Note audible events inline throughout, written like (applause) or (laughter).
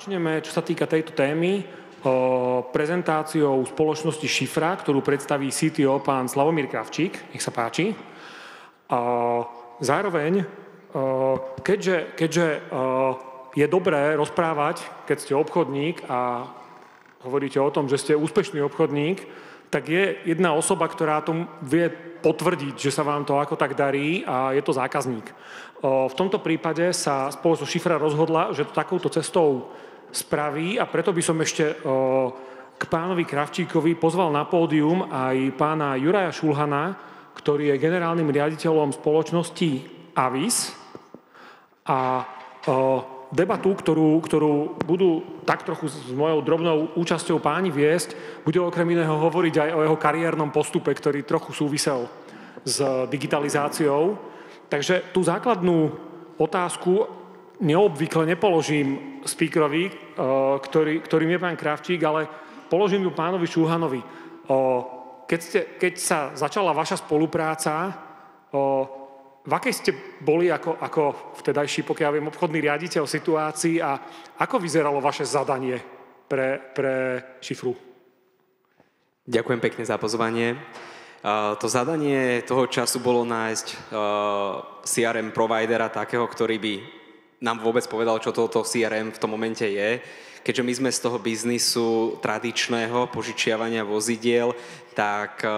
Začneme, čo sa týka tejto témy, prezentáciou spoločnosti Šifra, ktorú predstaví CTO pán Slavomír Kravčík. Nech sa páči. Zároveň, keďže, keďže je dobré rozprávať, keď ste obchodník a hovoríte o tom, že ste úspešný obchodník, tak je jedna osoba, ktorá to vie potvrdiť, že sa vám to ako tak darí a je to zákazník. V tomto prípade sa spoločnosť Šifra rozhodla, že to takouto cestou spraví a preto by som ešte k pánovi Kravčíkovi pozval na pódium aj pána Juraja Šulhana, ktorý je generálnym riaditeľom spoločnosti Avis a debatu, ktorú, ktorú budú tak trochu s mojou drobnou účasťou páni viesť, bude okrem iného hovoriť aj o jeho kariérnom postupe, ktorý trochu súvisel s digitalizáciou. Takže tú základnú otázku neobvykle nepoložím speakerovi, eh, ktorý, ktorým je pán Kravčík, ale položím ju pánovi Šúhanovi. Keď, ste, keď sa začala vaša spolupráca, v akej ste boli ako, ako vtedajší, pokiaľ viem, obchodný riaditeľ situácii a ako vyzeralo vaše zadanie pre, pre šifru? Ďakujem pekne za pozvanie. To zadanie toho času bolo nájsť CRM providera takého, ktorý by nám vôbec povedal, čo toto CRM v tom momente je. Keďže my sme z toho biznisu tradičného požičiavania vozidiel, tak e,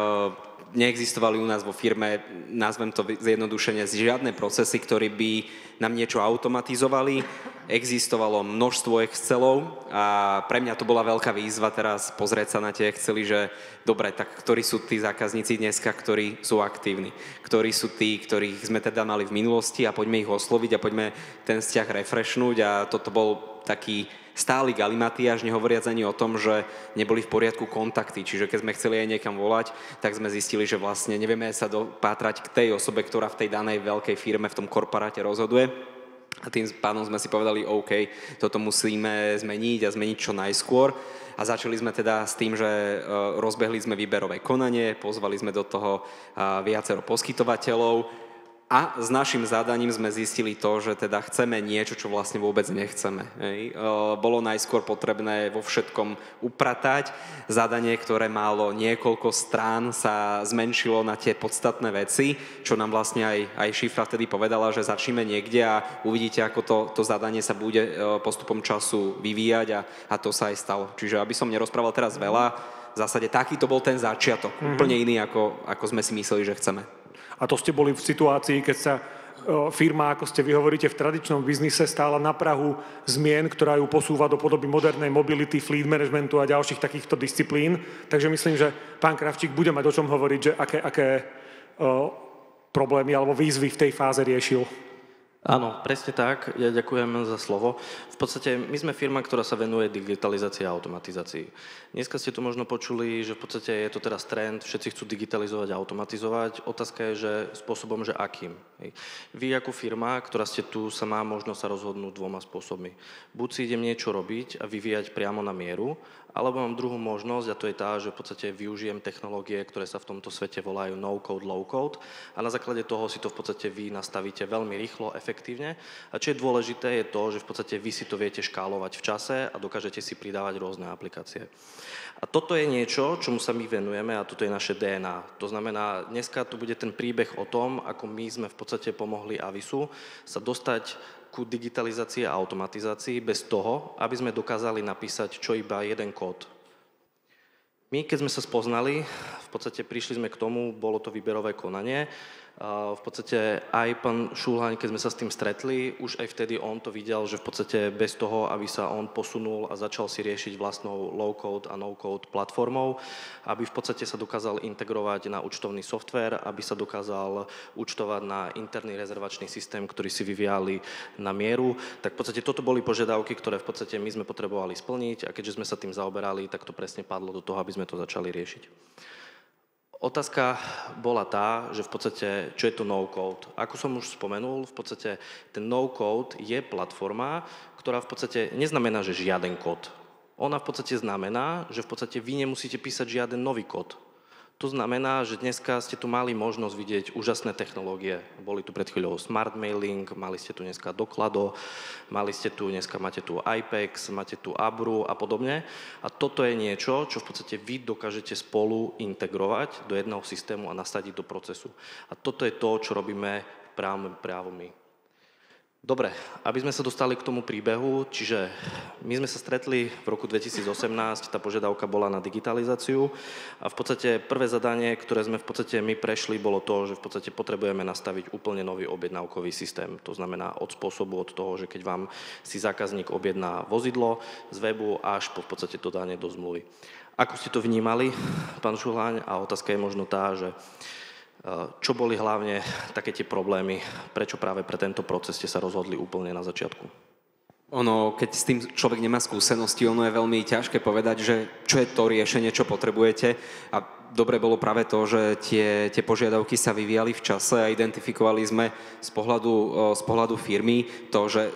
neexistovali u nás vo firme, nazvem to zjednodušene, žiadne procesy, ktoré by nám niečo automatizovali. Existovalo množstvo Excelov a pre mňa to bola veľká výzva teraz pozrieť sa na tie Excely, že dobre, tak ktorí sú tí zákazníci dneska, ktorí sú aktívni, ktorí sú tí, ktorých sme teda mali v minulosti a poďme ich osloviť a poďme ten vzťah refreshnúť a toto bol taký stály galimatiaž, nehovoriac ani o tom, že neboli v poriadku kontakty. Čiže keď sme chceli aj niekam volať, tak sme zistili, že vlastne nevieme sa dopátrať k tej osobe, ktorá v tej danej veľkej firme, v tom korporáte rozhoduje. A tým pánom sme si povedali, OK, toto musíme zmeniť a zmeniť čo najskôr. A začali sme teda s tým, že e, rozbehli sme výberové konanie, pozvali sme do toho viacero poskytovateľov, a s našim zadaním sme zistili to, že teda chceme niečo, čo vlastne vôbec nechceme. Hej. Bolo najskôr potrebné vo všetkom upratať. Zadanie, ktoré malo niekoľko strán, sa zmenšilo na tie podstatné veci, čo nám vlastne aj, aj šifra vtedy povedala, že začneme niekde a uvidíte, ako to, to zadanie sa bude postupom času vyvíjať a, a to sa aj stalo. Čiže aby som nerozprával teraz veľa, v zásade takýto bol ten začiatok. Mm-hmm. Úplne iný, ako, ako sme si mysleli, že chceme. A to ste boli v situácii, keď sa e, firma, ako ste vy hovoríte, v tradičnom biznise stála na Prahu zmien, ktorá ju posúva do podoby modernej mobility, fleet managementu a ďalších takýchto disciplín. Takže myslím, že pán Kravčík bude mať o čom hovoriť, že aké, aké uh, problémy alebo výzvy v tej fáze riešil. Áno, presne tak. Ja ďakujem za slovo. V podstate my sme firma, ktorá sa venuje digitalizácii a automatizácii. Dneska ste tu možno počuli, že v podstate je to teraz trend, všetci chcú digitalizovať a automatizovať. Otázka je, že spôsobom, že akým. Vy ako firma, ktorá ste tu, sa má možno sa rozhodnúť dvoma spôsobmi. Buď si idem niečo robiť a vyvíjať priamo na mieru, alebo mám druhú možnosť a to je tá, že v podstate využijem technológie, ktoré sa v tomto svete volajú no-code, low-code a na základe toho si to v podstate vy nastavíte veľmi rýchlo, efektívne. A čo je dôležité je to, že v podstate vy si to viete škálovať v čase a dokážete si pridávať rôzne aplikácie. A toto je niečo, čomu sa my venujeme a toto je naše DNA. To znamená, dneska tu bude ten príbeh o tom, ako my sme v podstate pomohli Avisu sa dostať ku digitalizácii a automatizácii bez toho, aby sme dokázali napísať čo iba jeden kód. My, keď sme sa spoznali, v podstate prišli sme k tomu, bolo to výberové konanie, v podstate aj pán Šulhaň, keď sme sa s tým stretli, už aj vtedy on to videl, že v podstate bez toho, aby sa on posunul a začal si riešiť vlastnou low-code a no-code platformou, aby v podstate sa dokázal integrovať na účtovný software, aby sa dokázal účtovať na interný rezervačný systém, ktorý si vyviali na mieru, tak v podstate toto boli požiadavky, ktoré v podstate my sme potrebovali splniť a keďže sme sa tým zaoberali, tak to presne padlo do toho, aby sme to začali riešiť. Otázka bola tá, že v podstate, čo je to no-code? Ako som už spomenul, v podstate ten no-code je platforma, ktorá v podstate neznamená, že žiaden kód. Ona v podstate znamená, že v podstate vy nemusíte písať žiaden nový kód. To znamená, že dneska ste tu mali možnosť vidieť úžasné technológie. Boli tu pred chvíľou smart mailing, mali ste tu dneska doklado, mali ste tu, dneska máte tu IPEX, máte tu Abru a podobne. A toto je niečo, čo v podstate vy dokážete spolu integrovať do jedného systému a nasadiť do procesu. A toto je to, čo robíme právom, právom my. Dobre, aby sme sa dostali k tomu príbehu, čiže my sme sa stretli v roku 2018, tá požiadavka bola na digitalizáciu a v podstate prvé zadanie, ktoré sme v podstate my prešli, bolo to, že v podstate potrebujeme nastaviť úplne nový objednávkový systém. To znamená od spôsobu, od toho, že keď vám si zákazník objedná vozidlo z webu až po v podstate dodanie do zmluvy. Ako ste to vnímali, pán Šuláň? A otázka je možno tá, že čo boli hlavne také tie problémy? Prečo práve pre tento proces ste sa rozhodli úplne na začiatku? Ono, keď s tým človek nemá skúsenosti, ono je veľmi ťažké povedať, že čo je to riešenie, čo potrebujete. A dobre bolo práve to, že tie, tie požiadavky sa vyvíjali v čase a identifikovali sme z pohľadu, z pohľadu firmy to, že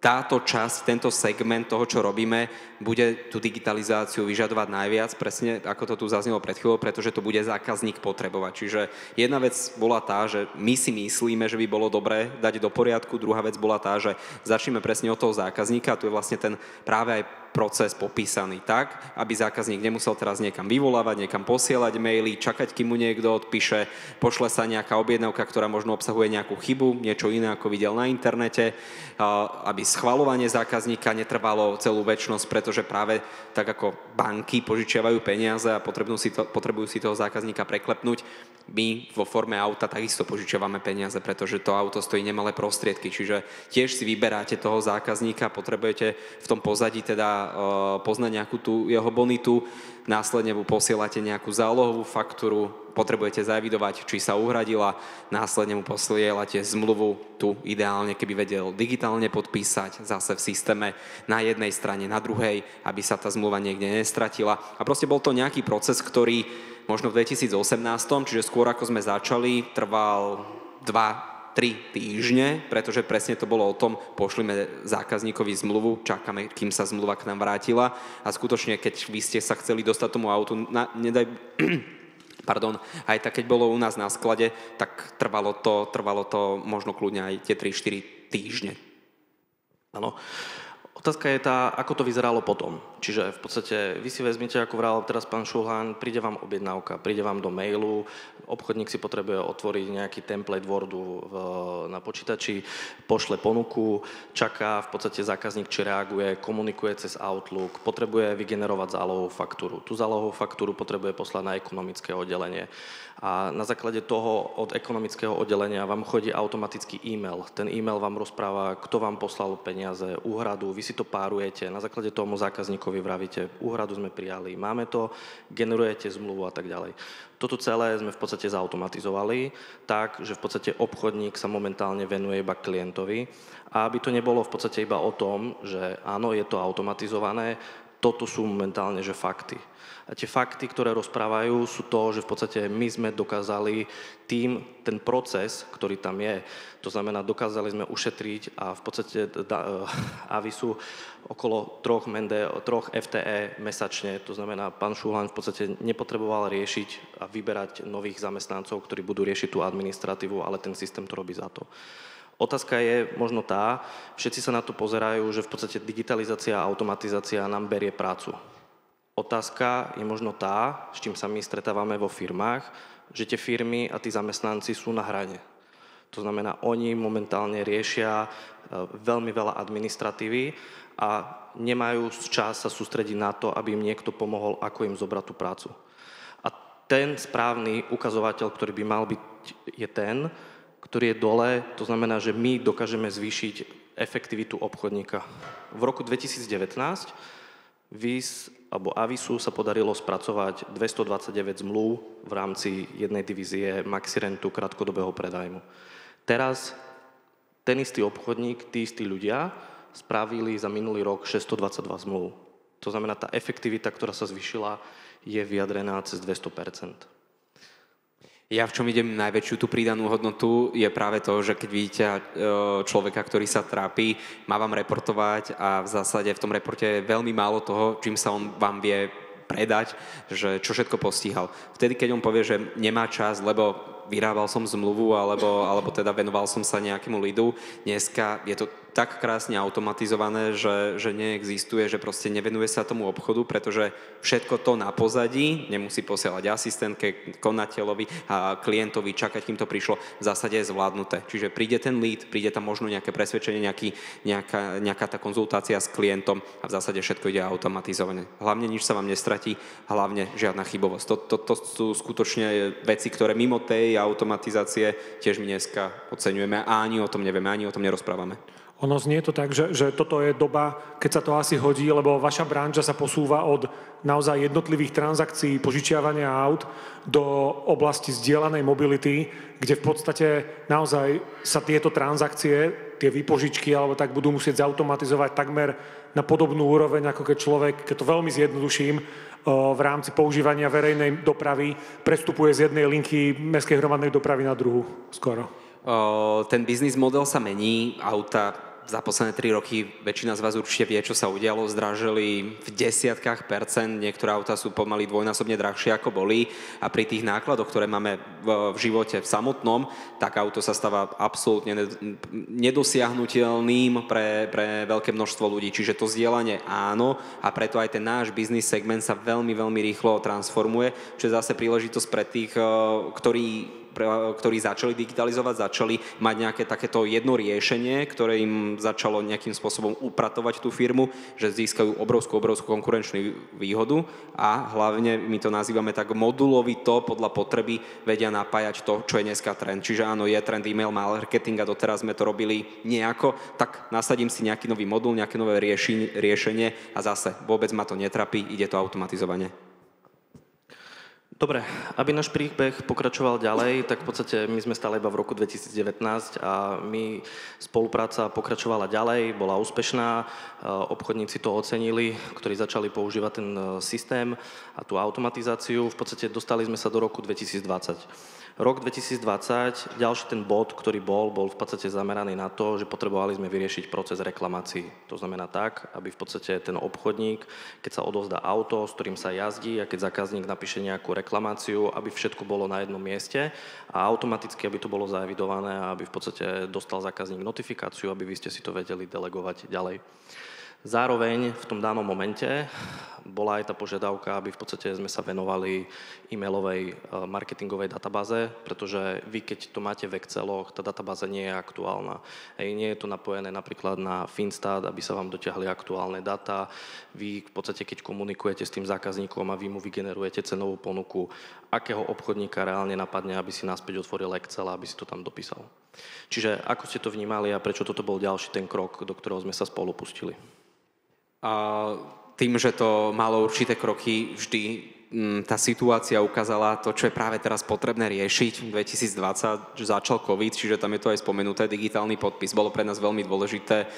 táto časť, tento segment toho, čo robíme, bude tú digitalizáciu vyžadovať najviac, presne ako to tu zaznelo pred chvíľou, pretože to bude zákazník potrebovať. Čiže jedna vec bola tá, že my si myslíme, že by bolo dobré dať do poriadku, druhá vec bola tá, že začneme presne od toho zákazníka, tu je vlastne ten práve aj proces popísaný tak, aby zákazník nemusel teraz niekam vyvolávať, niekam posielať maily, čakať, kým mu niekto odpíše, pošle sa nejaká objednávka, ktorá možno obsahuje nejakú chybu, niečo iné, ako videl na internete, aby schvalovanie zákazníka netrvalo celú väčšnosť, pretože práve tak ako banky požičiavajú peniaze a potrebujú si, to, potrebujú si toho zákazníka preklepnúť, my vo forme auta takisto požičiavame peniaze, pretože to auto stojí nemalé prostriedky, čiže tiež si vyberáte toho zákazníka, potrebujete v tom pozadí teda e, poznať nejakú tú jeho bonitu, následne mu posielate nejakú zálohovú faktúru, potrebujete zavidovať, či sa uhradila, následne mu posielate zmluvu, tu ideálne, keby vedel digitálne podpísať, zase v systéme na jednej strane, na druhej, aby sa tá zmluva niekde nestratila. A proste bol to nejaký proces, ktorý možno v 2018, čiže skôr ako sme začali, trval dva, tri týždne, pretože presne to bolo o tom, pošlime zákazníkovi zmluvu, čakáme, kým sa zmluva k nám vrátila a skutočne, keď vy ste sa chceli dostať tomu autu, na, nedaj, (clears throat) pardon, aj tak keď bolo u nás na sklade, tak trvalo to, trvalo to možno kľudne aj tie 3-4 týždne. Áno. Otázka je tá, ako to vyzeralo potom. Čiže v podstate vy si vezmete, ako vral teraz pán Šulhán, príde vám objednávka, príde vám do mailu, obchodník si potrebuje otvoriť nejaký template Wordu v, na počítači, pošle ponuku, čaká, v podstate zákazník či reaguje, komunikuje cez Outlook, potrebuje vygenerovať zálohovú faktúru. Tú zálohovú faktúru potrebuje poslať na ekonomické oddelenie a na základe toho od ekonomického oddelenia vám chodí automatický e-mail. Ten e-mail vám rozpráva, kto vám poslal peniaze, úhradu, vy si to párujete, na základe tomu zákazníkovi vravíte, úhradu sme prijali, máme to, generujete zmluvu a tak ďalej. Toto celé sme v podstate zautomatizovali tak, že v podstate obchodník sa momentálne venuje iba klientovi a aby to nebolo v podstate iba o tom, že áno, je to automatizované, toto sú momentálne že fakty. Tie fakty, ktoré rozprávajú, sú to, že v podstate my sme dokázali tým, ten proces, ktorý tam je, to znamená, dokázali sme ušetriť a v podstate da, eh, Avisu okolo troch, mende, troch FTE mesačne, to znamená, pán Šuhan v podstate nepotreboval riešiť a vyberať nových zamestnancov, ktorí budú riešiť tú administratívu, ale ten systém to robí za to. Otázka je možno tá, všetci sa na to pozerajú, že v podstate digitalizácia a automatizácia nám berie prácu. Otázka je možno tá, s čím sa my stretávame vo firmách, že tie firmy a tí zamestnanci sú na hrane. To znamená, oni momentálne riešia e, veľmi veľa administratívy a nemajú čas sa sústrediť na to, aby im niekto pomohol, ako im zobrať tú prácu. A ten správny ukazovateľ, ktorý by mal byť, je ten, ktorý je dole, to znamená, že my dokážeme zvýšiť efektivitu obchodníka. V roku 2019 VIS alebo Avisu sa podarilo spracovať 229 zmluv v rámci jednej divízie Maxirentu krátkodobého predajmu. Teraz ten istý obchodník, tí istí ľudia spravili za minulý rok 622 zmluv. To znamená, tá efektivita, ktorá sa zvyšila, je vyjadrená cez 200 ja v čom vidím najväčšiu tú pridanú hodnotu je práve to, že keď vidíte e, človeka, ktorý sa trápi, má vám reportovať a v zásade v tom reporte je veľmi málo toho, čím sa on vám vie predať, že čo všetko postíhal. Vtedy, keď on povie, že nemá čas, lebo vyrábal som zmluvu, alebo, alebo teda venoval som sa nejakému lidu, dneska je to tak krásne automatizované, že, že neexistuje, že proste nevenuje sa tomu obchodu, pretože všetko to na pozadí nemusí posielať asistentke, konateľovi a klientovi, čakať, kým to prišlo, v zásade je zvládnuté. Čiže príde ten lead, príde tam možno nejaké presvedčenie, nejaký, nejaká, nejaká tá konzultácia s klientom a v zásade všetko ide automatizované. Hlavne nič sa vám nestratí, hlavne žiadna chybovosť. To, to, to sú skutočne veci, ktoré mimo tej automatizácie tiež my dneska oceňujeme a ani o tom nevieme, ani o tom nerozprávame. Ono znie to tak, že, že toto je doba, keď sa to asi hodí, lebo vaša branža sa posúva od naozaj jednotlivých transakcií požičiavania aut do oblasti zdieľanej mobility, kde v podstate naozaj sa tieto transakcie, tie výpožičky alebo tak budú musieť zautomatizovať takmer na podobnú úroveň, ako keď človek, keď to veľmi zjednoduším, v rámci používania verejnej dopravy prestupuje z jednej linky mestskej hromadnej dopravy na druhú skoro. Ten biznis model sa mení, auta za posledné tri roky väčšina z vás určite vie, čo sa udialo. Zdražili v desiatkách percent, niektoré auta sú pomaly dvojnásobne drahšie ako boli a pri tých nákladoch, ktoré máme v, v živote v samotnom, tak auto sa stáva absolútne nedosiahnutelným pre, pre veľké množstvo ľudí. Čiže to zdieľanie áno a preto aj ten náš biznis segment sa veľmi, veľmi rýchlo transformuje, čo je zase príležitosť pre tých, eh, ktorí ktorí začali digitalizovať, začali mať nejaké takéto jedno riešenie, ktoré im začalo nejakým spôsobom upratovať tú firmu, že získajú obrovskú, obrovskú konkurenčnú výhodu a hlavne my to nazývame tak modulovito podľa potreby vedia napájať to, čo je dneska trend. Čiže áno, je trend email marketing a doteraz sme to robili nejako, tak nasadím si nejaký nový modul, nejaké nové riešenie a zase vôbec ma to netrapí, ide to automatizovane. Dobre, aby náš príbeh pokračoval ďalej, tak v podstate my sme stále iba v roku 2019 a my spolupráca pokračovala ďalej, bola úspešná, obchodníci to ocenili, ktorí začali používať ten e, systém a tú automatizáciu. V podstate dostali sme sa do roku 2020. Rok 2020, ďalší ten bod, ktorý bol, bol v podstate zameraný na to, že potrebovali sme vyriešiť proces reklamácií. To znamená tak, aby v podstate ten obchodník, keď sa odovzdá auto, s ktorým sa jazdí a keď zákazník napíše nejakú reklamáciu, aby všetko bolo na jednom mieste a automaticky, aby to bolo zaevidované a aby v podstate dostal zákazník notifikáciu, aby vy ste si to vedeli delegovať ďalej. Zároveň v tom danom momente bola aj tá požiadavka, aby v podstate sme sa venovali e-mailovej e, marketingovej databáze, pretože vy, keď to máte v Exceloch, tá databáza nie je aktuálna. Hej, nie je to napojené napríklad na Finstat, aby sa vám dotiahli aktuálne data. Vy v podstate, keď komunikujete s tým zákazníkom a vy mu vygenerujete cenovú ponuku, akého obchodníka reálne napadne, aby si naspäť otvoril Excel a aby si to tam dopísal. Čiže ako ste to vnímali a prečo toto bol ďalší ten krok, do ktorého sme sa spolu pustili? Tým, že to malo určité kroky, vždy mm, tá situácia ukázala to, čo je práve teraz potrebné riešiť. 2020 začal COVID, čiže tam je to aj spomenuté, digitálny podpis. Bolo pre nás veľmi dôležité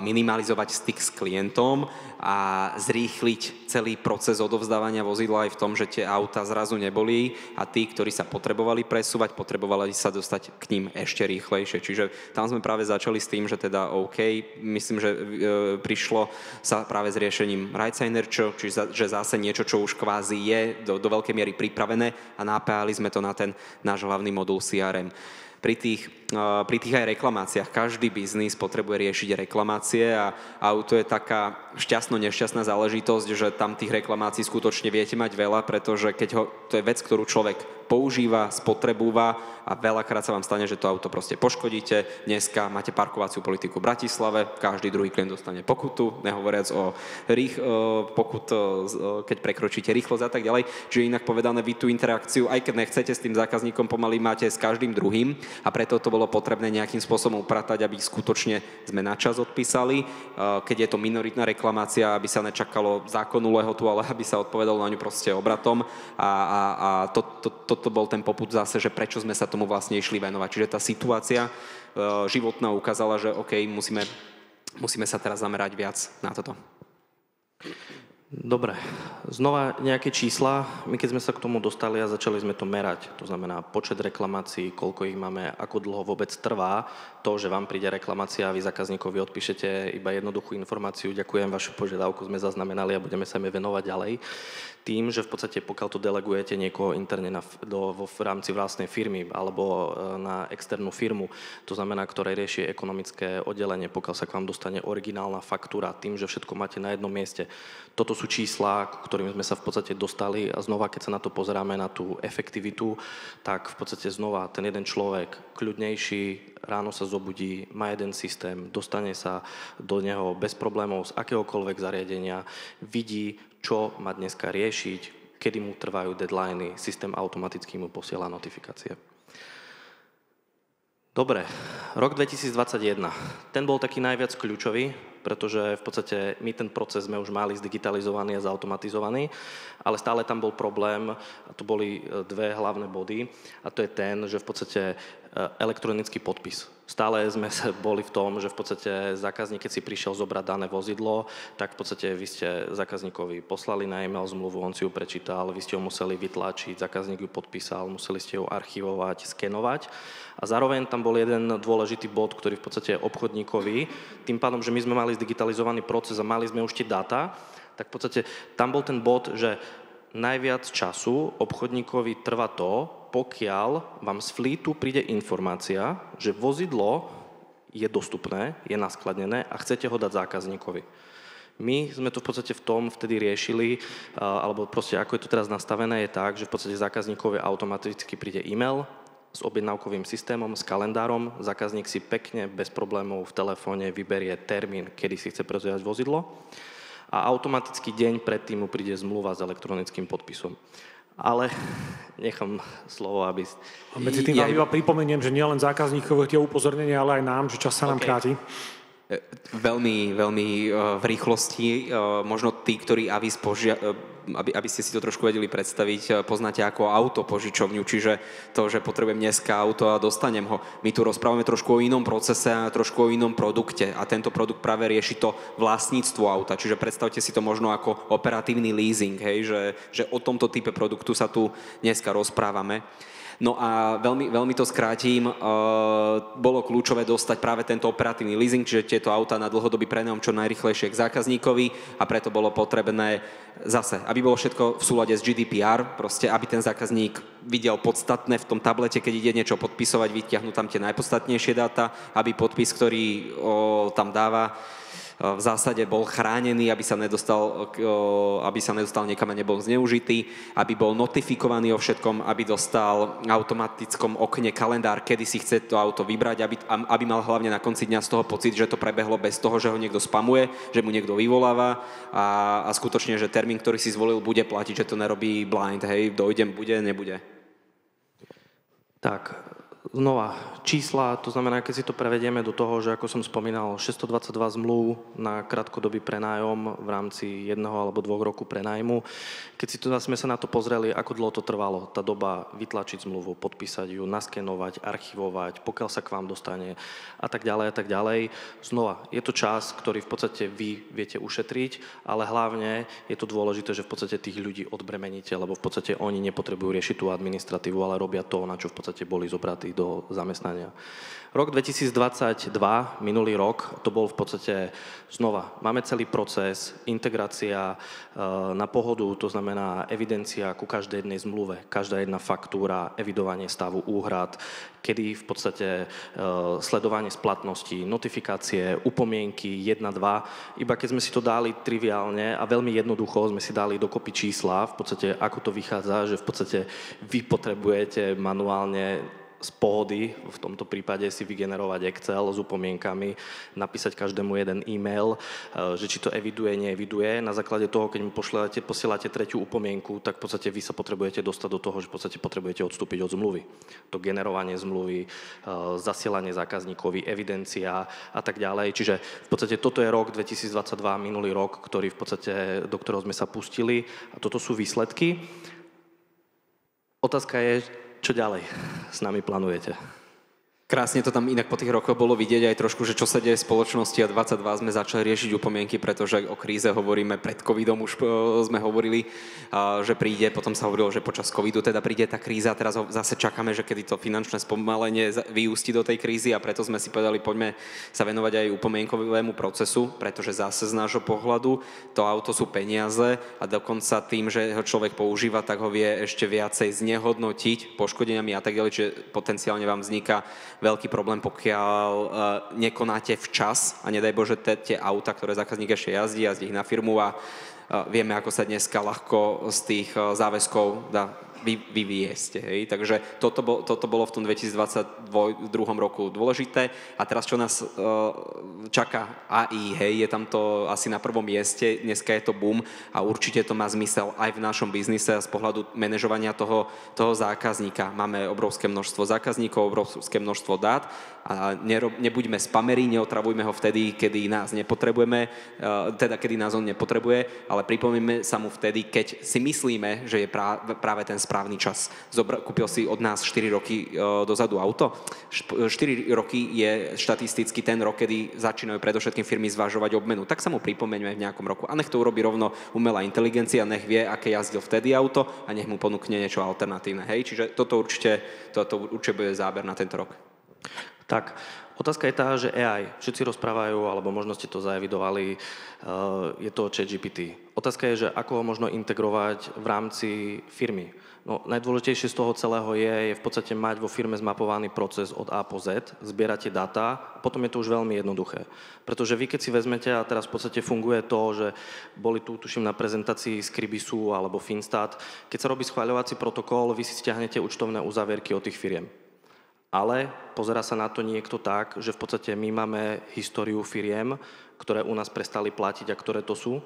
minimalizovať styk s klientom a zrýchliť celý proces odovzdávania vozidla aj v tom, že tie auta zrazu neboli a tí, ktorí sa potrebovali presúvať, potrebovali sa dostať k ním ešte rýchlejšie. Čiže tam sme práve začali s tým, že teda OK, myslím, že e, prišlo sa práve s riešením Signer, čo, čiže že zase niečo, čo už kvázi je do, do veľkej miery pripravené a napájali sme to na ten náš hlavný modul CRM pri tých, pri tých aj reklamáciách. Každý biznis potrebuje riešiť reklamácie a auto je taká šťastno-nešťastná záležitosť, že tam tých reklamácií skutočne viete mať veľa, pretože keď ho, to je vec, ktorú človek používa, spotrebúva a veľakrát sa vám stane, že to auto proste poškodíte. Dneska máte parkovaciu politiku v Bratislave, každý druhý klient dostane pokutu, nehovoriac o rých, pokut, keď prekročíte rýchlosť a tak ďalej. Čiže inak povedané, vy tú interakciu, aj keď nechcete s tým zákazníkom pomaly, máte s každým druhým a preto to bolo potrebné nejakým spôsobom upratať, aby skutočne sme na čas odpísali. Keď je to minoritná reklamácia, aby sa nečakalo zákonnú lehotu, ale aby sa odpovedalo na ňu proste obratom a, a, a to, to toto bol ten poput zase, že prečo sme sa tomu vlastne išli venovať. Čiže tá situácia e, životná ukázala, že OK, musíme, musíme sa teraz zamerať viac na toto. Dobre, znova nejaké čísla. My keď sme sa k tomu dostali a začali sme to merať, to znamená počet reklamácií, koľko ich máme, ako dlho vôbec trvá to, že vám príde reklamácia a vy zákazníkovi odpíšete iba jednoduchú informáciu, ďakujem, vašu požiadavku sme zaznamenali a budeme sa mi venovať ďalej. Tým, že v podstate pokiaľ to delegujete niekoho interne na, do, vo, v rámci vlastnej firmy alebo e, na externú firmu, to znamená, ktoré rieši ekonomické oddelenie, pokiaľ sa k vám dostane originálna faktúra, tým, že všetko máte na jednom mieste, toto sú čísla, k ktorým sme sa v podstate dostali a znova, keď sa na to pozeráme, na tú efektivitu, tak v podstate znova ten jeden človek kľudnejší, ráno sa zobudí, má jeden systém, dostane sa do neho bez problémov z akéhokoľvek zariadenia, vidí, čo má dneska riešiť, kedy mu trvajú deadliny, systém automaticky mu posiela notifikácie. Dobre, rok 2021. Ten bol taký najviac kľúčový, pretože v podstate my ten proces sme už mali zdigitalizovaný a zautomatizovaný, ale stále tam bol problém, a to boli e, dve hlavné body, a to je ten, že v podstate e, elektronický podpis. Stále sme boli v tom, že v podstate zákazník, keď si prišiel zobrať dané vozidlo, tak v podstate vy ste zákazníkovi poslali na e-mail zmluvu, on si ju prečítal, vy ste ju museli vytlačiť, zákazník ju podpísal, museli ste ju archivovať, skenovať a zároveň tam bol jeden dôležitý bod, ktorý v podstate je obchodníkový. Tým pádom, že my sme mali zdigitalizovaný proces a mali sme už tie dáta, tak v podstate tam bol ten bod, že najviac času obchodníkovi trvá to, pokiaľ vám z flítu príde informácia, že vozidlo je dostupné, je naskladnené a chcete ho dať zákazníkovi. My sme to v podstate v tom vtedy riešili, alebo proste ako je to teraz nastavené, je tak, že v podstate zákazníkovi automaticky príde e-mail, s objednávkovým systémom, s kalendárom. Zákazník si pekne, bez problémov v telefóne vyberie termín, kedy si chce prezviať vozidlo a automaticky deň predtým mu príde zmluva s elektronickým podpisom. Ale nechám slovo, aby... A medzi tým ja... iba pripomeniem, že nielen zákazníkov tie upozornenia, ale aj nám, že čas sa nám okay. kráti. E, veľmi, veľmi e, v rýchlosti. E, možno tí, ktorí Avis požia- aby, aby ste si to trošku vedeli predstaviť, poznáte ako auto požičovňu, čiže to, že potrebujem dneska auto a dostanem ho. My tu rozprávame trošku o inom procese a trošku o inom produkte a tento produkt práve rieši to vlastníctvo auta, čiže predstavte si to možno ako operatívny leasing, hej, že, že o tomto type produktu sa tu dneska rozprávame. No a veľmi, veľmi to skrátim, uh, bolo kľúčové dostať práve tento operatívny leasing, čiže tieto auta na dlhodobý prenajom čo najrychlejšie k zákazníkovi a preto bolo potrebné zase, aby bolo všetko v súlade s GDPR, proste aby ten zákazník videl podstatné v tom tablete, keď ide niečo podpisovať, vyťahnuť tam tie najpodstatnejšie dáta, aby podpis, ktorý o, tam dáva, v zásade bol chránený, aby sa nedostal, aby sa nedostal niekam a nebol zneužitý, aby bol notifikovaný o všetkom, aby dostal v automatickom okne kalendár, kedy si chce to auto vybrať, aby, aby mal hlavne na konci dňa z toho pocit, že to prebehlo bez toho, že ho niekto spamuje, že mu niekto vyvoláva a, a skutočne, že termín, ktorý si zvolil, bude platiť, že to nerobí blind, hej, dojdem, bude, nebude. Tak, znova, čísla, to znamená, keď si to prevedieme do toho, že ako som spomínal, 622 zmluv na krátkodobý prenájom v rámci jedného alebo dvoch roku prenájmu. Keď si to, sme sa na to pozreli, ako dlho to trvalo, tá doba vytlačiť zmluvu, podpísať ju, naskenovať, archivovať, pokiaľ sa k vám dostane a tak ďalej a tak ďalej. Znova, je to čas, ktorý v podstate vy viete ušetriť, ale hlavne je to dôležité, že v podstate tých ľudí odbremeníte, lebo v podstate oni nepotrebujú riešiť tú administratívu, ale robia to, na čo v podstate boli zobratí do zamestnania. Rok 2022, minulý rok, to bol v podstate znova. Máme celý proces, integrácia e, na pohodu, to znamená evidencia ku každej jednej zmluve, každá jedna faktúra, evidovanie stavu úhrad, kedy v podstate e, sledovanie splatnosti, notifikácie, upomienky 1, 2. Iba keď sme si to dali triviálne a veľmi jednoducho sme si dali dokopy čísla, v podstate ako to vychádza, že v podstate vy potrebujete manuálne z pohody, v tomto prípade si vygenerovať Excel s upomienkami, napísať každému jeden e-mail, e, že či to eviduje, neeviduje. Na základe toho, keď mu pošlete, posielate tretiu upomienku, tak v podstate vy sa potrebujete dostať do toho, že v podstate potrebujete odstúpiť od zmluvy. To generovanie zmluvy, e, zasielanie zákazníkovi, evidencia a tak ďalej. Čiže v podstate toto je rok 2022, minulý rok, ktorý v podstate, do ktorého sme sa pustili a toto sú výsledky. Otázka je, čo ďalej s nami plánujete? Krásne to tam inak po tých rokoch bolo vidieť aj trošku, že čo sa deje v spoločnosti a 22 sme začali riešiť upomienky, pretože o kríze hovoríme, pred covidom už e, sme hovorili, že príde, potom sa hovorilo, že počas covidu teda príde tá kríza, teraz zase čakáme, že kedy to finančné spomalenie vyústi do tej krízy a preto sme si povedali, poďme sa venovať aj upomienkovému procesu, pretože zase z nášho pohľadu to auto sú peniaze a dokonca tým, že ho človek používa, tak ho vie ešte viacej znehodnotiť poškodeniami a tak ďalej, čiže potenciálne vám vzniká veľký problém, pokiaľ uh, nekonáte včas a nedaj Bože tie auta, ktoré zákazník ešte jazdí, jazdí ich na firmu a uh, vieme, ako sa dneska ľahko z tých uh, záväzkov dá vy, vyviesť. Hej? Takže toto, bol, toto bolo v tom 2022 roku dôležité a teraz čo nás uh, čaká AI, hej, je tam to asi na prvom mieste, dneska je to boom a určite to má zmysel aj v našom biznise a z pohľadu manažovania toho, toho zákazníka. Máme obrovské množstvo zákazníkov, obrovské množstvo dát a nerob, nebuďme spamerí, neotravujme ho vtedy, kedy nás nepotrebujeme, uh, teda kedy nás on nepotrebuje, ale pripomíme sa mu vtedy, keď si myslíme, že je práve ten správny čas. Zobra, kúpil si od nás 4 roky e, dozadu auto. 4 roky je štatisticky ten rok, kedy začínajú predovšetkým firmy zvažovať obmenu. Tak sa mu pripomeňme v nejakom roku. A nech to urobí rovno umelá inteligencia, nech vie, aké jazdil vtedy auto a nech mu ponúkne niečo alternatívne. Hej? Čiže toto určite, toto určite bude záber na tento rok. Tak, Otázka je tá, že AI, všetci rozprávajú, alebo možno ste to zaevidovali, uh, je to ChatGPT. Otázka je, že ako ho možno integrovať v rámci firmy. No, najdôležitejšie z toho celého je, je v podstate mať vo firme zmapovaný proces od A po Z, zbierate dáta, a potom je to už veľmi jednoduché. Pretože vy, keď si vezmete, a teraz v podstate funguje to, že boli tu, tuším, na prezentácii Scribisu alebo Finstat, keď sa robí schváľovací protokol, vy si stiahnete účtovné uzavierky od tých firiem. Ale pozera sa na to niekto tak, že v podstate my máme históriu firiem, ktoré u nás prestali platiť a ktoré to sú,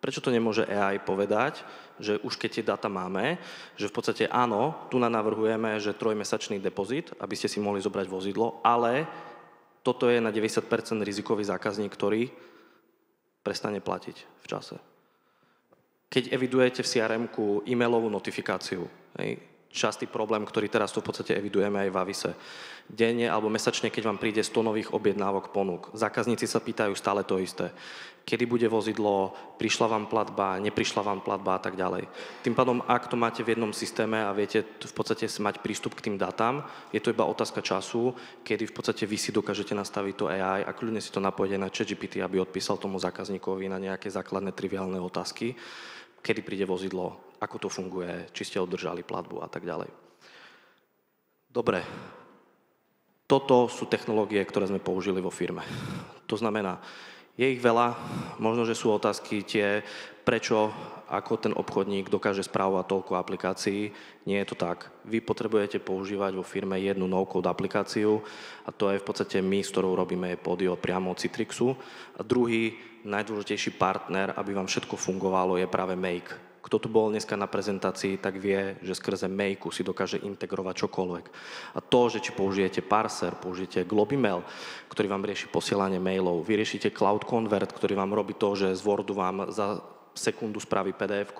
Prečo to nemôže AI povedať, že už keď tie dáta máme, že v podstate áno, tu na navrhujeme, že trojmesačný depozit, aby ste si mohli zobrať vozidlo, ale toto je na 90% rizikový zákazník, ktorý prestane platiť v čase. Keď evidujete v crm e-mailovú notifikáciu, častý problém, ktorý teraz tu v podstate evidujeme aj v Avise. Denne alebo mesačne, keď vám príde 100 nových objednávok ponúk, zákazníci sa pýtajú stále to isté kedy bude vozidlo, prišla vám platba, neprišla vám platba a tak ďalej. Tým pádom, ak to máte v jednom systéme a viete v podstate mať prístup k tým datám, je to iba otázka času, kedy v podstate vy si dokážete nastaviť to AI a kľudne si to napojete na ChatGPT, aby odpísal tomu zákazníkovi na nejaké základné triviálne otázky, kedy príde vozidlo, ako to funguje, či ste održali platbu a tak ďalej. Dobre, toto sú technológie, ktoré sme použili vo firme. To znamená, je ich veľa, možno, že sú otázky tie, prečo, ako ten obchodník dokáže správovať toľko aplikácií. Nie je to tak. Vy potrebujete používať vo firme jednu no-code aplikáciu a to je v podstate my, s ktorou robíme Podio priamo od Citrixu. A druhý, najdôležitejší partner, aby vám všetko fungovalo, je práve Make kto tu bol dneska na prezentácii, tak vie, že skrze Makeu si dokáže integrovať čokoľvek. A to, že či použijete parser, použijete Globimail, ktorý vám rieši posielanie mailov, vyriešite Cloud Convert, ktorý vám robí to, že z Wordu vám za sekundu spraví pdf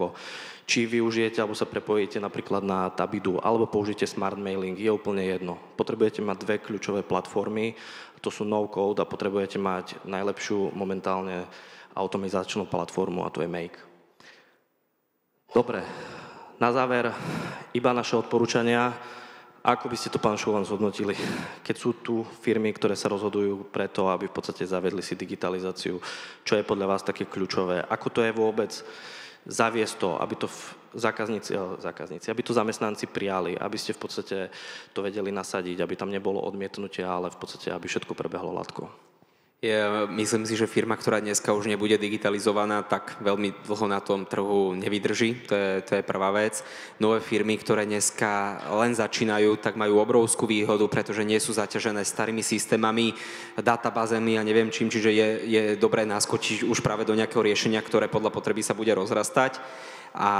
či využijete alebo sa prepojíte napríklad na Tabidu, alebo použijete Smart Mailing, je úplne jedno. Potrebujete mať dve kľúčové platformy, to sú no-code a potrebujete mať najlepšiu momentálne automatizačnú platformu a to je Make. Dobre, na záver iba naše odporúčania. Ako by ste to, pán Šuvan, zhodnotili, keď sú tu firmy, ktoré sa rozhodujú preto, aby v podstate zavedli si digitalizáciu? Čo je podľa vás také kľúčové? Ako to je vôbec zaviesť to, aby to zákazníci, eh, zákazníci, aby to zamestnanci prijali, aby ste v podstate to vedeli nasadiť, aby tam nebolo odmietnutie, ale v podstate, aby všetko prebehlo látko? Je, myslím si, že firma, ktorá dneska už nebude digitalizovaná, tak veľmi dlho na tom trhu nevydrží. To je, to je prvá vec. Nové firmy, ktoré dneska len začínajú, tak majú obrovskú výhodu, pretože nie sú zaťažené starými systémami, databázemi a neviem čím, čiže je, je dobré naskočiť už práve do nejakého riešenia, ktoré podľa potreby sa bude rozrastať. A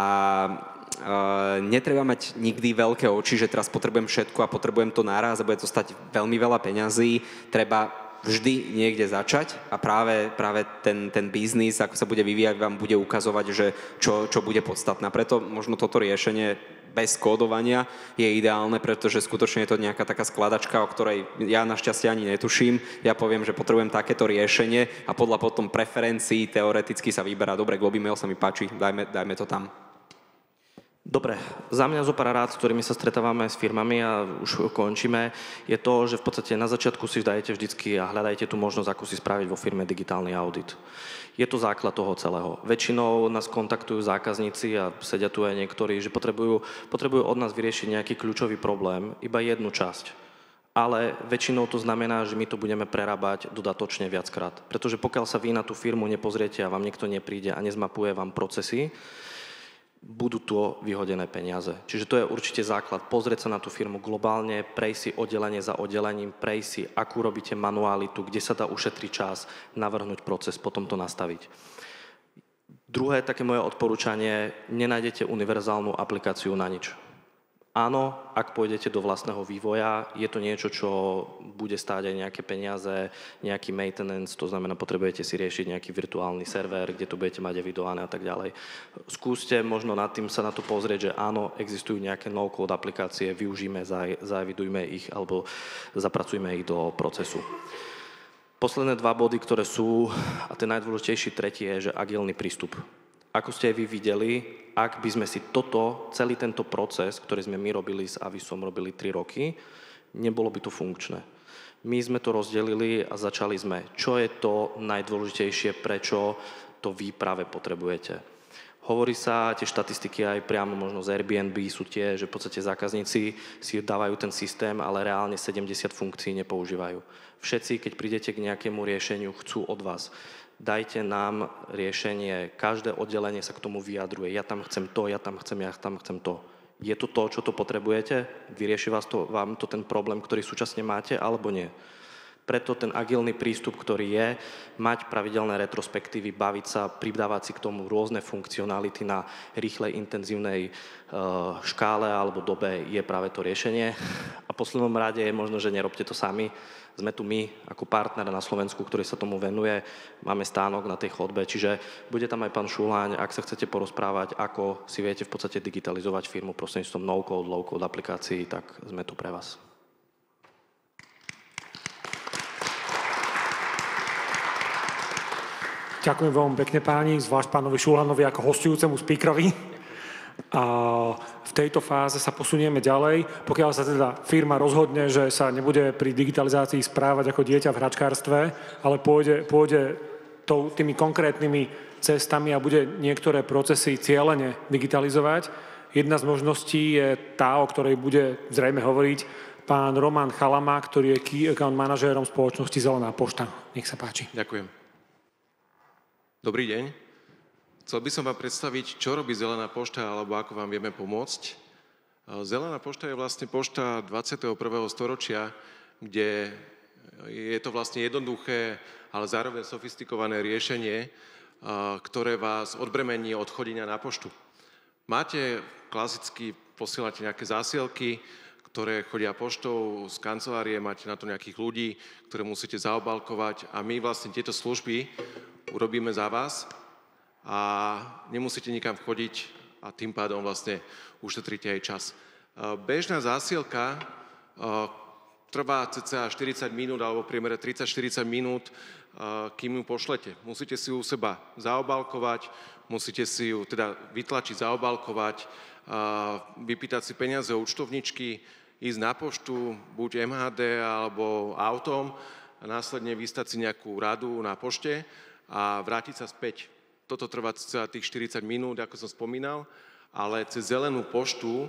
Uh, netreba mať nikdy veľké oči, že teraz potrebujem všetko a potrebujem to naraz a bude to stať veľmi veľa peňazí. Treba vždy niekde začať a práve, práve ten, ten biznis, ako sa bude vyvíjať, vám bude ukazovať, že čo, čo bude podstatné. Preto možno toto riešenie bez kódovania je ideálne, pretože skutočne je to nejaká taká skladačka, o ktorej ja našťastie ani netuším. Ja poviem, že potrebujem takéto riešenie a podľa potom preferencií teoreticky sa vyberá, dobre, Globimail sa mi páči, dajme, dajme to tam. Dobre, za mňa zo pár rád, s ktorými sa stretávame s firmami a už končíme, je to, že v podstate na začiatku si dajte vždycky a hľadajte tú možnosť, ako si spraviť vo firme digitálny audit. Je to základ toho celého. Väčšinou nás kontaktujú zákazníci a sedia tu aj niektorí, že potrebujú, potrebujú od nás vyriešiť nejaký kľúčový problém, iba jednu časť. Ale väčšinou to znamená, že my to budeme prerábať dodatočne viackrát. Pretože pokiaľ sa vy na tú firmu nepozriete a vám niekto nepríde a nezmapuje vám procesy, budú to vyhodené peniaze. Čiže to je určite základ. Pozrieť sa na tú firmu globálne, prejsť si oddelenie za oddelením, prejsť si, akú robíte manualitu, kde sa dá ušetriť čas, navrhnúť proces, potom to nastaviť. Druhé také moje odporúčanie, nenájdete univerzálnu aplikáciu na nič. Áno, ak pôjdete do vlastného vývoja, je to niečo, čo bude stáť aj nejaké peniaze, nejaký maintenance, to znamená, potrebujete si riešiť nejaký virtuálny server, kde to budete mať evidované a tak ďalej. Skúste možno nad tým sa na to pozrieť, že áno, existujú nejaké no-code aplikácie, využíme, zaevidujme ich alebo zapracujme ich do procesu. Posledné dva body, ktoré sú, a ten najdôležitejší tretí je, že agilný prístup. Ako ste aj vy videli, ak by sme si toto, celý tento proces, ktorý sme my robili s Avisom, robili 3 roky, nebolo by to funkčné. My sme to rozdelili a začali sme, čo je to najdôležitejšie, prečo to vy práve potrebujete. Hovorí sa, tie štatistiky aj priamo možno z Airbnb sú tie, že v podstate zákazníci si dávajú ten systém, ale reálne 70 funkcií nepoužívajú. Všetci, keď prídete k nejakému riešeniu, chcú od vás dajte nám riešenie, každé oddelenie sa k tomu vyjadruje, ja tam chcem to, ja tam chcem, ja tam chcem to. Je to to, čo to potrebujete? Vyrieši vás to, vám to ten problém, ktorý súčasne máte, alebo nie? Preto ten agilný prístup, ktorý je, mať pravidelné retrospektívy, baviť sa, pridávať si k tomu rôzne funkcionality na rýchlej, intenzívnej e, škále alebo dobe je práve to riešenie. A poslednom rade je možno, že nerobte to sami, sme tu my ako partner na Slovensku, ktorý sa tomu venuje. Máme stánok na tej chodbe, čiže bude tam aj pán Šuláň, ak sa chcete porozprávať, ako si viete v podstate digitalizovať firmu prostredníctvom no-code, low-code aplikácií, tak sme tu pre vás. Ďakujem veľmi pekne páni, zvlášť pánovi Šulhanovi ako hostujúcemu speakerovi. A v tejto fáze sa posunieme ďalej. Pokiaľ sa teda firma rozhodne, že sa nebude pri digitalizácii správať ako dieťa v hračkárstve, ale pôjde, pôjde tými konkrétnymi cestami a bude niektoré procesy cieľene digitalizovať, jedna z možností je tá, o ktorej bude zrejme hovoriť pán Roman Chalama, ktorý je key account manažérom spoločnosti Zelená pošta. Nech sa páči. Ďakujem. Dobrý deň. Chcel by som vám predstaviť, čo robí Zelená pošta, alebo ako vám vieme pomôcť. Zelená pošta je vlastne pošta 21. storočia, kde je to vlastne jednoduché, ale zároveň sofistikované riešenie, ktoré vás odbremení od chodenia na poštu. Máte klasicky, posielate nejaké zásielky, ktoré chodia poštou z kancelárie, máte na to nejakých ľudí, ktoré musíte zaobalkovať a my vlastne tieto služby urobíme za vás a nemusíte nikam chodiť a tým pádom vlastne ušetríte aj čas. E, bežná zásielka e, trvá cca 40 minút alebo priemere 30-40 minút, e, kým ju pošlete. Musíte si ju u seba zaobalkovať, musíte si ju teda vytlačiť, zaobalkovať, vypýtať si peniaze o účtovničky, ísť na poštu, buď MHD alebo autom, a následne vystať si nejakú radu na pošte a vrátiť sa späť toto trvá celá tých 40 minút, ako som spomínal, ale cez zelenú poštu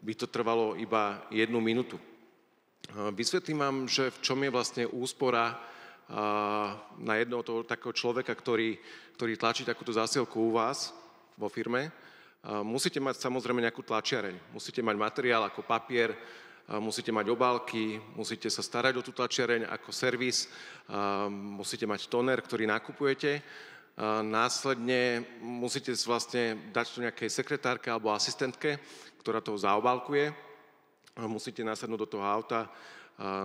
by to trvalo iba jednu minútu. Vysvetlím vám, že v čom je vlastne úspora na jedného toho takého človeka, ktorý, ktorý tlačí takúto zásielku u vás vo firme. Musíte mať samozrejme nejakú tlačiareň. Musíte mať materiál ako papier, musíte mať obálky, musíte sa starať o tú tlačiareň ako servis, musíte mať toner, ktorý nakupujete Následne musíte vlastne dať to nejakej sekretárke alebo asistentke, ktorá to zaobalkuje. Musíte nasadnúť do toho auta,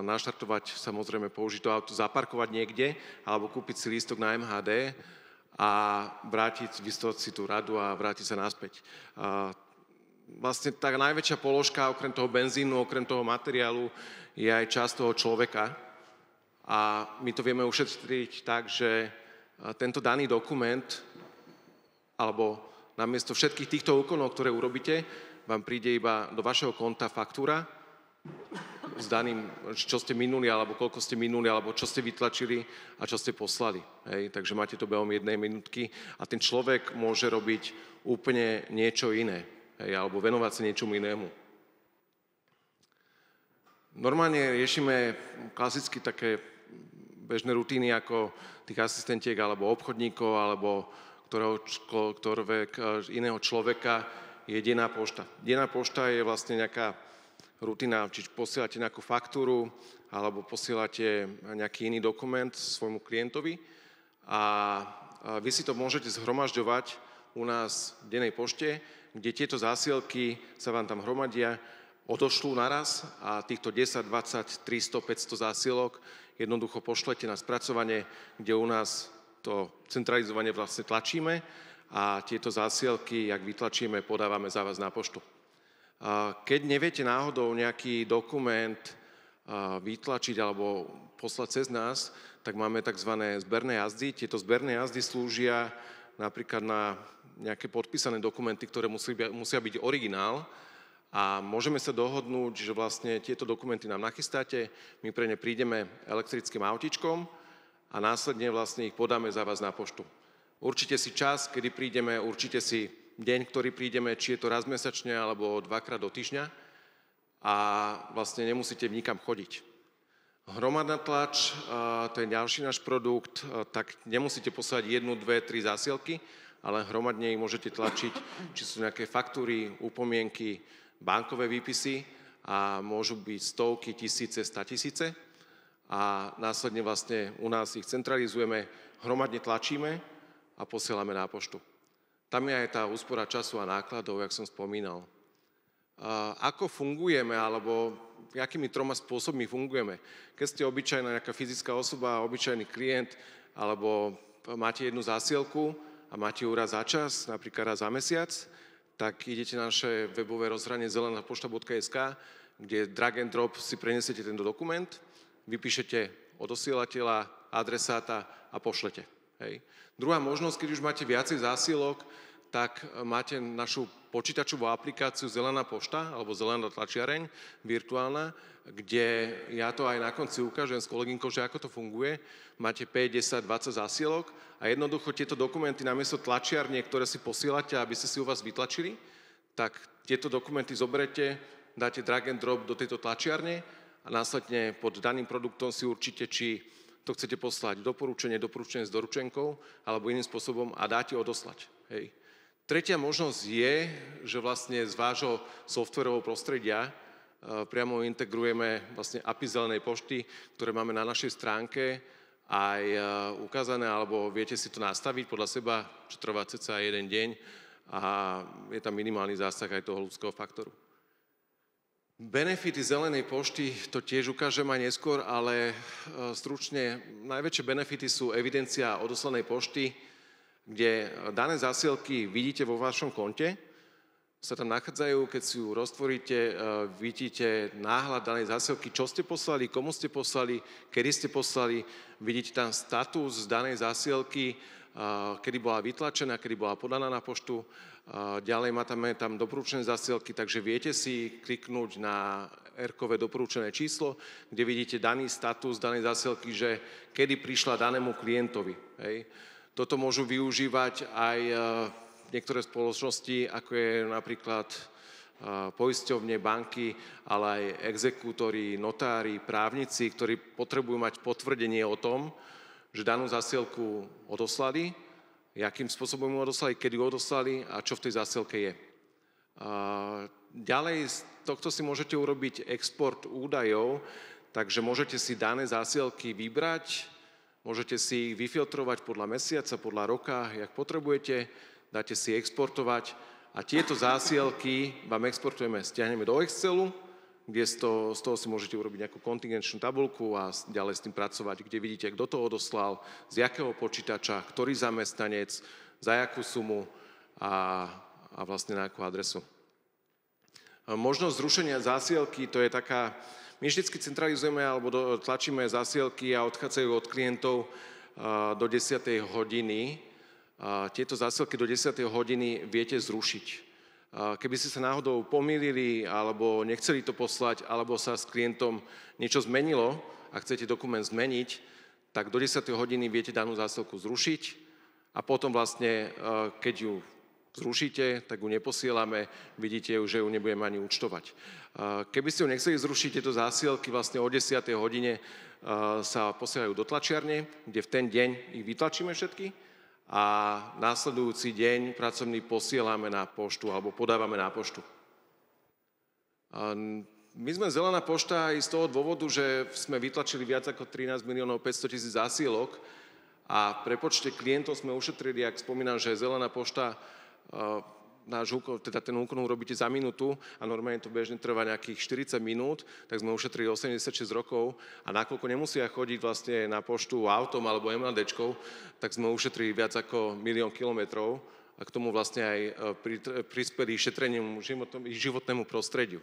naštartovať, samozrejme použiť to auto, zaparkovať niekde, alebo kúpiť si lístok na MHD a vrátiť, vystovať si tú radu a vrátiť sa naspäť. Vlastne tá najväčšia položka, okrem toho benzínu, okrem toho materiálu, je aj čas toho človeka. A my to vieme ušetriť tak, že tento daný dokument, alebo namiesto všetkých týchto úkonov, ktoré urobíte, vám príde iba do vašeho konta faktúra s daným, čo ste minuli, alebo koľko ste minuli, alebo čo ste vytlačili a čo ste poslali. Hej? Takže máte to behom jednej minútky a ten človek môže robiť úplne niečo iné, hej? alebo venovať sa niečomu inému. Normálne riešime klasicky také bežné rutiny ako tých asistentiek alebo obchodníkov alebo ktorého, ktorého iného človeka je denná pošta. Denná pošta je vlastne nejaká rutina, či posielate nejakú faktúru alebo posielate nejaký iný dokument svojmu klientovi a vy si to môžete zhromažďovať u nás v dennej pošte, kde tieto zásielky sa vám tam hromadia, odošlú naraz a týchto 10, 20, 300, 500 zásielok jednoducho pošlete na spracovanie, kde u nás to centralizovanie vlastne tlačíme a tieto zásielky, jak vytlačíme, podávame za vás na poštu. Keď neviete náhodou nejaký dokument vytlačiť alebo poslať cez nás, tak máme tzv. zberné jazdy. Tieto zberné jazdy slúžia napríklad na nejaké podpísané dokumenty, ktoré musí, musia byť originál a môžeme sa dohodnúť, že vlastne tieto dokumenty nám nachystáte, my pre ne prídeme elektrickým autičkom a následne vlastne ich podáme za vás na poštu. Určite si čas, kedy prídeme, určite si deň, ktorý prídeme, či je to raz mesačne alebo dvakrát do týždňa a vlastne nemusíte nikam chodiť. Hromadná tlač, to je ďalší náš produkt, tak nemusíte poslať jednu, dve, tri zásielky, ale hromadne ich môžete tlačiť, či sú nejaké faktúry, upomienky, bankové výpisy a môžu byť stovky, tisíce, statisíce a následne vlastne u nás ich centralizujeme, hromadne tlačíme a posielame na poštu. Tam je aj tá úspora času a nákladov, jak som spomínal. Ako fungujeme, alebo akými troma spôsobmi fungujeme? Keď ste obyčajná nejaká fyzická osoba, obyčajný klient, alebo máte jednu zásielku a máte ju raz za čas, napríklad raz za mesiac, tak idete na naše webové rozhranie zelenapošta.sk, kde drag and drop si prenesiete tento dokument, vypíšete odosielateľa, adresáta a pošlete. Hej. Druhá možnosť, keď už máte viacej zásielok, tak e, máte našu počítačovú aplikáciu Zelená pošta alebo Zelená tlačiareň virtuálna, kde ja to aj na konci ukážem s kolegynkou, že ako to funguje. Máte 5, 10, 20 zásielok a jednoducho tieto dokumenty namiesto tlačiarne, ktoré si posielate, aby ste si u vás vytlačili, tak tieto dokumenty zoberete, dáte drag and drop do tejto tlačiarne a následne pod daným produktom si určite, či to chcete poslať doporučenie, doporučenie s doručenkou alebo iným spôsobom a dáte odoslať. Hej. Tretia možnosť je, že vlastne z vášho softverového prostredia e, priamo integrujeme vlastne API zelenej pošty, ktoré máme na našej stránke aj e, ukázané, alebo viete si to nastaviť podľa seba, čo trvá ceca jeden deň a je tam minimálny zásah aj toho ľudského faktoru. Benefity zelenej pošty to tiež ukážem aj neskôr, ale e, stručne najväčšie benefity sú evidencia odoslanej pošty, kde dané zásielky vidíte vo vašom konte, sa tam nachádzajú, keď si ju roztvoríte, e, vidíte náhľad danej zásielky, čo ste poslali, komu ste poslali, kedy ste poslali, vidíte tam status danej zásielky, e, kedy bola vytlačená, kedy bola podaná na poštu, Ďalej máme tam doporučené zasielky, takže viete si kliknúť na r doporučené číslo, kde vidíte daný status danej zasielky, že kedy prišla danému klientovi. Hej. Toto môžu využívať aj e, niektoré spoločnosti, ako je napríklad e, poisťovne, banky, ale aj exekútori, notári, právnici, ktorí potrebujú mať potvrdenie o tom, že danú zasielku odoslali akým spôsobom ju odoslali, kedy ju odoslali a čo v tej zásielke je. A ďalej z tohto si môžete urobiť export údajov, takže môžete si dané zásielky vybrať, môžete si ich vyfiltrovať podľa mesiaca, podľa roka, jak potrebujete, dáte si exportovať a tieto zásielky vám exportujeme, stiahneme do Excelu, kde z toho, z toho si môžete urobiť nejakú kontingenčnú tabulku a ďalej s tým pracovať, kde vidíte, kto to odoslal, z jakého počítača, ktorý zamestnanec, za jakú sumu a, a vlastne na akú adresu. Možnosť zrušenia zásielky, to je taká, my vždy centralizujeme alebo do, tlačíme zásielky a odchádzajú od klientov uh, do 10. hodiny. Uh, tieto zásielky do 10. hodiny viete zrušiť. Keby ste sa náhodou pomýlili alebo nechceli to poslať, alebo sa s klientom niečo zmenilo a chcete dokument zmeniť, tak do 10. hodiny viete danú zásilku zrušiť a potom vlastne, keď ju zrušíte, tak ju neposielame, vidíte ju, že ju nebudeme ani účtovať. Keby ste ju nechceli zrušiť, tieto zásielky vlastne o 10. hodine sa posielajú do tlačiarne, kde v ten deň ich vytlačíme všetky a následujúci deň pracovný posielame na poštu alebo podávame na poštu. My sme Zelená pošta aj z toho dôvodu, že sme vytlačili viac ako 13 miliónov 500 tisíc zásielok a pre počte klientov sme ušetrili, ak spomínam, že Zelená pošta náš úkon, teda ten úkon urobíte za minútu a normálne to bežne trvá nejakých 40 minút, tak sme ušetrili 86 rokov a nakoľko nemusia chodiť vlastne na poštu autom alebo MLDčkou, tak sme ušetrili viac ako milión kilometrov a k tomu vlastne aj e, prispeli šetreniu životnému prostrediu.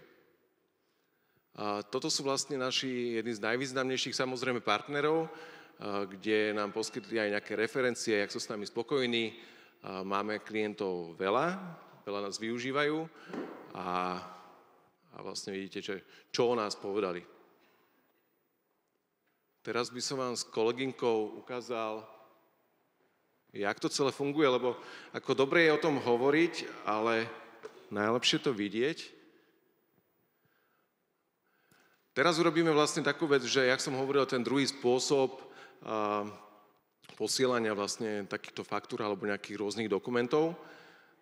A toto sú vlastne naši jedni z najvýznamnejších samozrejme partnerov, e, kde nám poskytli aj nejaké referencie, jak sú s nami spokojní. Máme klientov veľa, veľa nás využívajú a, a vlastne vidíte, že, čo o nás povedali. Teraz by som vám s kolegynkou ukázal, jak to celé funguje, lebo ako dobre je o tom hovoriť, ale najlepšie to vidieť. Teraz urobíme vlastne takú vec, že, jak som hovoril, ten druhý spôsob posielania vlastne takýchto faktúr alebo nejakých rôznych dokumentov,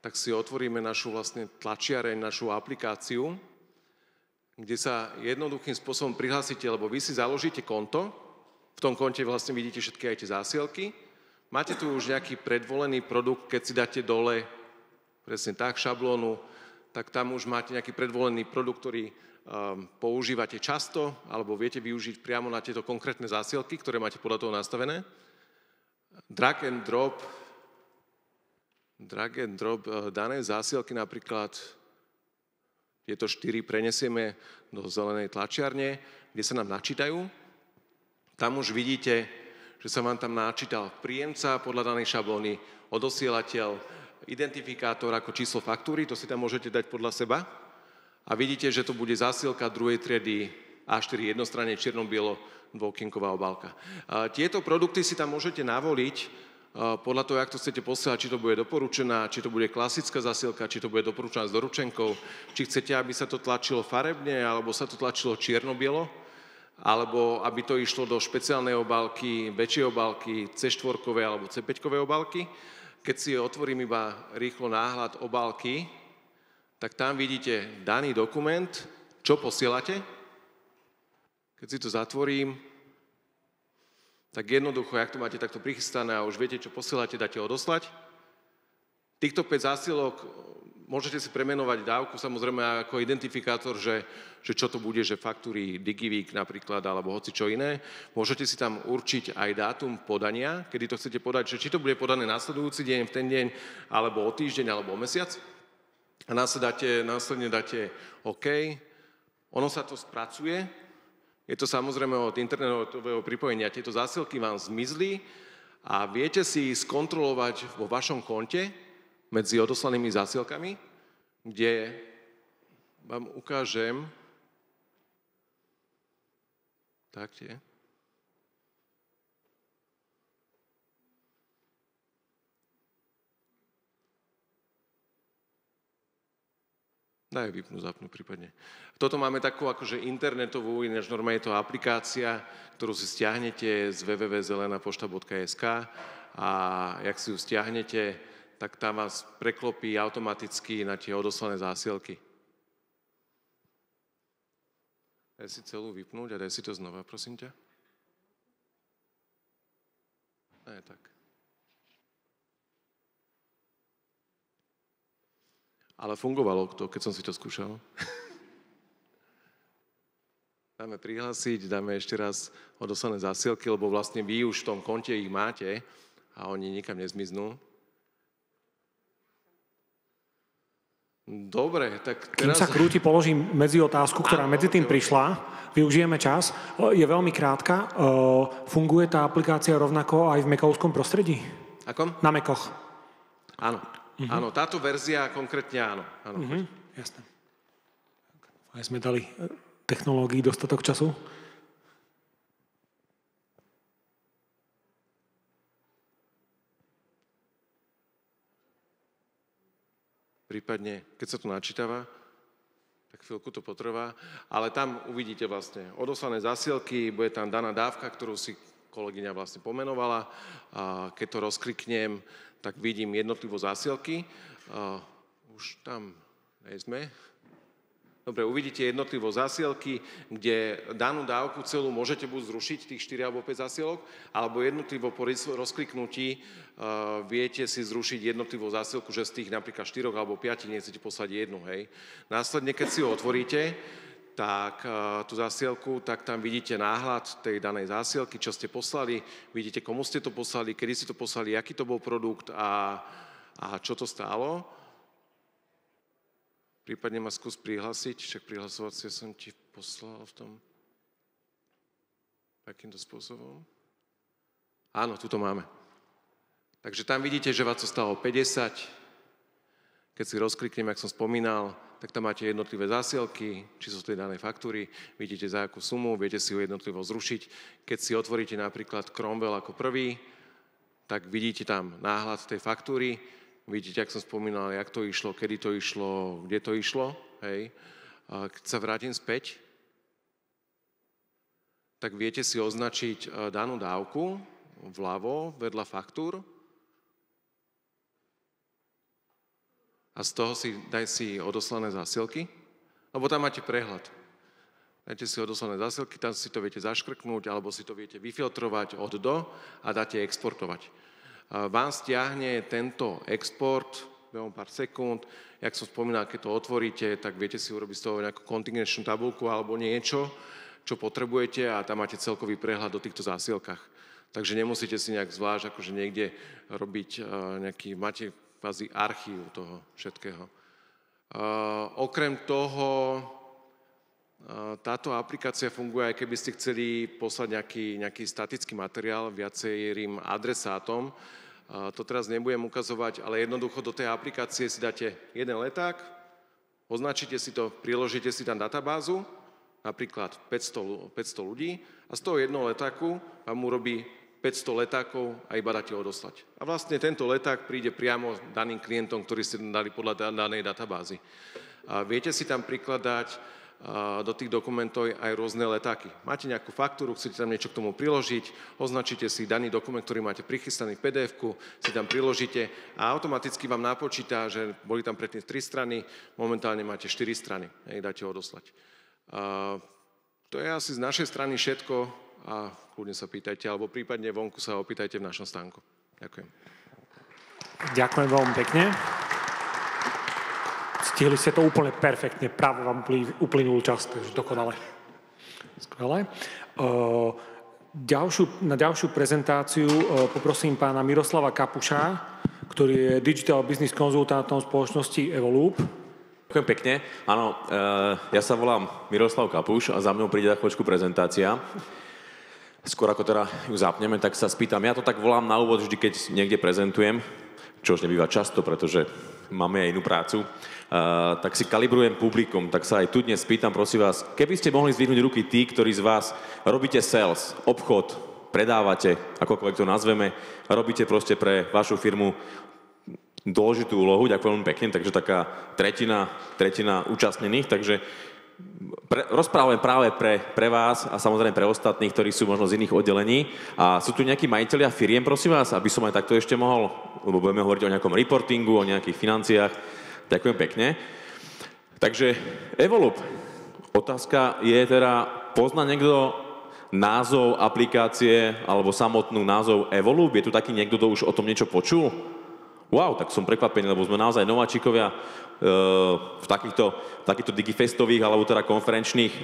tak si otvoríme našu vlastne tlačiareň, našu aplikáciu, kde sa jednoduchým spôsobom prihlásite, lebo vy si založíte konto, v tom konte vlastne vidíte všetky aj tie zásielky, máte tu už nejaký predvolený produkt, keď si dáte dole presne tak šablónu, tak tam už máte nejaký predvolený produkt, ktorý um, používate často, alebo viete využiť priamo na tieto konkrétne zásielky, ktoré máte podľa toho nastavené. Drag and drop drag and drop eh, dané zásielky, napríklad tieto štyri prenesieme do zelenej tlačiarne, kde sa nám načítajú. Tam už vidíte, že sa vám tam načítal príjemca podľa danej šablóny, odosielateľ, identifikátor ako číslo faktúry, to si tam môžete dať podľa seba. A vidíte, že to bude zásielka druhej triedy A4 jednostranne čierno-bielo dvoukienková obálka. Tieto produkty si tam môžete navoliť podľa toho, jak to chcete posielať, či to bude doporučená, či to bude klasická zasielka, či to bude doporučená s doručenkou, či chcete, aby sa to tlačilo farebne, alebo sa to tlačilo čierno-bielo, alebo aby to išlo do špeciálnej obálky, väčšej obálky, C4 alebo C5 obálky. Keď si otvorím iba rýchlo náhľad obálky, tak tam vidíte daný dokument, čo posielate. Keď si to zatvorím, tak jednoducho, jak to máte takto prichystané a už viete, čo posielate, dáte odoslať. Týchto 5 zásilok môžete si premenovať dávku samozrejme ako identifikátor, že, že čo to bude, že faktúry Digivík napríklad, alebo hoci čo iné. Môžete si tam určiť aj dátum podania, kedy to chcete podať, že či to bude podané následujúci deň, v ten deň, alebo o týždeň, alebo o mesiac. A následne dáte, následne dáte OK. Ono sa to spracuje, je to samozrejme od internetového pripojenia. Tieto zásilky vám zmizli a viete si skontrolovať vo vašom konte medzi odoslanými zásilkami, kde vám ukážem tak tie. Daj vypnú, zapnú prípadne. Toto máme takú akože internetovú, ináč normálne je to aplikácia, ktorú si stiahnete z www.zelenapošta.sk a jak si ju stiahnete, tak tam vás preklopí automaticky na tie odoslané zásielky. Daj si celú vypnúť a daj si to znova, prosím ťa. Ne, tak. Ale fungovalo to, keď som si to skúšal. (laughs) dáme prihlásiť, dáme ešte raz odoslané zásielky, lebo vlastne vy už v tom konte ich máte a oni nikam nezmiznú. Dobre, tak teraz... Kým sa krúti, položím medzi otázku, ktorá medzi tým prišla. Využijeme čas. Je veľmi krátka. Funguje tá aplikácia rovnako aj v mekovskom prostredí? Akom? Na mekoch. Áno. Uh-huh. Áno, táto verzia konkrétne áno. áno uh-huh. Jasné. Aj sme dali technológií dostatok času? Prípadne, keď sa to načítava, tak chvíľku to potrvá, ale tam uvidíte vlastne odoslané zasielky, bude tam daná dávka, ktorú si kolegyňa vlastne pomenovala. A keď to rozkliknem, tak vidím jednotlivo zásielky. A už tam nejsme. Dobre, uvidíte jednotlivo zasielky, kde danú dávku celú môžete buď zrušiť, tých 4 alebo 5 zasielok, alebo jednotlivo po rozkliknutí uh, viete si zrušiť jednotlivo zasielku, že z tých napríklad 4 alebo 5 nechcete poslať jednu, hej. Následne, keď si ho otvoríte, tak uh, tú zasielku, tak tam vidíte náhľad tej danej zásielky, čo ste poslali, vidíte, komu ste to poslali, kedy ste to poslali, aký to bol produkt a, a čo to stálo. Prípadne ma skús prihlásiť, však prihlasovacie som ti poslal v tom takýmto spôsobom. Áno, tu to máme. Takže tam vidíte, že vás to stalo 50. Keď si rozkliknem, ak som spomínal, tak tam máte jednotlivé zásielky, či sú tej danej faktúry, vidíte za akú sumu, viete si ho jednotlivo zrušiť. Keď si otvoríte napríklad Cromwell ako prvý, tak vidíte tam náhľad tej faktúry, Vidíte, ak som spomínal, jak to išlo, kedy to išlo, kde to išlo. Hej. Keď sa vrátim späť, tak viete si označiť e, danú dávku vľavo vedľa faktúr a z toho si daj si odoslané zásielky, lebo tam máte prehľad. Dajte si odoslané zásielky, tam si to viete zaškrknúť, alebo si to viete vyfiltrovať od do a dáte exportovať vám stiahne tento export behom pár sekúnd. Jak som spomínal, keď to otvoríte, tak viete si urobiť z toho nejakú kontingenčnú tabulku alebo niečo, čo potrebujete a tam máte celkový prehľad o týchto zásielkach. Takže nemusíte si nejak zvlášť akože niekde robiť nejaký, máte kvázi archív toho všetkého. Okrem toho, táto aplikácia funguje, aj keby ste chceli poslať nejaký, nejaký statický materiál viacerým adresátom, to teraz nebudem ukazovať, ale jednoducho do tej aplikácie si dáte jeden leták, označíte si to, priložíte si tam databázu, napríklad 500, 500 ľudí a z toho jednoho letáku vám urobí 500 letákov a iba dáte odoslať. A vlastne tento leták príde priamo daným klientom, ktorí ste dali podľa danej databázy. A viete si tam prikladať do tých dokumentov aj rôzne letáky. Máte nejakú faktúru, chcete tam niečo k tomu priložiť, označíte si daný dokument, ktorý máte prichystaný v pdf si tam priložíte a automaticky vám napočíta, že boli tam predtým 3 strany, momentálne máte 4 strany, hej, dáte odoslať. A to je asi z našej strany všetko a kľudne sa pýtajte, alebo prípadne vonku sa opýtajte v našom stánku. Ďakujem. Ďakujem veľmi pekne. Stihli ste to úplne perfektne, práve vám uplynul čas, takže dokonale. Skvelé. Ďalšiu, na ďalšiu prezentáciu poprosím pána Miroslava Kapuša, ktorý je digital business konzultantom spoločnosti Evolup. Ďakujem pekne. Áno, ja sa volám Miroslav Kapuš a za mnou príde chvíľočku prezentácia. Skôr ako teda ju zapneme, tak sa spýtam. Ja to tak volám na úvod vždy, keď niekde prezentujem, čo už nebýva často, pretože máme aj inú prácu tak si kalibrujem publikum, tak sa aj tu dnes spýtam, prosím vás, keby ste mohli zdvihnúť ruky tí, ktorí z vás robíte sales, obchod, predávate, akokoľvek to nazveme, robíte proste pre vašu firmu dôležitú úlohu, ďakujem veľmi pekne, takže taká tretina, tretina účastnených, takže pre, rozprávame práve pre, pre vás a samozrejme pre ostatných, ktorí sú možno z iných oddelení. A sú tu nejakí majiteľia firiem, prosím vás, aby som aj takto ešte mohol, lebo budeme hovoriť o nejakom reportingu, o nejakých financiách, Ďakujem pekne. Takže Evolup. Otázka je teda, pozná niekto názov aplikácie alebo samotnú názov Evolup? Je tu taký niekto, kto už o tom niečo počul? Wow, tak som prekvapený, lebo sme naozaj nováčikovia e, v takýchto, takýchto digifestových alebo teda konferenčných e,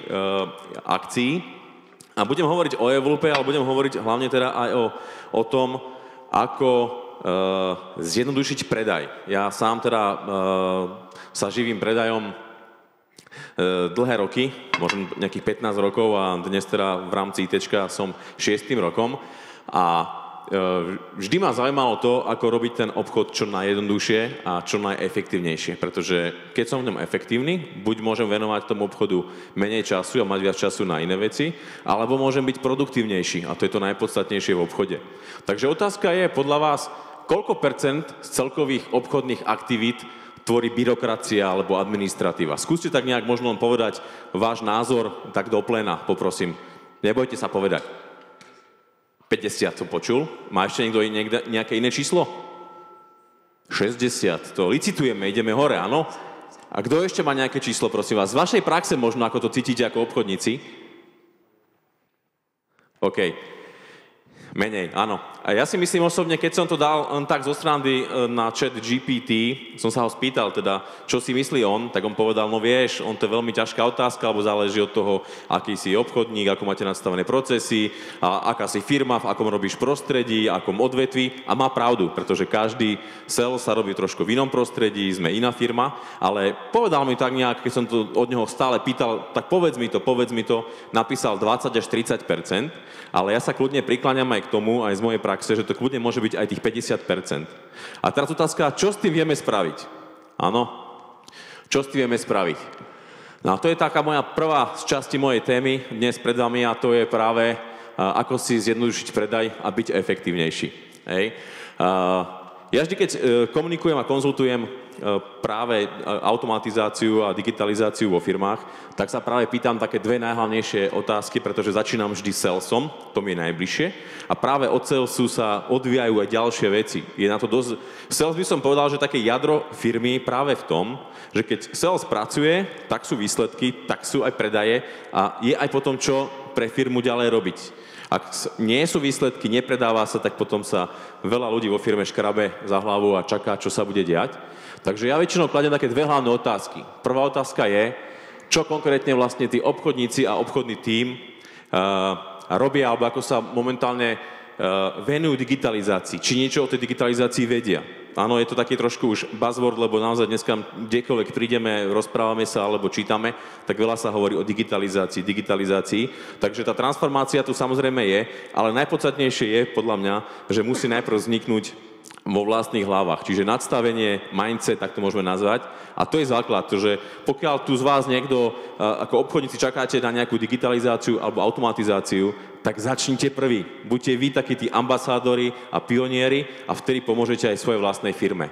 akcií. A budem hovoriť o Evolupe, ale budem hovoriť hlavne teda aj o, o tom, ako e, zjednodušiť predaj. Ja sám teda sa živím predajom dlhé roky, možno nejakých 15 rokov a dnes teda v rámci IT som 6. rokom a vždy ma zaujímalo to, ako robiť ten obchod čo najjednoduchšie a čo najefektívnejšie, pretože keď som v ňom efektívny, buď môžem venovať tomu obchodu menej času a mať viac času na iné veci, alebo môžem byť produktívnejší a to je to najpodstatnejšie v obchode. Takže otázka je podľa vás, koľko percent z celkových obchodných aktivít tvorí byrokracia alebo administratíva. Skúste tak nejak možno povedať váš názor tak do plena, poprosím. Nebojte sa povedať. 50 som počul. Má ešte niekto niekde, nejaké iné číslo? 60. To licitujeme, ideme hore, áno? A kto ešte má nejaké číslo, prosím vás? Z vašej praxe možno, ako to cítite ako obchodníci? OK. Menej, áno. A ja si myslím osobne, keď som to dal len tak zo strany e, na chat GPT, som sa ho spýtal teda, čo si myslí on, tak on povedal, no vieš, on to je veľmi ťažká otázka, alebo záleží od toho, aký si obchodník, ako máte nastavené procesy, a aká si firma, v akom robíš prostredí, akom odvetvi. A má pravdu, pretože každý sel sa robí trošku v inom prostredí, sme iná firma, ale povedal mi tak nejak, keď som to od neho stále pýtal, tak povedz mi to, povedz mi to, napísal 20 až 30% ale ja sa kľudne prikláňam aj k tomu, aj z mojej praxe, že to kľudne môže byť aj tých 50%. A teraz otázka, čo s tým vieme spraviť? Áno? Čo s tým vieme spraviť? No a to je taká moja prvá z časti mojej témy dnes pred vami a to je práve, ako si zjednodušiť predaj a byť efektívnejší. Hej. Ja vždy, keď e, komunikujem a konzultujem E, práve e, automatizáciu a digitalizáciu vo firmách, tak sa práve pýtam také dve najhlavnejšie otázky, pretože začínam vždy salesom, to mi je najbližšie, a práve od salesu sa odvíjajú aj ďalšie veci. Je na to dosť... Sales by som povedal, že také jadro firmy práve v tom, že keď sales pracuje, tak sú výsledky, tak sú aj predaje a je aj potom čo pre firmu ďalej robiť. Ak nie sú výsledky, nepredáva sa, tak potom sa veľa ľudí vo firme škrabe za hlavu a čaká, čo sa bude diať. Takže ja väčšinou kladem také dve hlavné otázky. Prvá otázka je, čo konkrétne vlastne tí obchodníci a obchodný tím uh, robia, alebo ako sa momentálne uh, venujú digitalizácii. Či niečo o tej digitalizácii vedia. Áno, je to taký trošku už buzzword, lebo naozaj dneska kdekoľvek prídeme, rozprávame sa alebo čítame, tak veľa sa hovorí o digitalizácii, digitalizácii. Takže tá transformácia tu samozrejme je, ale najpodstatnejšie je podľa mňa, že musí najprv vzniknúť vo vlastných hlavách. Čiže nadstavenie, mindset, tak to môžeme nazvať. A to je základ, že pokiaľ tu z vás niekto, ako obchodníci čakáte na nejakú digitalizáciu alebo automatizáciu, tak začnite prvý. Buďte vy takí tí ambasádori a pionieri a vtedy pomôžete aj svojej vlastnej firme.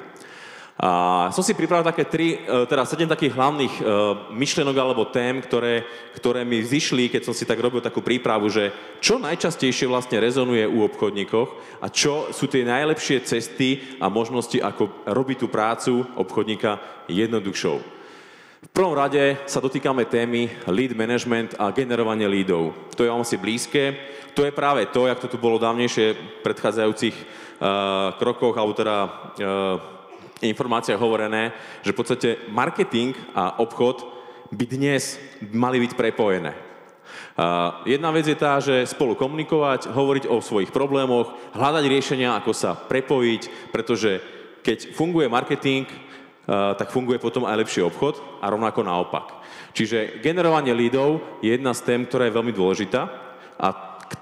A som si pripravil také tri, e, teda sedem takých hlavných e, myšlienok alebo tém, ktoré, ktoré mi zišli, keď som si tak robil takú prípravu, že čo najčastejšie vlastne rezonuje u obchodníkov a čo sú tie najlepšie cesty a možnosti, ako robiť tú prácu obchodníka jednoduchšou. V prvom rade sa dotýkame témy lead management a generovanie leadov. To je vám asi blízke. To je práve to, jak to tu bolo dávnejšie v predchádzajúcich uh, krokoch, alebo teda uh, informáciách hovorené, že v podstate marketing a obchod by dnes mali byť prepojené. Uh, jedna vec je tá, že spolu komunikovať, hovoriť o svojich problémoch, hľadať riešenia, ako sa prepojiť, pretože keď funguje marketing, uh, tak funguje potom aj lepší obchod a rovnako naopak. Čiže generovanie lídov je jedna z tém, ktorá je veľmi dôležitá a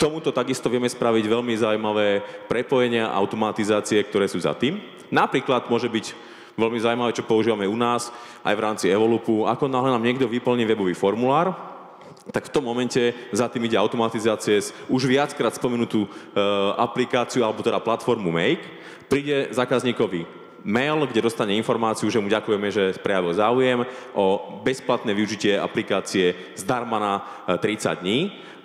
tomuto takisto vieme spraviť veľmi zaujímavé prepojenia, automatizácie, ktoré sú za tým. Napríklad môže byť veľmi zaujímavé, čo používame u nás, aj v rámci Evolupu. Ako náhle nám niekto vyplní webový formulár, tak v tom momente za tým ide automatizácie z už viackrát spomenutú e, aplikáciu alebo teda platformu Make. Príde zákazníkovi mail, kde dostane informáciu, že mu ďakujeme, že prejavil záujem o bezplatné využitie aplikácie zdarma na 30 e, dní.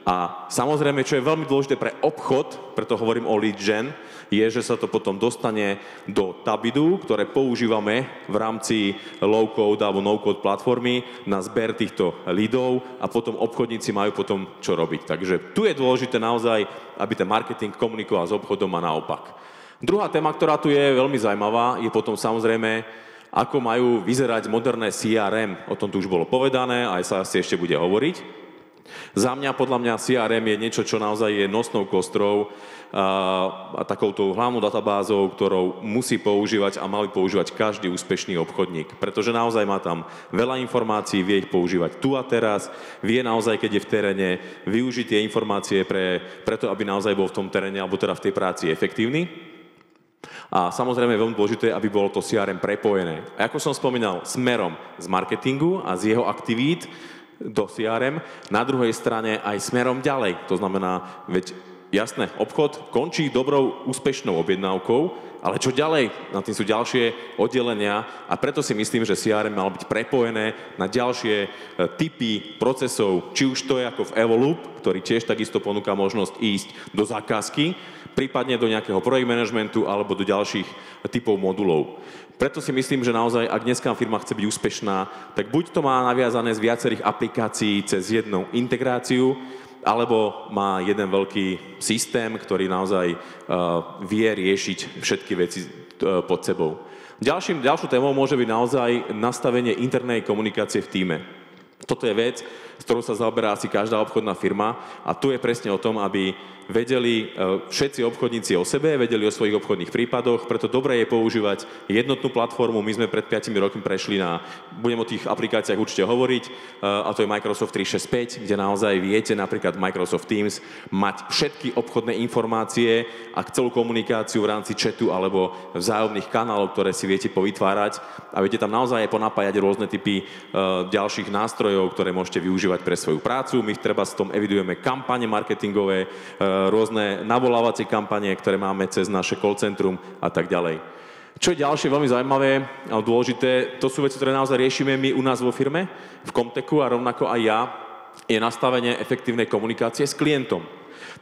A samozrejme, čo je veľmi dôležité pre obchod, preto hovorím o lead gen, je, že sa to potom dostane do Tabidu, ktoré používame v rámci low-code alebo no-code platformy na zber týchto leadov a potom obchodníci majú potom čo robiť. Takže tu je dôležité naozaj, aby ten marketing komunikoval s obchodom a naopak. Druhá téma, ktorá tu je veľmi zaujímavá, je potom samozrejme, ako majú vyzerať moderné CRM. O tom tu už bolo povedané, aj sa asi ešte bude hovoriť. Za mňa, podľa mňa CRM je niečo, čo naozaj je nosnou kostrou a, a takouto hlavnou databázou, ktorou musí používať a mali používať každý úspešný obchodník. Pretože naozaj má tam veľa informácií, vie ich používať tu a teraz, vie naozaj, keď je v teréne, využiť tie informácie pre, preto, aby naozaj bol v tom teréne alebo teda v tej práci efektívny. A samozrejme je veľmi dôležité, aby bolo to CRM prepojené. A ako som spomínal, smerom z marketingu a z jeho aktivít do CRM, na druhej strane aj smerom ďalej. To znamená, veď jasné, obchod končí dobrou, úspešnou objednávkou, ale čo ďalej? Na tým sú ďalšie oddelenia a preto si myslím, že CRM malo byť prepojené na ďalšie e, typy procesov, či už to je ako v Evolup, ktorý tiež takisto ponúka možnosť ísť do zákazky, prípadne do nejakého projekt managementu alebo do ďalších typov modulov. Preto si myslím, že naozaj, ak dneska firma chce byť úspešná, tak buď to má naviazané z viacerých aplikácií cez jednu integráciu, alebo má jeden veľký systém, ktorý naozaj uh, vie riešiť všetky veci uh, pod sebou. Ďalším, ďalšou témou môže byť naozaj nastavenie internej komunikácie v týme. Toto je vec, ktorou sa zaoberá asi každá obchodná firma. A tu je presne o tom, aby vedeli e, všetci obchodníci o sebe, vedeli o svojich obchodných prípadoch, preto dobre je používať jednotnú platformu. My sme pred 5 rokmi prešli na, budem o tých aplikáciách určite hovoriť, e, a to je Microsoft 365, kde naozaj viete napríklad Microsoft Teams mať všetky obchodné informácie a celú komunikáciu v rámci chatu alebo vzájomných kanálov, ktoré si viete povytvárať. A viete tam naozaj ponapájať rôzne typy e, ďalších nástrojov, ktoré môžete využívať pre svoju prácu. My treba s tom evidujeme kampane marketingové, rôzne navolávacie kampanie, ktoré máme cez naše call centrum a tak ďalej. Čo je ďalšie veľmi zaujímavé a dôležité, to sú veci, ktoré naozaj riešime my u nás vo firme, v Comtechu a rovnako aj ja, je nastavenie efektívnej komunikácie s klientom.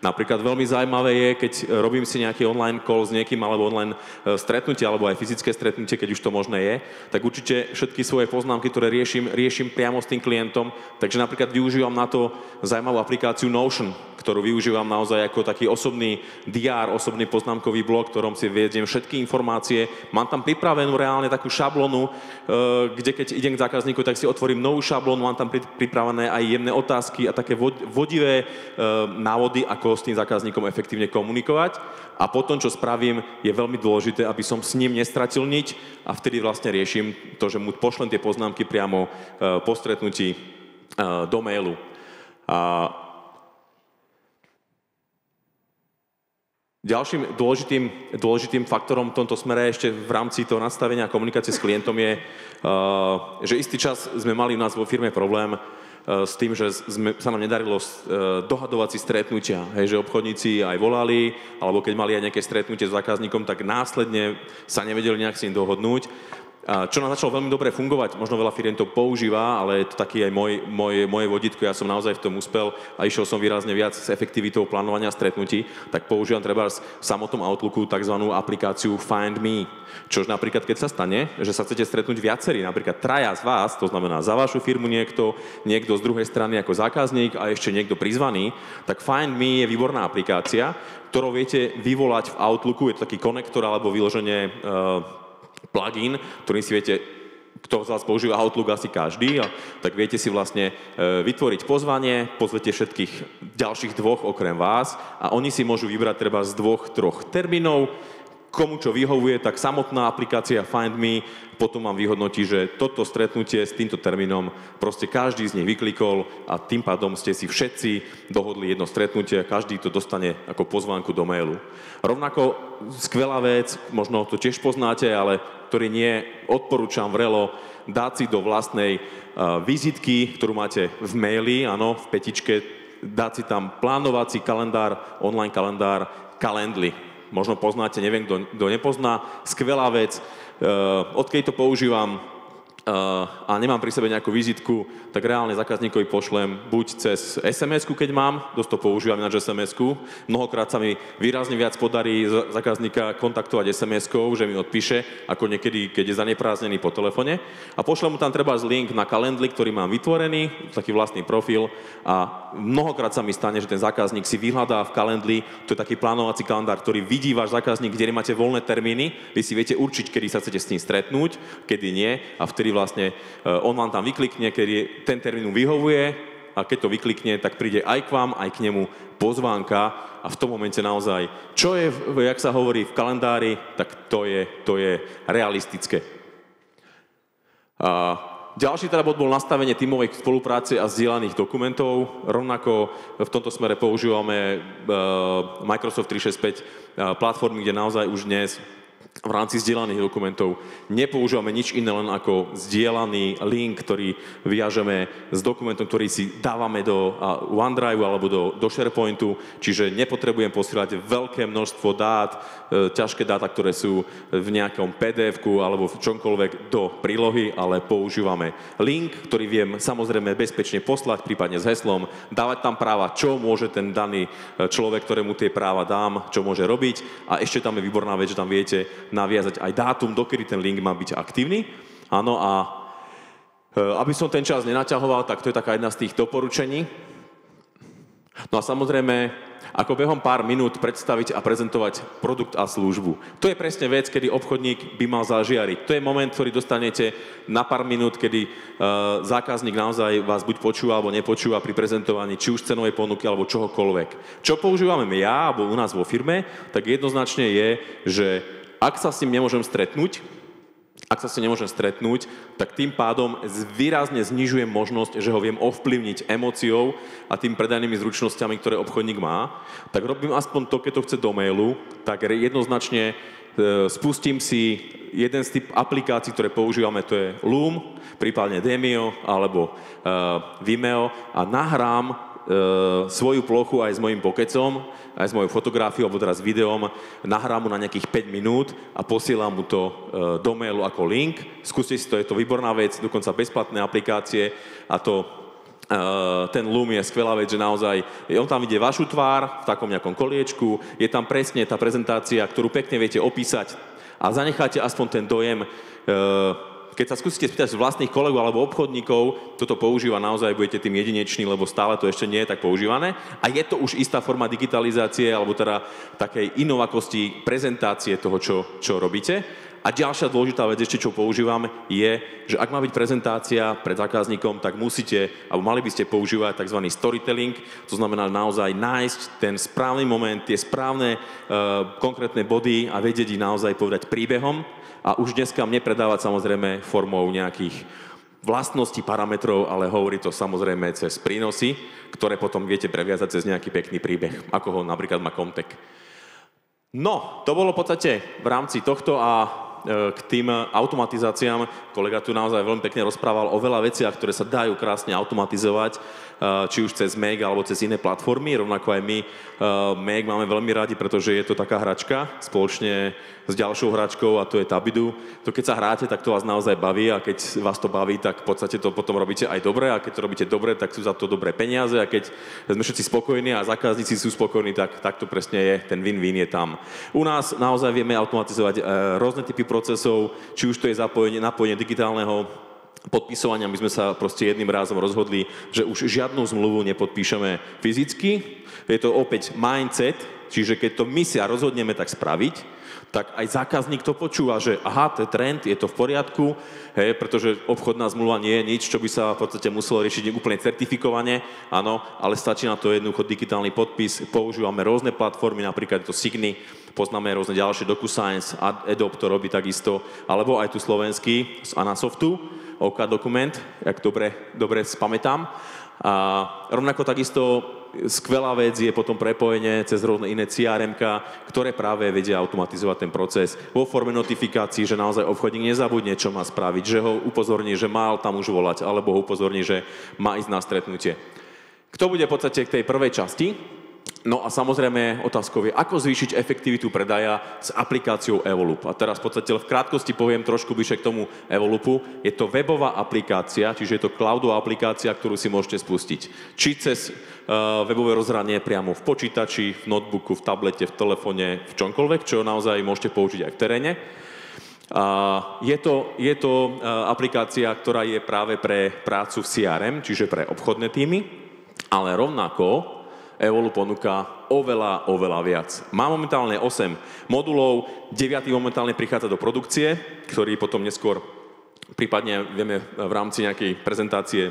Napríklad veľmi zaujímavé je, keď robím si nejaký online call s niekým alebo online e, stretnutie alebo aj fyzické stretnutie, keď už to možné je, tak určite všetky svoje poznámky, ktoré riešim, riešim priamo s tým klientom. Takže napríklad využívam na to zaujímavú aplikáciu Notion, ktorú využívam naozaj ako taký osobný DR, osobný poznámkový blok, ktorom si vediem všetky informácie. Mám tam pripravenú reálne takú šablonu, e, kde keď idem k zákazníku, tak si otvorím novú šablonu, mám tam pripravené aj jemné otázky a také vodivé e, návody, ako s tým zákazníkom efektívne komunikovať. A potom, čo spravím, je veľmi dôležité, aby som s ním nestratil niť a vtedy vlastne riešim to, že mu pošlem tie poznámky priamo e, po stretnutí do mailu. A Ďalším dôležitým, dôležitým faktorom v tomto smere ešte v rámci toho nastavenia komunikácie s klientom je, uh, že istý čas sme mali u nás vo firme problém s tým, že sme, sa nám nedarilo uh, dohadovať si stretnutia. Hej, že obchodníci aj volali, alebo keď mali aj nejaké stretnutie s zákazníkom, tak následne sa nevedeli nejak s ním dohodnúť čo nám začalo veľmi dobre fungovať, možno veľa firiem to používa, ale je to taký aj môj, môj, moje vodítko, ja som naozaj v tom úspel a išiel som výrazne viac s efektivitou plánovania stretnutí, tak používam treba v samotnom Outlooku tzv. aplikáciu Find Me, čož napríklad, keď sa stane, že sa chcete stretnúť viacerí, napríklad traja z vás, to znamená za vašu firmu niekto, niekto z druhej strany ako zákazník a ešte niekto prizvaný, tak Find Me je výborná aplikácia, ktorou viete vyvolať v Outlooku, je to taký konektor alebo vyloženie uh, plugin, ktorý si viete kto z vás používa Outlook asi každý, a tak viete si vlastne e, vytvoriť pozvanie, pozvete všetkých ďalších dvoch okrem vás a oni si môžu vybrať treba z dvoch, troch termínov, komu čo vyhovuje, tak samotná aplikácia Find Me potom vám vyhodnotí, že toto stretnutie s týmto termínom proste každý z nich vyklikol a tým pádom ste si všetci dohodli jedno stretnutie, každý to dostane ako pozvánku do mailu. Rovnako skvelá vec, možno to tiež poznáte, ale ktorý nie odporúčam vrelo dať si do vlastnej uh, vizitky, ktorú máte v maili, áno, v petičke, dať si tam plánovací kalendár, online kalendár, Calendly. Možno poznáte, neviem, kto, kto nepozná. Skvelá vec, uh, odkedy to používam, a nemám pri sebe nejakú vizitku, tak reálne zákazníkovi pošlem buď cez sms keď mám, dosť to používam na sms Mnohokrát sa mi výrazne viac podarí zákazníka kontaktovať sms že mi odpíše, ako niekedy, keď je zanepráznený po telefone. A pošlem mu tam treba link na kalendli, ktorý mám vytvorený, taký vlastný profil. A mnohokrát sa mi stane, že ten zákazník si vyhľadá v kalendli, to je taký plánovací kalendár, ktorý vidí váš zákazník, kde máte voľné termíny, vy si viete určiť, kedy sa chcete s ním stretnúť, kedy nie a vtedy vlastne e, on vám tam vyklikne, kedy ten termín vyhovuje a keď to vyklikne, tak príde aj k vám, aj k nemu pozvánka a v tom momente naozaj, čo je, jak sa hovorí v kalendári, tak to je, to je realistické. A ďalší teda bod bol nastavenie tímovej spolupráce a zdieľaných dokumentov. Rovnako v tomto smere používame e, Microsoft 365 e, platformy, kde naozaj už dnes v rámci zdieľaných dokumentov nepoužívame nič iné len ako zdieľaný link, ktorý viažeme s dokumentom, ktorý si dávame do OneDrive alebo do, do SharePointu, čiže nepotrebujem posielať veľké množstvo dát, ťažké dáta, ktoré sú v nejakom pdf alebo v čomkoľvek do prílohy, ale používame link, ktorý viem samozrejme bezpečne poslať, prípadne s heslom, dávať tam práva, čo môže ten daný e, človek, ktorému tie práva dám, čo môže robiť a ešte tam je výborná vec, že tam viete naviazať aj dátum, dokedy ten link má byť aktívny. Áno, a e, aby som ten čas nenaťahoval, tak to je taká jedna z tých doporučení. No a samozrejme, ako behom pár minút predstaviť a prezentovať produkt a službu. To je presne vec, kedy obchodník by mal zažiariť. To je moment, ktorý dostanete na pár minút, kedy uh, zákazník naozaj vás buď počúva alebo nepočúva pri prezentovaní či už cenovej ponuky alebo čohokoľvek. Čo používame ja alebo u nás vo firme, tak jednoznačne je, že ak sa s ním nemôžem stretnúť, ak sa s ním nemôžem stretnúť, tak tým pádom výrazne znižujem možnosť, že ho viem ovplyvniť emóciou a tým predajnými zručnosťami, ktoré obchodník má. Tak robím aspoň to, keď to chce do mailu, tak jednoznačne e, spustím si jeden z typ aplikácií, ktoré používame, to je Loom, prípadne Demio alebo uh, Vimeo a nahrám svoju plochu aj s mojim pokecom, aj s mojou fotografiou, alebo teraz videom, nahrám mu na nejakých 5 minút a posielam mu to e, do mailu ako link. Skúste si to, je to výborná vec, dokonca bezplatné aplikácie a to e, ten Loom je skvelá vec, že naozaj, on tam vidie vašu tvár v takom nejakom koliečku, je tam presne tá prezentácia, ktorú pekne viete opísať a zanecháte aspoň ten dojem, keď sa skúsite spýtať vlastných kolegov alebo obchodníkov, toto používa naozaj, budete tým jedineční, lebo stále to ešte nie je tak používané. A je to už istá forma digitalizácie, alebo teda takej inovakosti prezentácie toho, čo, čo robíte. A ďalšia dôležitá vec ešte, čo používam, je, že ak má byť prezentácia pred zákazníkom, tak musíte, alebo mali by ste používať tzv. storytelling, to znamená naozaj nájsť ten správny moment, tie správne uh, konkrétne body a vedieť ich naozaj povedať príbehom a už dneska mne predávať samozrejme formou nejakých vlastností, parametrov, ale hovorí to samozrejme cez prínosy, ktoré potom viete previazať cez nejaký pekný príbeh, ako ho napríklad má Comtech. No, to bolo v podstate v rámci tohto a k tým automatizáciám. Kolega tu naozaj veľmi pekne rozprával o veľa veciach, ktoré sa dajú krásne automatizovať Eh, či už cez Meg alebo cez iné platformy. Rovnako aj my eh, Meg máme veľmi radi, pretože je to taká hračka spoločne s ďalšou hračkou a to je Tabidu. To keď sa hráte, tak to vás naozaj baví a keď vás to baví, tak v podstate to potom robíte aj dobre a keď to robíte dobre, tak sú za to dobré peniaze a keď sme všetci spokojní a zákazníci sú spokojní, tak, tak to presne je, ten win-win je tam. U nás naozaj vieme automatizovať e, rôzne typy procesov, či už to je zapojenie, napojenie digitálneho podpisovania my sme sa proste jedným rázom rozhodli, že už žiadnu zmluvu nepodpíšeme fyzicky. Je to opäť mindset, čiže keď to my si rozhodneme tak spraviť, tak aj zákazník to počúva, že aha, to je trend, je to v poriadku, hej, pretože obchodná zmluva nie je nič, čo by sa v podstate muselo riešiť úplne certifikovane, áno, ale stačí na to jednoducho digitálny podpis, používame rôzne platformy, napríklad to Signy, poznáme rôzne ďalšie, DocuSigns, Adobe to robí takisto, alebo aj tu slovenský z Anasoftu, OK dokument, jak dobre, dobre spamätám. A rovnako takisto skvelá vec je potom prepojenie cez rôzne iné crm ktoré práve vedia automatizovať ten proces vo forme notifikácií, že naozaj obchodník nezabudne, čo má spraviť, že ho upozorní, že mal tam už volať, alebo ho upozorní, že má ísť na stretnutie. Kto bude v podstate k tej prvej časti? No a samozrejme otázkou je, ako zvýšiť efektivitu predaja s aplikáciou Evolup. A teraz v podstate v krátkosti poviem trošku bližšie k tomu Evolupu. Je to webová aplikácia, čiže je to cloudová aplikácia, ktorú si môžete spustiť. Či cez uh, webové rozhranie priamo v počítači, v notebooku, v tablete, v telefóne, v čomkoľvek, čo naozaj môžete použiť aj v teréne. Uh, je to, je to uh, aplikácia, ktorá je práve pre prácu v CRM, čiže pre obchodné týmy, ale rovnako Evolu ponúka oveľa, oveľa viac. Má momentálne 8 modulov, 9 momentálne prichádza do produkcie, ktorý potom neskôr prípadne vieme v rámci nejakej prezentácie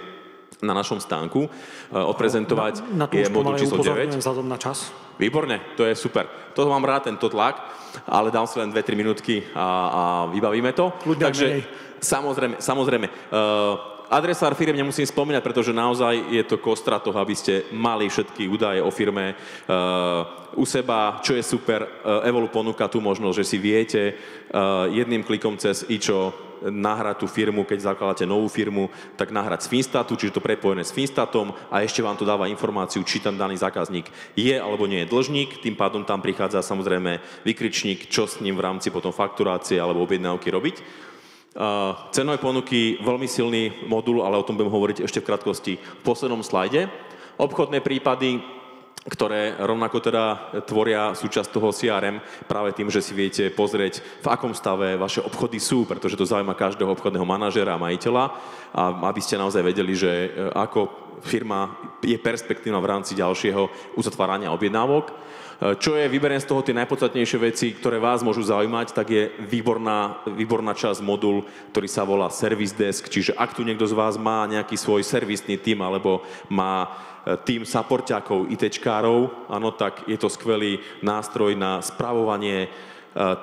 na našom stánku eh, odprezentovať. Na, na je modul číslo 9. vzhľadom na čas. Výborne, to je super. Toto mám rád, tento tlak, ale dám si len 2-3 minútky a, a vybavíme to. Ľudia Takže menej. samozrejme, samozrejme uh, adresár firiem nemusím spomínať, pretože naozaj je to kostra toho, aby ste mali všetky údaje o firme uh, u seba, čo je super. Uh, Evolu ponúka tú možnosť, že si viete uh, jedným klikom cez ičo nahrať tú firmu, keď zakladáte novú firmu, tak nahrať z Finstatu, čiže to prepojené s Finstatom a ešte vám to dáva informáciu, či tam daný zákazník je alebo nie je dlžník, tým pádom tam prichádza samozrejme vykričník, čo s ním v rámci potom fakturácie alebo objednávky robiť. Cenové ponuky, veľmi silný modul, ale o tom budem hovoriť ešte v krátkosti v poslednom slajde. Obchodné prípady, ktoré rovnako teda tvoria súčasť toho CRM práve tým, že si viete pozrieť, v akom stave vaše obchody sú, pretože to zaujíma každého obchodného manažera a majiteľa, a aby ste naozaj vedeli, že e, ako firma je perspektívna v rámci ďalšieho uzatvárania objednávok. Čo je, vyberiem z toho tie najpodstatnejšie veci, ktoré vás môžu zaujímať, tak je výborná, výborná časť modul, ktorý sa volá Service Desk, čiže ak tu niekto z vás má nejaký svoj servisný tým alebo má eh, tým supportiakov, ITčkárov, áno, tak je to skvelý nástroj na spravovanie eh,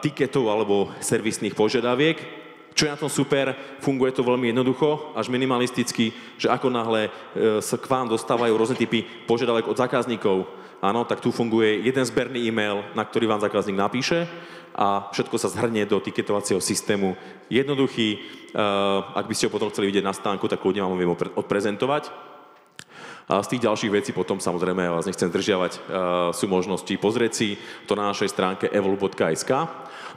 tiketov alebo servisných požiadaviek. Čo je na tom super, funguje to veľmi jednoducho, až minimalisticky, že ako náhle sa k vám dostávajú rôzne typy požiadavek od zákazníkov, áno, tak tu funguje jeden zberný e-mail, na ktorý vám zákazník napíše a všetko sa zhrnie do tiketovacieho systému. Jednoduchý, uh, ak by ste ho potom chceli vidieť na stánku, tak ľudia vám ho viem odprezentovať. A z tých ďalších vecí potom samozrejme, ja vás nechcem zdržiavať, uh, sú možnosti pozrieť si to na našej stránke evolu.sk.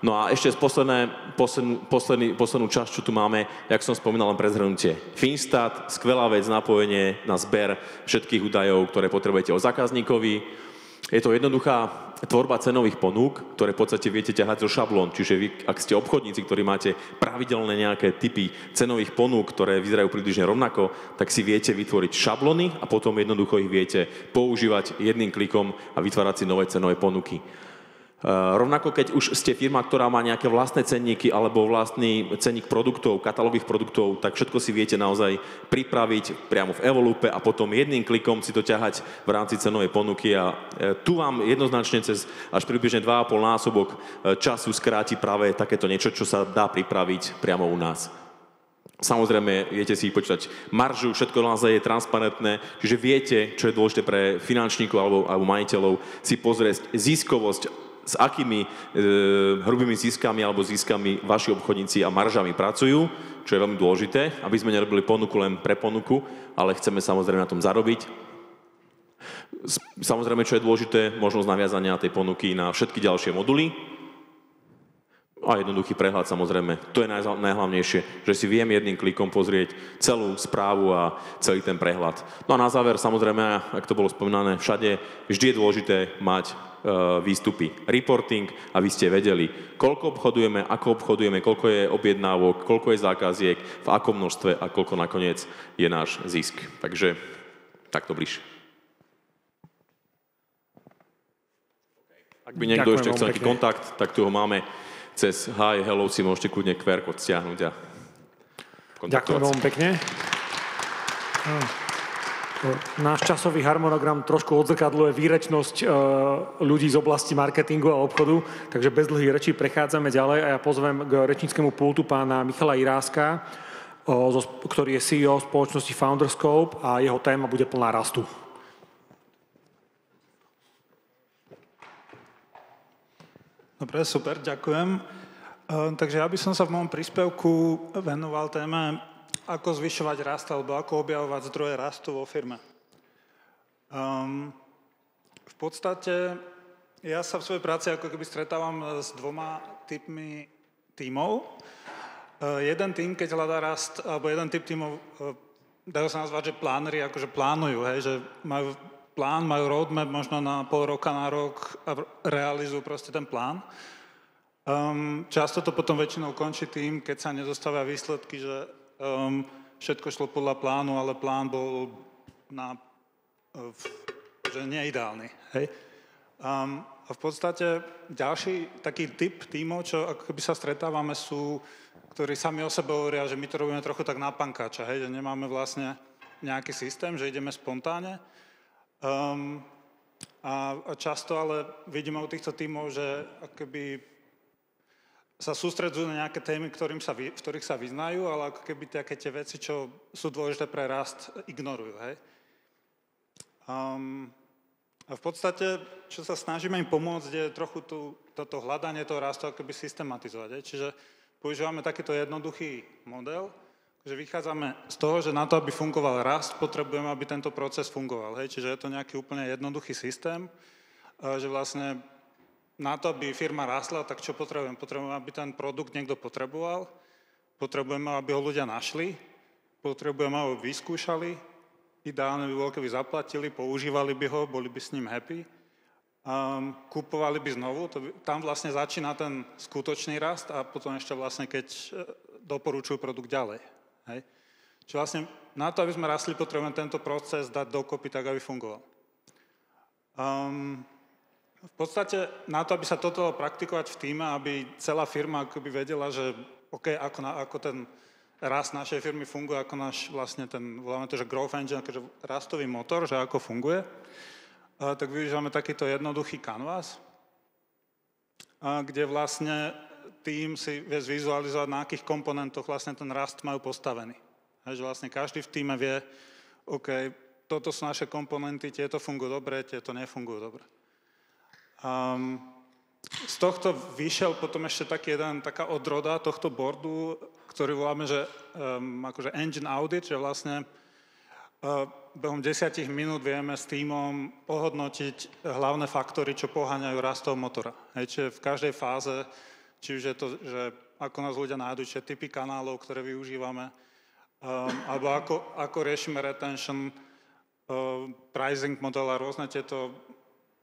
No a ešte z posledné, poslednú, posledný, poslednú časť, čo tu máme, jak som spomínal, len prezhrnutie. Finstat, skvelá vec, napojenie na zber všetkých údajov, ktoré potrebujete o zákazníkovi. Je to jednoduchá tvorba cenových ponúk, ktoré v podstate viete ťahať zo šablón. Čiže vy, ak ste obchodníci, ktorí máte pravidelné nejaké typy cenových ponúk, ktoré vyzerajú približne rovnako, tak si viete vytvoriť šablóny a potom jednoducho ich viete používať jedným klikom a vytvárať si nové cenové ponuky. Eh, rovnako keď už ste firma, ktorá má nejaké vlastné cenníky alebo vlastný cenník produktov, katalógových produktov, tak všetko si viete naozaj pripraviť priamo v Evolupe a potom jedným klikom si to ťahať v rámci cenovej ponuky a eh, tu vám jednoznačne cez až približne 2,5 násobok eh, času skráti práve takéto niečo, čo sa dá pripraviť priamo u nás. Samozrejme, viete si počítať maržu, všetko naozaj je transparentné, čiže viete, čo je dôležité pre finančníkov alebo, alebo majiteľov, si pozrieť ziskovosť s akými e, hrubými ziskami alebo ziskami vaši obchodníci a maržami pracujú, čo je veľmi dôležité, aby sme nerobili ponuku len pre ponuku, ale chceme samozrejme na tom zarobiť. Samozrejme, čo je dôležité, možnosť naviazania tej ponuky na všetky ďalšie moduly, a jednoduchý prehľad samozrejme. To je najhlavnejšie, že si viem jedným klikom pozrieť celú správu a celý ten prehľad. No a na záver samozrejme, ak to bolo spomínané všade, vždy je dôležité mať E, výstupy, reporting, aby ste vedeli, koľko obchodujeme, ako obchodujeme, koľko je objednávok, koľko je zákaziek, v akom množstve a koľko nakoniec je náš zisk. Takže takto bližšie. Ak by niekto Ďakujem ešte chcel nejaký kontakt, tak tu ho máme cez Hi, Hello si môžete kľudne QR kód stiahnuť a Ďakujem veľmi pekne. Náš časový harmonogram trošku odzrkadluje výrečnosť e, ľudí z oblasti marketingu a obchodu, takže bez dlhých rečí prechádzame ďalej a ja pozvem k rečníckému pultu pána Michala Iráska, ktorý je CEO spoločnosti Founderscope a jeho téma bude plná rastu. Dobre, super, ďakujem. E, takže ja by som sa v môjom príspevku venoval téme ako zvyšovať rast alebo ako objavovať zdroje rastu vo firme. Um, V podstate ja sa v svojej práci ako keby stretávam s dvoma typmi tímov. Uh, jeden tým, keď hľadá rast, alebo jeden typ tímov, dajú sa nazvať, že plánery akože plánujú, hej, že majú plán, majú roadmap možno na pol roka, na rok a realizujú proste ten plán. Um, často to potom väčšinou končí tým, keď sa nedostavia výsledky, že um, všetko šlo podľa plánu, ale plán bol na, uh, že neideálny. Hej? Um, a v podstate ďalší taký typ tímov, čo ako keby sa stretávame, sú, ktorí sami o sebe hovoria, že my to robíme trochu tak na pankáča, hej? že nemáme vlastne nejaký systém, že ideme spontánne. Um, a, často ale vidíme u týchto tímov, že akoby sa sústredzujú na nejaké témy, ktorým sa, v ktorých sa vyznajú, ale ako keby také tie veci, čo sú dôležité pre rast, ignorujú. Hej? Um, a v podstate, čo sa snažíme im pomôcť, je trochu tú, toto hľadanie toho rastu akoby systematizovať. Hej? Čiže používame takýto jednoduchý model, že vychádzame z toho, že na to, aby fungoval rast, potrebujeme, aby tento proces fungoval. Hej? Čiže je to nejaký úplne jednoduchý systém, že vlastne na to, aby firma rastla, tak čo potrebujem? Potrebujem, aby ten produkt niekto potreboval, potrebujeme, aby ho ľudia našli, potrebujeme, aby ho vyskúšali, ideálne by bolo, keby zaplatili, používali by ho, boli by s ním happy, um, kupovali by znovu, to by, tam vlastne začína ten skutočný rast a potom ešte vlastne, keď e, doporučujú produkt ďalej. Hej? Čiže vlastne na to, aby sme rastli, potrebujeme tento proces dať dokopy tak, aby fungoval. Um, v podstate na to, aby sa toto praktikovať v týme, aby celá firma akoby vedela, že OK, ako, na, ako ten rast našej firmy funguje, ako náš vlastne ten, voláme to, že growth engine, akože rastový motor, že ako funguje, a, tak využívame takýto jednoduchý canvas, a, kde vlastne tým si vie zvizualizovať, na akých komponentoch vlastne ten rast majú postavený. A, že vlastne každý v týme vie, OK, toto sú naše komponenty, tieto fungujú dobre, tieto nefungujú dobre. Um, z tohto vyšiel potom ešte taký jeden, taká odroda tohto boardu, ktorý voláme, že um, akože engine audit, že vlastne uh, behom desiatich minút vieme s týmom ohodnotiť hlavné faktory, čo poháňajú rastov motora. Hej, čiže v každej fáze, či už je to, že ako nás ľudia nájdu, čiže typy kanálov, ktoré využívame, um, alebo ako, ako riešime retention, uh, pricing model a rôzne tieto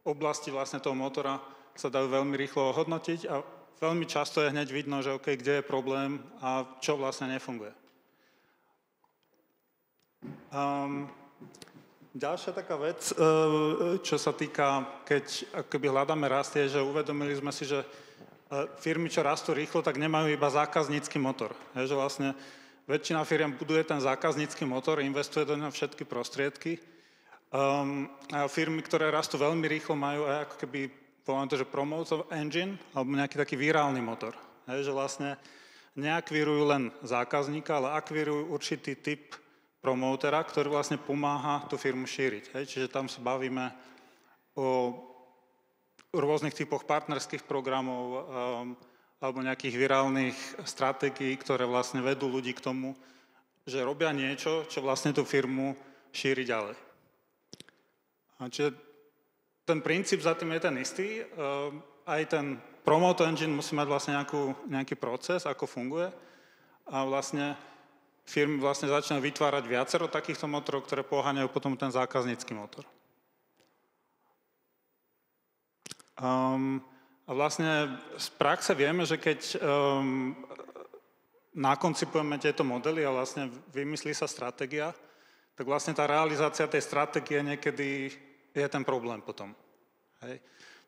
oblasti vlastne toho motora sa dajú veľmi rýchlo hodnotiť a veľmi často je hneď vidno, že OK, kde je problém a čo vlastne nefunguje. Um, ďalšia taká vec, e, čo sa týka, keď akoby hľadáme rast, je, že uvedomili sme si, že firmy, čo rastú rýchlo, tak nemajú iba zákaznícky motor. Je, že vlastne väčšina firm buduje ten zákaznícky motor, investuje do neho všetky prostriedky, Um, a firmy, ktoré rastú veľmi rýchlo, majú aj ako keby, poviem to, že promote engine, alebo nejaký taký virálny motor. Hej, že vlastne neakvírujú len zákazníka, ale akvírujú určitý typ promotera, ktorý vlastne pomáha tú firmu šíriť. Hej, čiže tam sa bavíme o rôznych typoch partnerských programov um, alebo nejakých virálnych stratégií, ktoré vlastne vedú ľudí k tomu, že robia niečo, čo vlastne tú firmu šíri ďalej. Čiže ten princíp za tým je ten istý. Ehm, aj ten promote engine musí mať vlastne nejakú, nejaký proces, ako funguje. A vlastne firmy vlastne začínajú vytvárať viacero takýchto motorov, ktoré poháňajú potom ten zákaznícky motor. Um, a vlastne z praxe vieme, že keď um, nakoncipujeme tieto modely a vlastne vymyslí sa stratégia, tak vlastne tá realizácia tej stratégie niekedy je ten problém potom. Hej.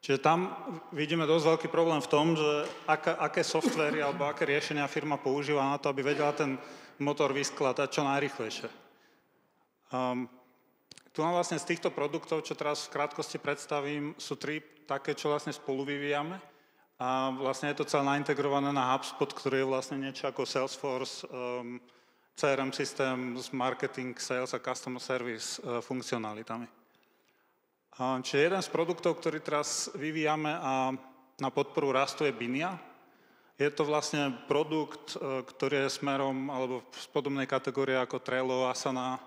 Čiže tam vidíme dosť veľký problém v tom, že aká, aké softvery alebo aké riešenia firma používa na to, aby vedela ten motor vyskladať čo najrychlejšie. Um, tu mám vlastne z týchto produktov, čo teraz v krátkosti predstavím, sú tri také, čo vlastne spolu vyvíjame. A vlastne je to celé naintegrované na HubSpot, ktorý je vlastne niečo ako Salesforce, um, CRM systém s marketing, sales a customer service uh, funkcionalitami. Čiže jeden z produktov, ktorý teraz vyvíjame a na podporu rastu je Binia. Je to vlastne produkt, e, ktorý je smerom, alebo z podobnej kategórie ako Trello, Asana a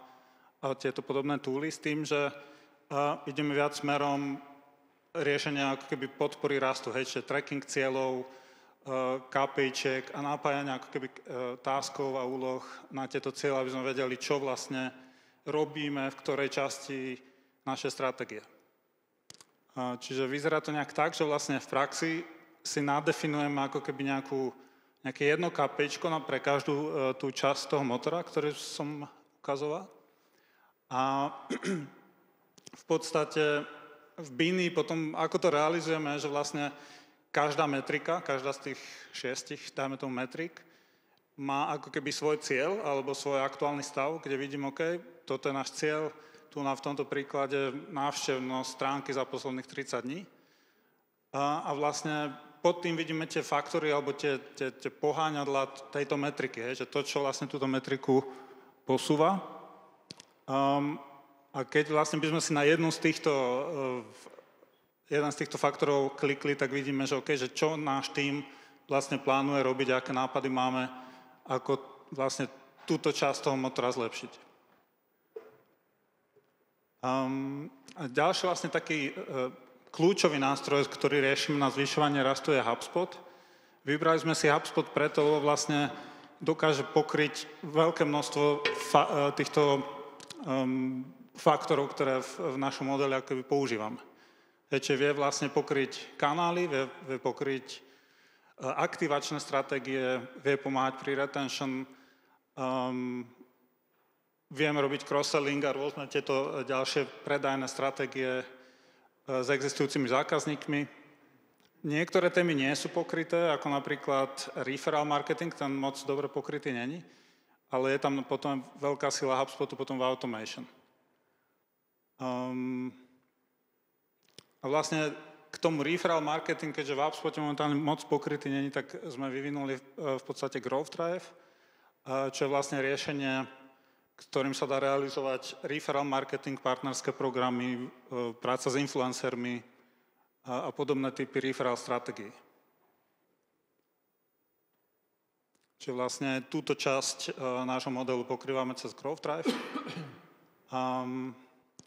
tieto podobné túly, s tým, že e, ideme viac smerom riešenia ako keby podpory rastu, hej, čiže tracking cieľov, KPIček a napájania ako keby táskov a úloh na tieto cieľe, aby sme vedeli, čo vlastne robíme, v ktorej časti našej stratégie. Čiže vyzerá to nejak tak, že vlastne v praxi si nadefinujeme ako keby nejakú, nejaké jedno KPIčko pre každú e, tú časť toho motora, ktorý som ukazoval. A (clears throat) v podstate v Bini potom, ako to realizujeme, že vlastne každá metrika, každá z tých šiestich, dajme tomu metrik, má ako keby svoj cieľ alebo svoj aktuálny stav, kde vidím, OK, toto je náš cieľ, tu na v tomto príklade návštevnosť stránky za posledných 30 dní. A, a vlastne pod tým vidíme tie faktory alebo tie, tie, tie poháňadla tejto metriky, hej, že to, čo vlastne túto metriku posúva. Um, a keď vlastne by sme si na jednu z týchto, uh, jeden z týchto faktorov klikli, tak vidíme, že, okay, že čo náš tým vlastne plánuje robiť, aké nápady máme, ako vlastne túto časť toho motora zlepšiť. Um, a ďalší vlastne taký uh, kľúčový nástroj, ktorý riešime na zvyšovanie rastu je HubSpot. Vybrali sme si HubSpot preto, lebo vlastne dokáže pokryť veľké množstvo fa- uh, týchto um, faktorov, ktoré v, v našom modeli akoby používame. Čiže vie vlastne pokryť kanály, vie, vie pokryť uh, aktivačné stratégie, vie pomáhať pri retention, um, Vieme robiť cross-selling a rôzne tieto e, ďalšie predajné stratégie e, s existujúcimi zákazníkmi. Niektoré témy nie sú pokryté, ako napríklad referral marketing, ten moc dobre pokrytý není, ale je tam potom veľká sila HubSpotu potom v automation. Um, a vlastne k tomu referral marketing, keďže v HubSpote momentálne moc pokrytý není, tak sme vyvinuli v, e, v podstate Growth Drive, čo je vlastne riešenie ktorým sa dá realizovať referral marketing, partnerské programy, e, práca s influencermi a, podobné typy referral strategií. Čiže vlastne túto časť uh, nášho modelu pokrývame cez Growth Drive. (clears throat) Um,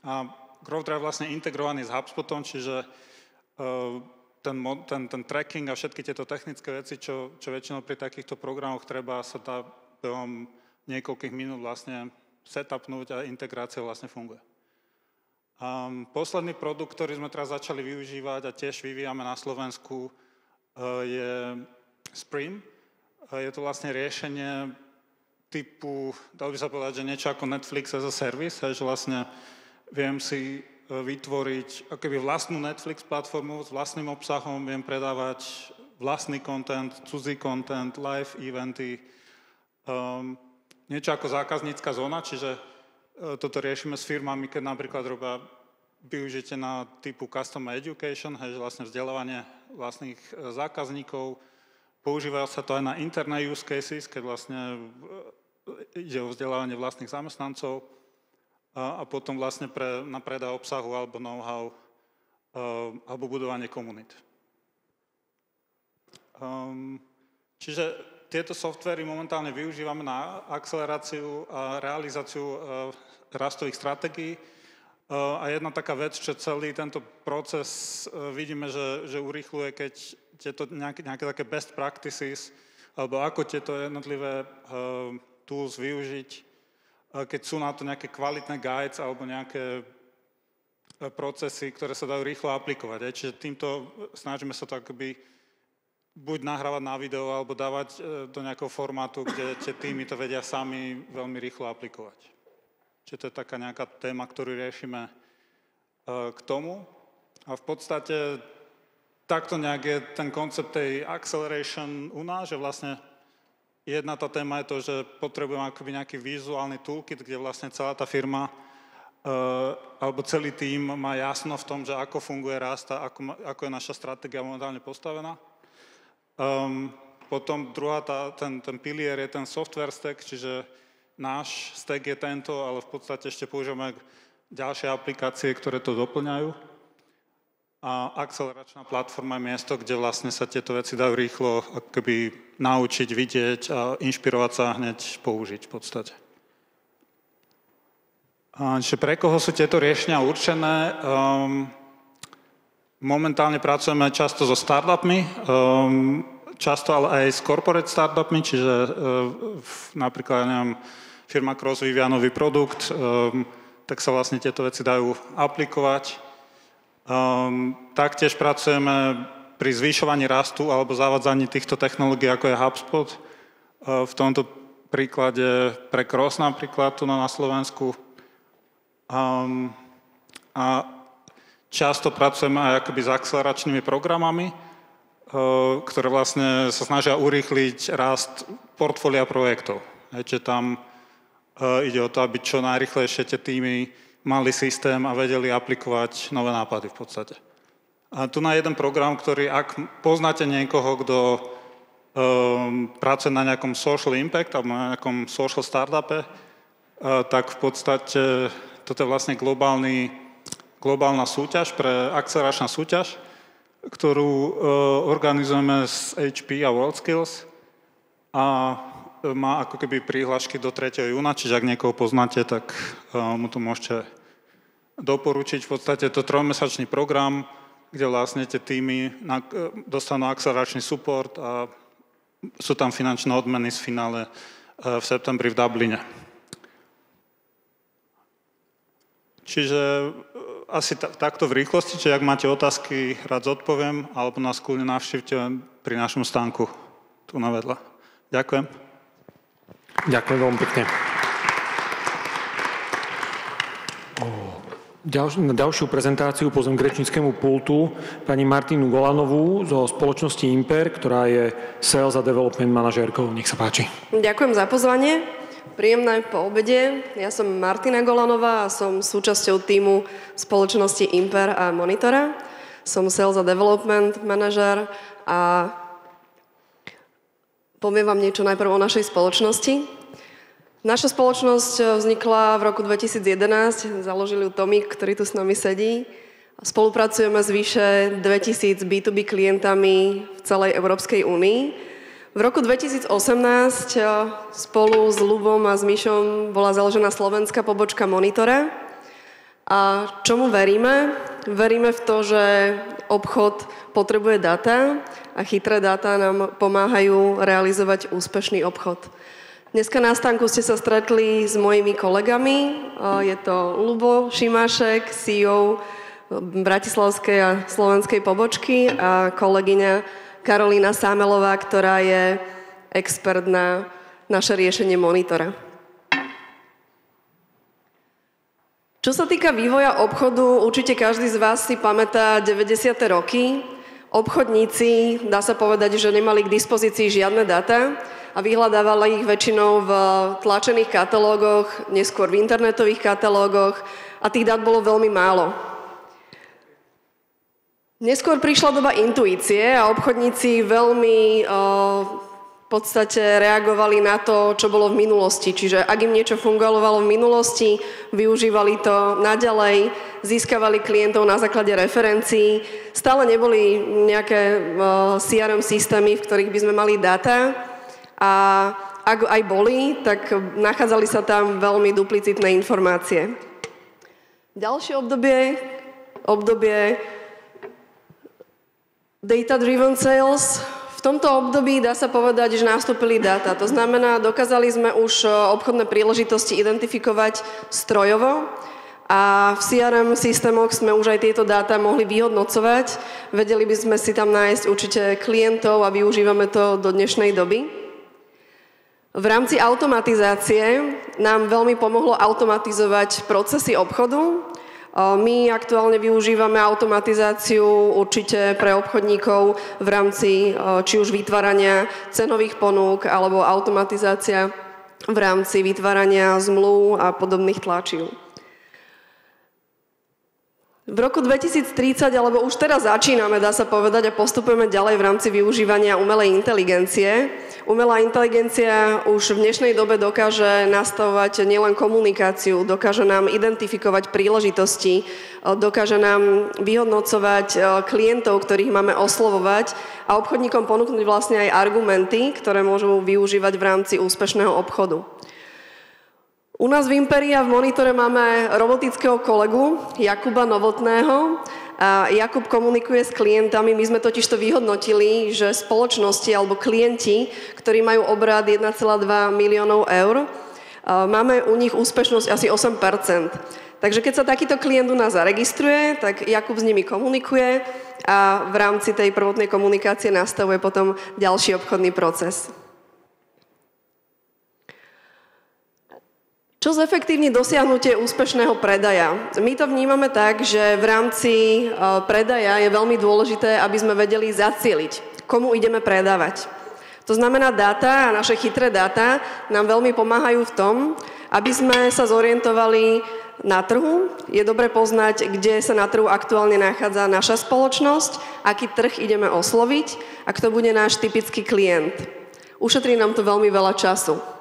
a Growth Drive vlastne integrovaný s HubSpotom, čiže uh, ten, ten, ten tracking a všetky tieto technické veci, čo, čo väčšinou pri takýchto programoch treba, sa dá behom niekoľkých minút vlastne setupnúť a integrácia vlastne funguje. Um, posledný produkt, ktorý sme teraz začali využívať a tiež vyvíjame na Slovensku, uh, je Spring. Je to vlastne riešenie typu, dal by sa povedať, že niečo ako Netflix as a service, že vlastne viem si uh, vytvoriť akoby vlastnú Netflix platformu s vlastným obsahom, viem predávať vlastný content, cudzí content, live eventy, um, niečo ako zákaznícka zóna, čiže e, toto riešime s firmami, keď napríklad robia využite na typu custom education, hej, vlastne vzdelávanie vlastných e, zákazníkov. Používajú sa to aj na interné use cases, keď vlastne e, ide o vzdelávanie vlastných zamestnancov a, a potom vlastne pre, na predaj obsahu alebo know-how alebo budovanie komunít. Um, čiže tieto softvery momentálne využívame na akceleráciu a realizáciu e, rastových stratégií. E, a jedna taká vec, čo celý tento proces e, vidíme, že, že urýchluje, keď tieto nejaké, nejaké také best practices, alebo ako tieto jednotlivé tools využiť, keď sú na to nejaké kvalitné guides alebo nejaké procesy, ktoré sa dajú rýchlo aplikovať. Čiže týmto snažíme sa to akoby buď nahrávať na video, alebo dávať e, do nejakého formátu, kde tie týmy to vedia sami veľmi rýchlo aplikovať. Čiže to je taká nejaká téma, ktorú riešime e, k tomu. A v podstate takto nejak je ten koncept tej acceleration u nás, že vlastne jedna tá téma je to, že potrebujem akoby nejaký vizuálny toolkit, kde vlastne celá tá firma uh, alebo celý tým má jasno v tom, že ako funguje rast a ako, ako je naša stratégia momentálne postavená. Um, potom druhá, tá, ten, ten pilier je ten software stack, čiže náš stack je tento, ale v podstate ešte používame ďalšie aplikácie, ktoré to doplňajú. A akceleračná platforma je miesto, kde vlastne sa tieto veci dajú rýchlo akoby naučiť, vidieť a inšpirovať sa hneď použiť v podstate. A pre koho sú tieto riešenia určené? Um, momentálne pracujeme často so startupmi, um, často ale aj s corporate startupmi, čiže uh, napríklad, neviem, firma Cross vyvíja nový produkt, um, tak sa vlastne tieto veci dajú aplikovať. Um, taktiež pracujeme pri zvyšovaní rastu alebo zavadzaní týchto technológií, ako je HubSpot. Uh, v tomto príklade pre Cross napríklad tu na Slovensku. Um, a často pracujeme aj akoby s akceleračnými programami, uh, ktoré vlastne sa snažia urýchliť rast portfólia projektov. Čiže tam uh, ide o to, aby čo najrychlejšie tie týmy mali systém a vedeli aplikovať nové nápady v podstate. A tu na jeden program, ktorý, ak poznáte niekoho, kto um, pracuje na nejakom social impact alebo na nejakom social startupe, uh, tak v podstate toto je vlastne globálny, globálna súťaž pre akceleračná súťaž, ktorú uh, organizujeme s HP a WorldSkills a má ako keby príhlášky do 3. júna, čiže ak niekoho poznáte, tak uh, mu to môžete doporučiť. V podstate to trojmesačný program, kde vlastne tie týmy uh, dostanú akceleračný support a sú tam finančné odmeny z finále uh, v septembri v Dubline. Čiže asi t- takto v rýchlosti, čiže ak máte otázky, rád zodpoviem, alebo nás kľudne navštívte pri našom stánku tu na vedľa. Ďakujem. Ďakujem veľmi pekne. Na ďalšiu prezentáciu pozvem k rečníckému pultu pani Martinu Golanovú zo spoločnosti Imper, ktorá je Sales a Development manažérkou. Nech sa páči. Ďakujem za pozvanie. Príjemné po obede. Ja som Martina Golanová a som súčasťou týmu spoločnosti Imper a Monitora. Som Sales a Development manažer a Poviem vám niečo najprv o našej spoločnosti. Naša spoločnosť eh, vznikla v roku 2011, založili ju Tomik, ktorý tu s nami sedí. Spolupracujeme s vyše 2000 B2B klientami v celej Európskej únii. V roku 2018 eh, spolu s Lubom a s Myšom bola založená slovenská pobočka Monitora. A čomu veríme? Veríme v to, že obchod potrebuje data a chytré dáta nám pomáhajú realizovať úspešný obchod. Dneska na stánku ste sa stretli s mojimi kolegami. Je to Lubo Šimášek, CEO Bratislavskej a slovenskej pobočky a kolegyňa Karolína Sámelová, ktorá je expert na naše riešenie monitora. Čo sa týka vývoja obchodu, určite každý z vás si pamätá 90. roky. Obchodníci, dá sa povedať, že nemali k dispozícii žiadne dáta a vyhľadávali ich väčšinou v tlačených katalógoch, neskôr v internetových katalógoch a tých dát bolo veľmi málo. Neskôr prišla doba intuície a obchodníci veľmi podstate reagovali na to, čo bolo v minulosti. Čiže ak im niečo fungovalo v minulosti, využívali to naďalej, získavali klientov na základe referencií. Stále neboli nejaké uh, CRM systémy, v ktorých by sme mali data a ak aj boli, tak nachádzali sa tam veľmi duplicitné informácie. Ďalšie obdobie, obdobie data-driven sales, v tomto období dá sa povedať, že nastúpili dáta. To znamená, dokázali sme už e, obchodné príležitosti identifikovať strojovo a v CRM systémoch sme už aj tieto dáta mohli vyhodnocovať. Vedeli by sme si tam nájsť určite klientov a využívame to do dnešnej doby. V rámci automatizácie nám veľmi pomohlo automatizovať procesy obchodu, my aktuálne využívame automatizáciu určite pre obchodníkov v rámci či už vytvárania cenových ponúk alebo automatizácia v rámci vytvárania zmluv a podobných tlačiv. V roku 2030, alebo už teraz začíname, dá sa povedať, a postupujeme ďalej v rámci využívania umelej inteligencie. Umelá inteligencia už v dnešnej dobe dokáže nastavovať nielen komunikáciu, dokáže nám identifikovať príležitosti, dokáže nám vyhodnocovať e, klientov, ktorých máme oslovovať a obchodníkom ponúknuť vlastne aj argumenty, ktoré môžu využívať v rámci úspešného obchodu. U nás v Imperia v monitore máme robotického kolegu Jakuba Novotného. Jakub komunikuje s klientami, my sme totiž to vyhodnotili, že spoločnosti alebo klienti, ktorí majú obrad 1,2 miliónov eur, máme u nich úspešnosť asi 8 Takže keď sa takýto klient u nás zaregistruje, tak Jakub s nimi komunikuje a v rámci tej prvotnej komunikácie nastavuje potom ďalší obchodný proces. Čo zefektívni dosiahnutie úspešného predaja? My to vnímame tak, že v rámci e, predaja je veľmi dôležité, aby sme vedeli zacieliť, komu ideme predávať. To znamená, dáta a naše chytré dáta nám veľmi pomáhajú v tom, aby sme sa zorientovali na trhu. Je dobre poznať, kde sa na trhu aktuálne nachádza naša spoločnosť, aký trh ideme osloviť a kto bude náš typický klient. Ušetrí nám to veľmi veľa času.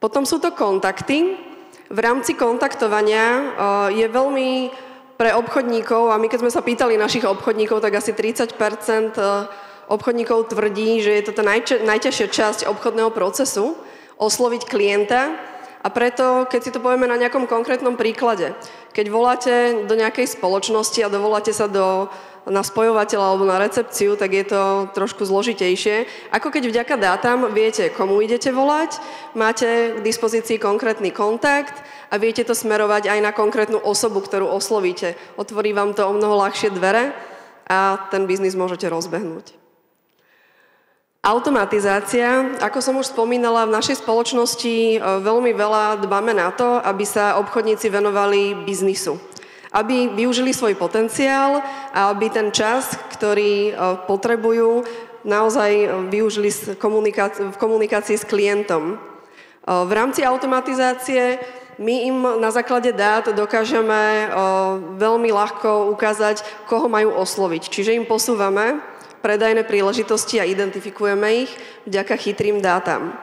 Potom sú to kontakty. V rámci kontaktovania eh, je veľmi pre obchodníkov, a my keď sme sa pýtali našich obchodníkov, tak asi 30 eh, obchodníkov tvrdí, že je to tá najťažšia časť obchodného procesu, osloviť klienta. A preto, keď si to povieme na nejakom konkrétnom príklade, keď voláte do nejakej spoločnosti a dovoláte sa do na spojovateľa alebo na recepciu, tak je to trošku zložitejšie. Ako keď vďaka dátam viete, komu idete volať, máte k dispozícii konkrétny kontakt a viete to smerovať aj na konkrétnu osobu, ktorú oslovíte. Otvorí vám to o mnoho ľahšie dvere a ten biznis môžete rozbehnúť. Automatizácia, ako som už spomínala, v našej spoločnosti e, veľmi veľa dbáme na to, aby sa obchodníci venovali biznisu aby využili svoj potenciál a aby ten čas, ktorý e, potrebujú, naozaj využili v komunikácii s klientom. E, v rámci automatizácie my im na základe dát dokážeme e, veľmi ľahko ukázať, koho majú osloviť. Čiže im posúvame predajné príležitosti a identifikujeme ich vďaka chytrým dátam.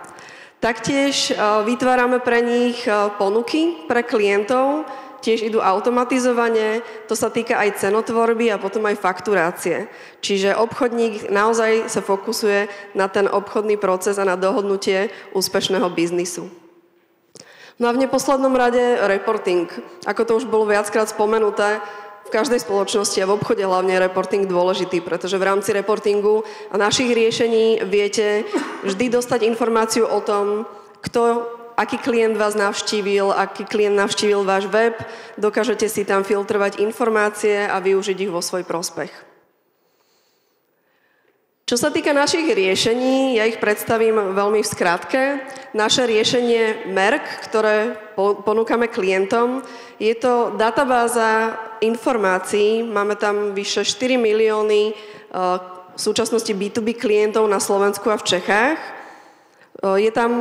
Taktiež vytvárame pre nich ponuky pre klientov, tiež idú automatizovane, to sa týka aj cenotvorby a potom aj fakturácie. Čiže obchodník naozaj sa fokusuje na ten obchodný proces a na dohodnutie úspešného biznisu. No a v neposlednom rade reporting. Ako to už bolo viackrát spomenuté, v každej spoločnosti a v obchode hlavne je reporting dôležitý, pretože v rámci reportingu a našich riešení viete vždy dostať informáciu o tom, kto aký klient vás navštívil, aký klient navštívil váš web, dokážete si tam filtrovať informácie a využiť ich vo svoj prospech. Čo sa týka našich riešení, ja ich predstavím veľmi v skratke. Naše riešenie MERK, ktoré ponúkame klientom, je to databáza informácií. Máme tam vyše 4 milióny v súčasnosti B2B klientov na Slovensku a v Čechách. Je tam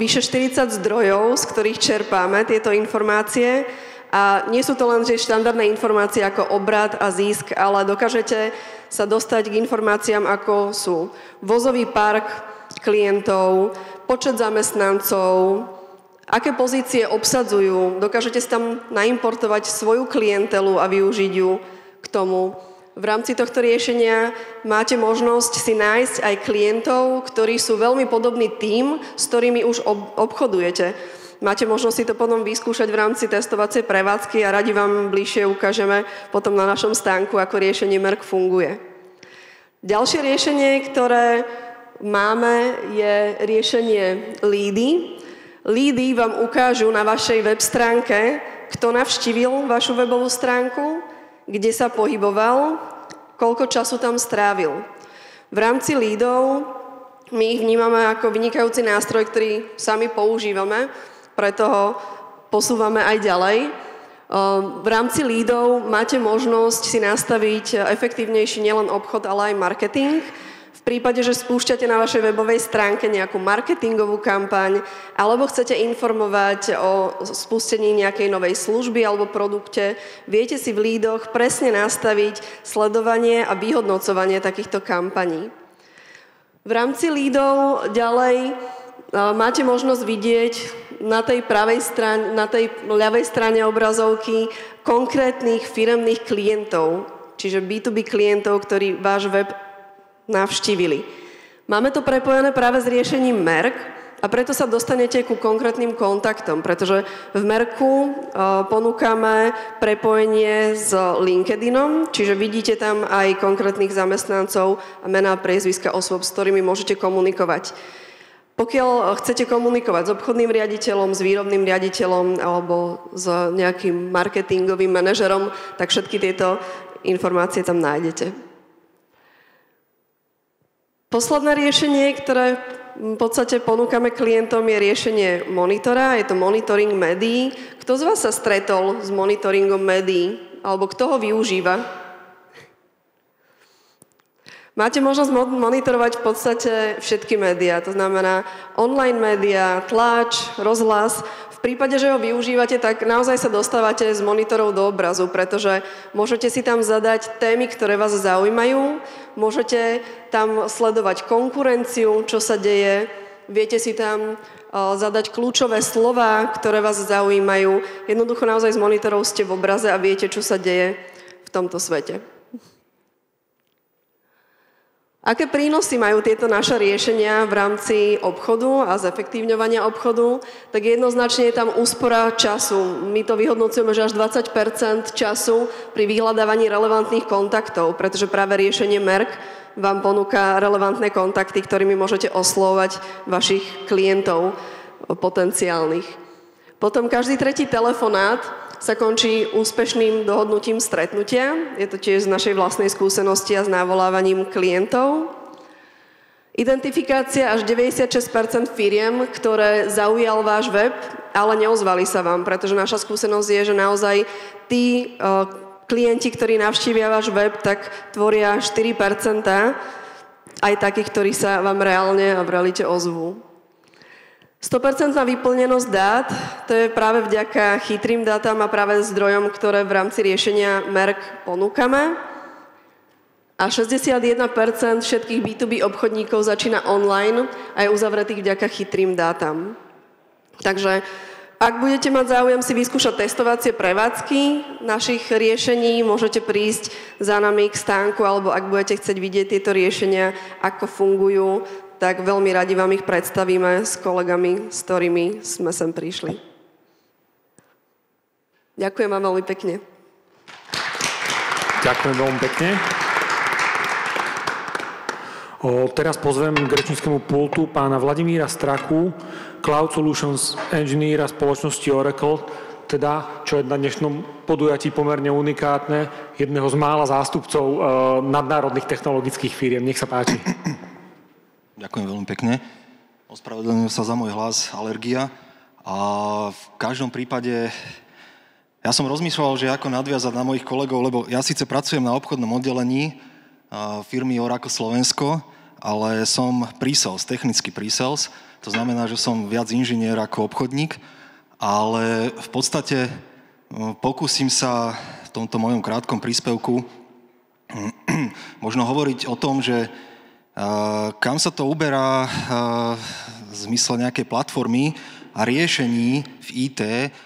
vyše 40 zdrojov, z ktorých čerpáme tieto informácie. A nie sú to len že štandardné informácie ako obrad a zisk, ale dokážete sa dostať k informáciám ako sú vozový park klientov, počet zamestnancov, aké pozície obsadzujú, dokážete si tam naimportovať svoju klientelu a využiť ju k tomu, v rámci tohto riešenia máte možnosť si nájsť aj klientov, ktorí sú veľmi podobní tým, s ktorými už obchodujete. Máte možnosť si to potom vyskúšať v rámci testovacej prevádzky a radi vám bližšie ukážeme potom na našom stánku, ako riešenie Merck funguje. Ďalšie riešenie, ktoré máme, je riešenie Lídy. Lídy vám ukážu na vašej web stránke, kto navštívil vašu webovú stránku, kde sa pohyboval, koľko času tam strávil. V rámci lídov my ich vnímame ako vynikajúci nástroj, ktorý sami používame, preto ho posúvame aj ďalej. V rámci lídov máte možnosť si nastaviť efektívnejší nielen obchod, ale aj marketing. V prípade, že spúšťate na vašej webovej stránke nejakú marketingovú kampaň alebo chcete informovať o spustení nejakej novej služby alebo produkte, viete si v lídoch presne nastaviť sledovanie a vyhodnocovanie takýchto kampaní. V rámci lídov ďalej máte možnosť vidieť na tej pravej strane, na tej ľavej strane obrazovky konkrétnych firemných klientov, čiže B2B klientov, ktorí váš web navštívili. Máme to prepojené práve s riešením Merck, a preto sa dostanete ku konkrétnym kontaktom, pretože v Merku uh, ponúkame prepojenie s LinkedInom, čiže vidíte tam aj konkrétnych zamestnancov a mená priezviska osôb, s ktorými môžete komunikovať. Pokiaľ chcete komunikovať s obchodným riaditeľom, s výrobným riaditeľom alebo s nejakým marketingovým manažerom, tak všetky tieto informácie tam nájdete. Posledné riešenie, ktoré v podstate ponúkame klientom je riešenie monitora, je to monitoring médií. Kto z vás sa stretol s monitoringom médií? Alebo kto ho využíva? Máte možnosť monitorovať v podstate všetky médiá, to znamená online médiá, tlač, rozhlas. Prípade, že ho využívate, tak naozaj sa dostávate z monitorov do obrazu, pretože môžete si tam zadať témy, ktoré vás zaujímajú, môžete tam sledovať konkurenciu, čo sa deje, viete si tam zadať kľúčové slova, ktoré vás zaujímajú. Jednoducho naozaj z monitorov ste v obraze a viete, čo sa deje v tomto svete. Aké prínosy majú tieto naše riešenia v rámci obchodu a zefektívňovania obchodu? Tak jednoznačne je tam úspora času. My to vyhodnocujeme, že až 20% času pri vyhľadávaní relevantných kontaktov, pretože práve riešenie MERK vám ponúka relevantné kontakty, ktorými môžete oslovať vašich klientov potenciálnych. Potom každý tretí telefonát sa končí úspešným dohodnutím stretnutia. Je to tiež z našej vlastnej skúsenosti a s návolávaním klientov. Identifikácia až 96% firiem, ktoré zaujal váš web, ale neozvali sa vám, pretože naša skúsenosť je, že naozaj tí klienti, ktorí navštívia váš web, tak tvoria 4% aj takých, ktorí sa vám reálne a v realite ozvú. 100% vyplnenosť dát, to je práve vďaka chytrým dátam a práve zdrojom, ktoré v rámci riešenia MERK ponúkame. A 61% všetkých B2B obchodníkov začína online a je uzavretých vďaka chytrým dátam. Takže ak budete mať záujem si vyskúšať testovacie prevádzky našich riešení, môžete prísť za nami k stánku, alebo ak budete chcieť vidieť tieto riešenia, ako fungujú, tak veľmi radi vám ich predstavíme s kolegami, s ktorými sme sem prišli. Ďakujem vám veľmi pekne. Ďakujem veľmi pekne. O, teraz pozvem k rečníckému pultu pána Vladimíra Straku, Cloud Solutions Engineera spoločnosti Oracle, teda, čo je na dnešnom podujatí pomerne unikátne, jedného z mála zástupcov e, nadnárodných technologických firiem. Nech sa páči. Ďakujem veľmi pekne. Ospravedlňujem sa za môj hlas, alergia. A v každom prípade ja som rozmýšľal, že ako nadviazať na mojich kolegov, lebo ja síce pracujem na obchodnom oddelení firmy Oracle Slovensko, ale som pre-sales, technický pre-sales. To znamená, že som viac inžinier ako obchodník, ale v podstate pokúsim sa v tomto mojom krátkom príspevku (clears throat) možno hovoriť o tom, že kam sa to uberá v zmysle nejakej platformy a riešení v IT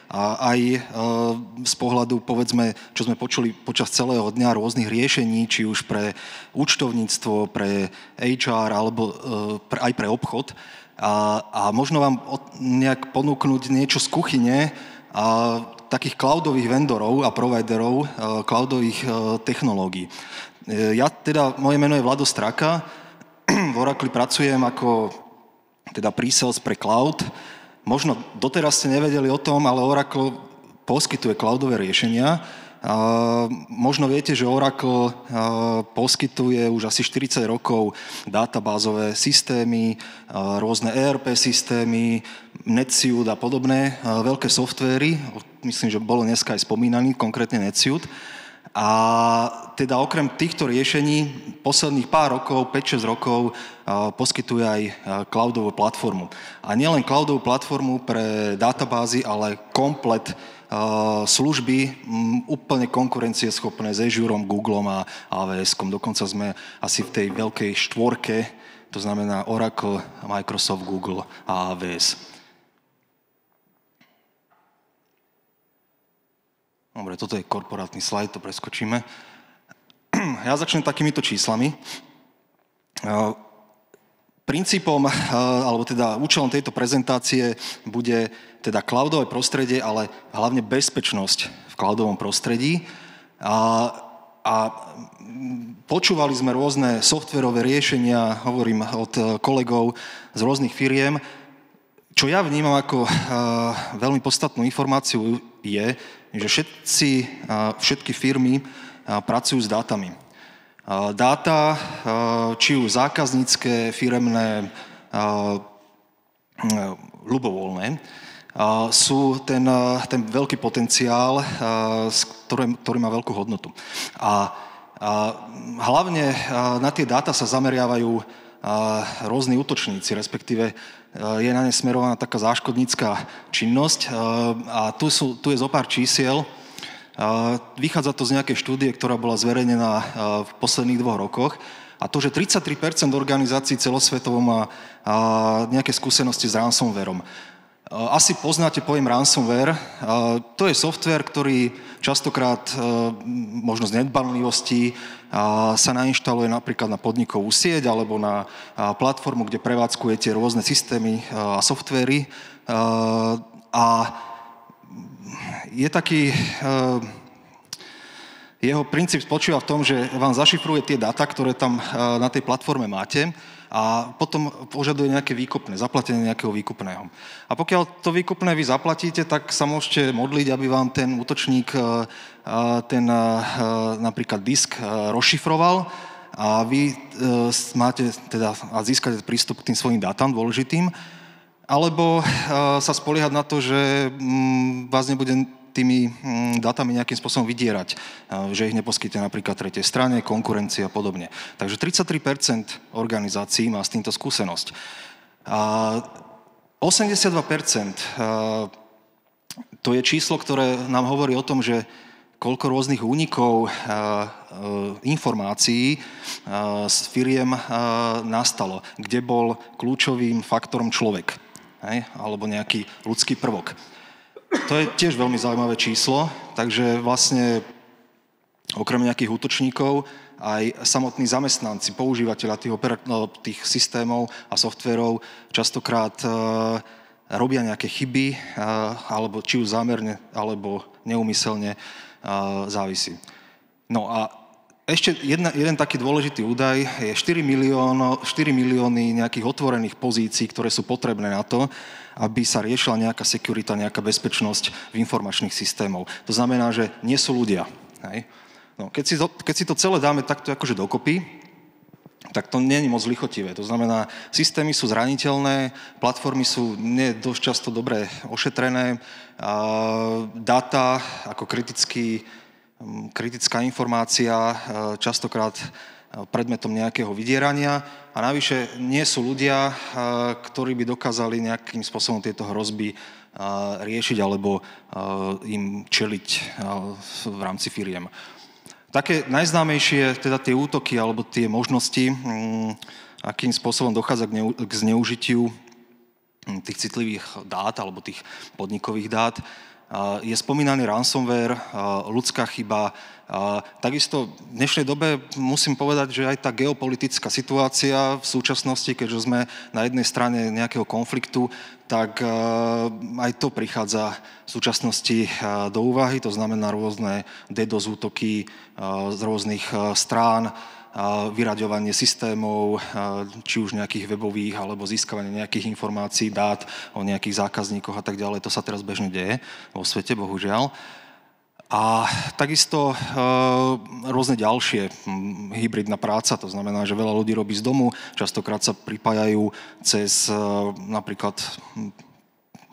a aj z pohľadu, povedzme, čo sme počuli počas celého dňa rôznych riešení, či už pre účtovníctvo, pre HR alebo aj pre obchod. A, a možno vám nejak ponúknuť niečo z kuchyne a takých cloudových vendorov a providerov cloudových technológií. Ja teda, moje meno je Vlado Straka, (clears throat) v Oracle pracujem ako teda pre-sales pre cloud. Možno doteraz ste nevedeli o tom, ale Oracle poskytuje cloudové riešenia. Uh, možno viete, že Oracle uh, poskytuje už asi 40 rokov databázové systémy, uh, rôzne ERP systémy, NetSuite a podobné veľké softvéry. Myslím, že bolo dneska aj spomínaný konkrétne NetSuite. A teda okrem týchto riešení posledných pár rokov, 5-6 rokov, poskytuje aj cloudovú platformu. A nielen cloudovú platformu pre databázy, ale komplet služby úplne konkurencieschopné s Azure, Google a AWS. Dokonca sme asi v tej veľkej štvorke, to znamená Oracle, Microsoft, Google a AWS. Dobre, toto je korporátny slajd, to preskočíme. (clears throat) Ja začnem takýmito číslami. Princípom, alebo teda účelom tejto prezentácie bude teda cloudové prostredie, ale hlavne bezpečnosť v cloudovom prostredí. A, a počúvali sme rôzne softverové riešenia, hovorím od kolegov z rôznych firiem. Čo ja vnímam ako uh, veľmi podstatnú informáciu je, že všetci, všetky firmy pracujú s dátami. Dáta, či už zákaznícke, firemné, ľubovoľné, sú ten, ten veľký potenciál, ktorý, ktorý má veľkú hodnotu. A hlavne na tie dáta sa zameriavajú rôzni útočníci, respektíve je na ne smerovaná taká záškodnícká činnosť. A tu, sú, tu je zo pár čísiel, Vychádza to z nejakej štúdie, ktorá bola zverejnená v posledných dvoch rokoch. A to, že 33% organizácií celosvetovo má nejaké skúsenosti s ransomwareom. Asi poznáte pojem ransomware. To je software, ktorý častokrát možno z nedbanlivosti sa nainštaluje napríklad na podnikovú sieť alebo na platformu, kde prevádzkujete rôzne systémy a softvery. A je taký... Eh, jeho princíp spočíva v tom, že vám zašifruje tie dáta, ktoré tam eh, na tej platforme máte a potom požaduje nejaké výkupné, zaplatenie nejakého výkupného. A pokiaľ to výkupné vy zaplatíte, tak sa môžete modliť, aby vám ten útočník eh, ten napríklad disk rozšifroval a vy máte teda a získate prístup k tým svojim dátam dôležitým, alebo sa spoliehať na to, že mm, vás nebude tými mm, datami nejakým spôsobom vydierať, že ich neposkytne napríklad tretej strane, konkurencia a podobne. Takže 33% organizácií má s týmto skúsenosť. A 82% to je číslo, ktoré nám hovorí o tom, že koľko rôznych únikov informácií s firiem nastalo, kde bol kľúčovým faktorom človek, alebo nejaký ľudský prvok. To je tiež veľmi zaujímavé číslo, takže vlastne okrem nejakých útočníkov aj samotní zamestnanci, používateľa tých, operat- no, tých systémov a softverov častokrát e, robia nejaké chyby, e, alebo či už zámerne, alebo neumyselne e, závisí. No a ešte jedna, jeden taký dôležitý údaj je 4, milión, 4 milióny nejakých otvorených pozícií, ktoré sú potrebné na to, aby sa riešila nejaká sekurita, nejaká bezpečnosť v informačných systémov. To znamená, že nie sú ľudia. Hej? No, keď, si to, keď si to celé dáme takto akože dokopy, tak to nie je moc lichotivé. To znamená, systémy sú zraniteľné, platformy sú nie dosť často dobre ošetrené, a data ako kritický, kritická informácia častokrát predmetom nejakého vydierania a navyše nie sú ľudia, ktorí by dokázali nejakým spôsobom tieto hrozby riešiť alebo im čeliť v rámci firiem. Také najznámejšie, teda tie útoky alebo tie možnosti, mm, akým spôsobom dochádza k zneužitiu mm, tých citlivých dát alebo tých podnikových dát, je spomínaný ransomware, ľudská chyba, takisto v dnešnej dobe musím povedať, že aj tá geopolitická situácia v súčasnosti, keďže sme na jednej strane nejakého konfliktu, tak aj to prichádza v súčasnosti do úvahy, to znamená rôzne DDoS útoky z rôznych strán, vyraďovanie systémov, či už nejakých webových, alebo získavanie nejakých informácií, dát o nejakých zákazníkoch a tak ďalej. To sa teraz bežne deje vo svete, bohužiaľ. A takisto e, rôzne ďalšie hybridná práca, to znamená, že veľa ľudí robí z domu, častokrát sa pripájajú cez e, napríklad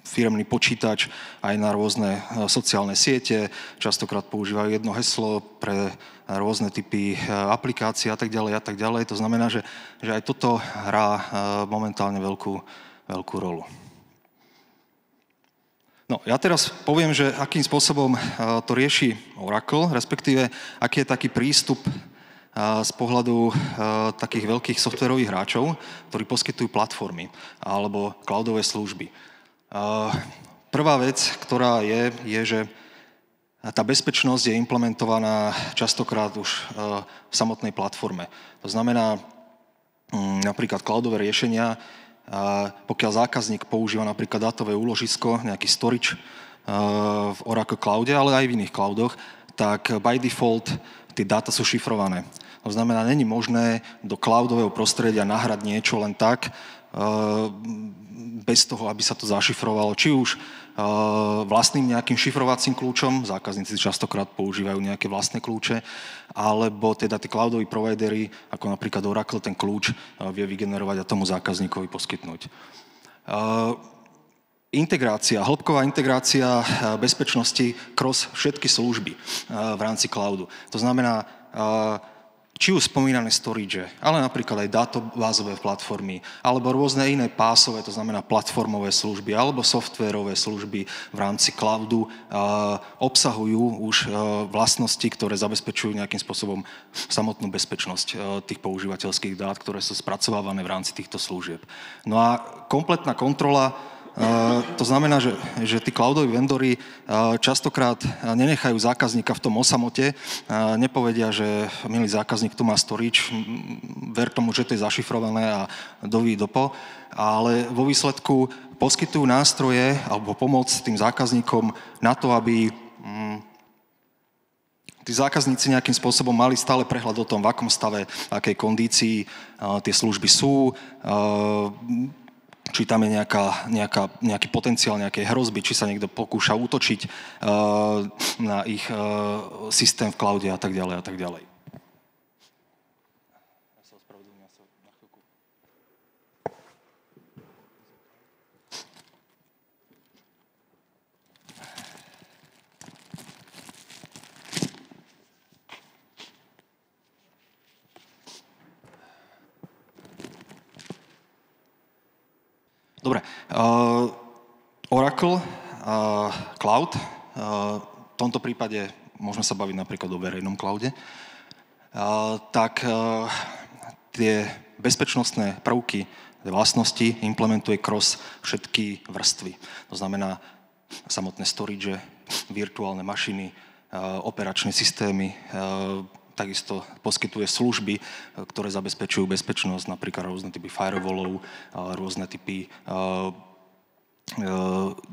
firemný počítač aj na rôzne e, sociálne siete, častokrát používajú jedno heslo pre rôzne typy e, aplikácií a tak ďalej a tak ďalej. To znamená, že, že aj toto hrá e, momentálne veľkú, veľkú rolu. No, ja teraz poviem, že akým spôsobom to rieši Oracle, respektíve aký je taký prístup z pohľadu takých veľkých softverových hráčov, ktorí poskytujú platformy alebo cloudové služby. Prvá vec, ktorá je, je, že tá bezpečnosť je implementovaná častokrát už v samotnej platforme. To znamená, mm, napríklad cloudové riešenia, pokiaľ zákazník používa napríklad dátové úložisko, nejaký storage v Oracle Cloude, ale aj v iných cloudoch, tak by default tie dáta sú šifrované. To znamená, není možné do cloudového prostredia nahrať niečo len tak, bez toho, aby sa to zašifrovalo, či už vlastným nejakým šifrovacím kľúčom, zákazníci častokrát používajú nejaké vlastné kľúče, alebo teda tí cloudoví providery, ako napríklad Oracle, ten kľúč vie vygenerovať a tomu zákazníkovi poskytnúť. Integrácia, hĺbková integrácia bezpečnosti cross všetky služby v rámci cloudu. To znamená, či už spomínané storage, ale napríklad aj databázové platformy, alebo rôzne iné pásové, to znamená platformové služby, alebo softwarové služby v rámci cloudu obsahujú už vlastnosti, ktoré zabezpečujú nejakým spôsobom samotnú bezpečnosť tých používateľských dát, ktoré sú spracovávané v rámci týchto služieb. No a kompletná kontrola to znamená, že, že tí cloudoví vendory častokrát nenechajú zákazníka v tom osamote, nepovedia, že milý zákazník, tu má storage, ver tomu, že to je zašifrované a doví dopo, ale vo výsledku poskytujú nástroje alebo pomoc tým zákazníkom na to, aby mm, tí zákazníci nejakým spôsobom mali stále prehľad o tom, v akom stave, v akej kondícii tie služby sú, či tam je nejaká, nejaká, nejaký potenciál nejakej hrozby, či sa niekto pokúša útočiť uh, na ich uh, systém v cloude a tak ďalej a tak ďalej. Dobre. Uh, Oracle, uh, Cloud, uh, v tomto prípade môžeme sa baviť napríklad o verejnom cloude, uh, tak uh, tie bezpečnostné prvky, vlastnosti implementuje cross všetky vrstvy. To znamená samotné storage, virtuálne mašiny, operačné systémy, takisto poskytuje služby, ktoré zabezpečujú bezpečnosť, napríklad rôzne typy firewallov, rôzne typy e, e,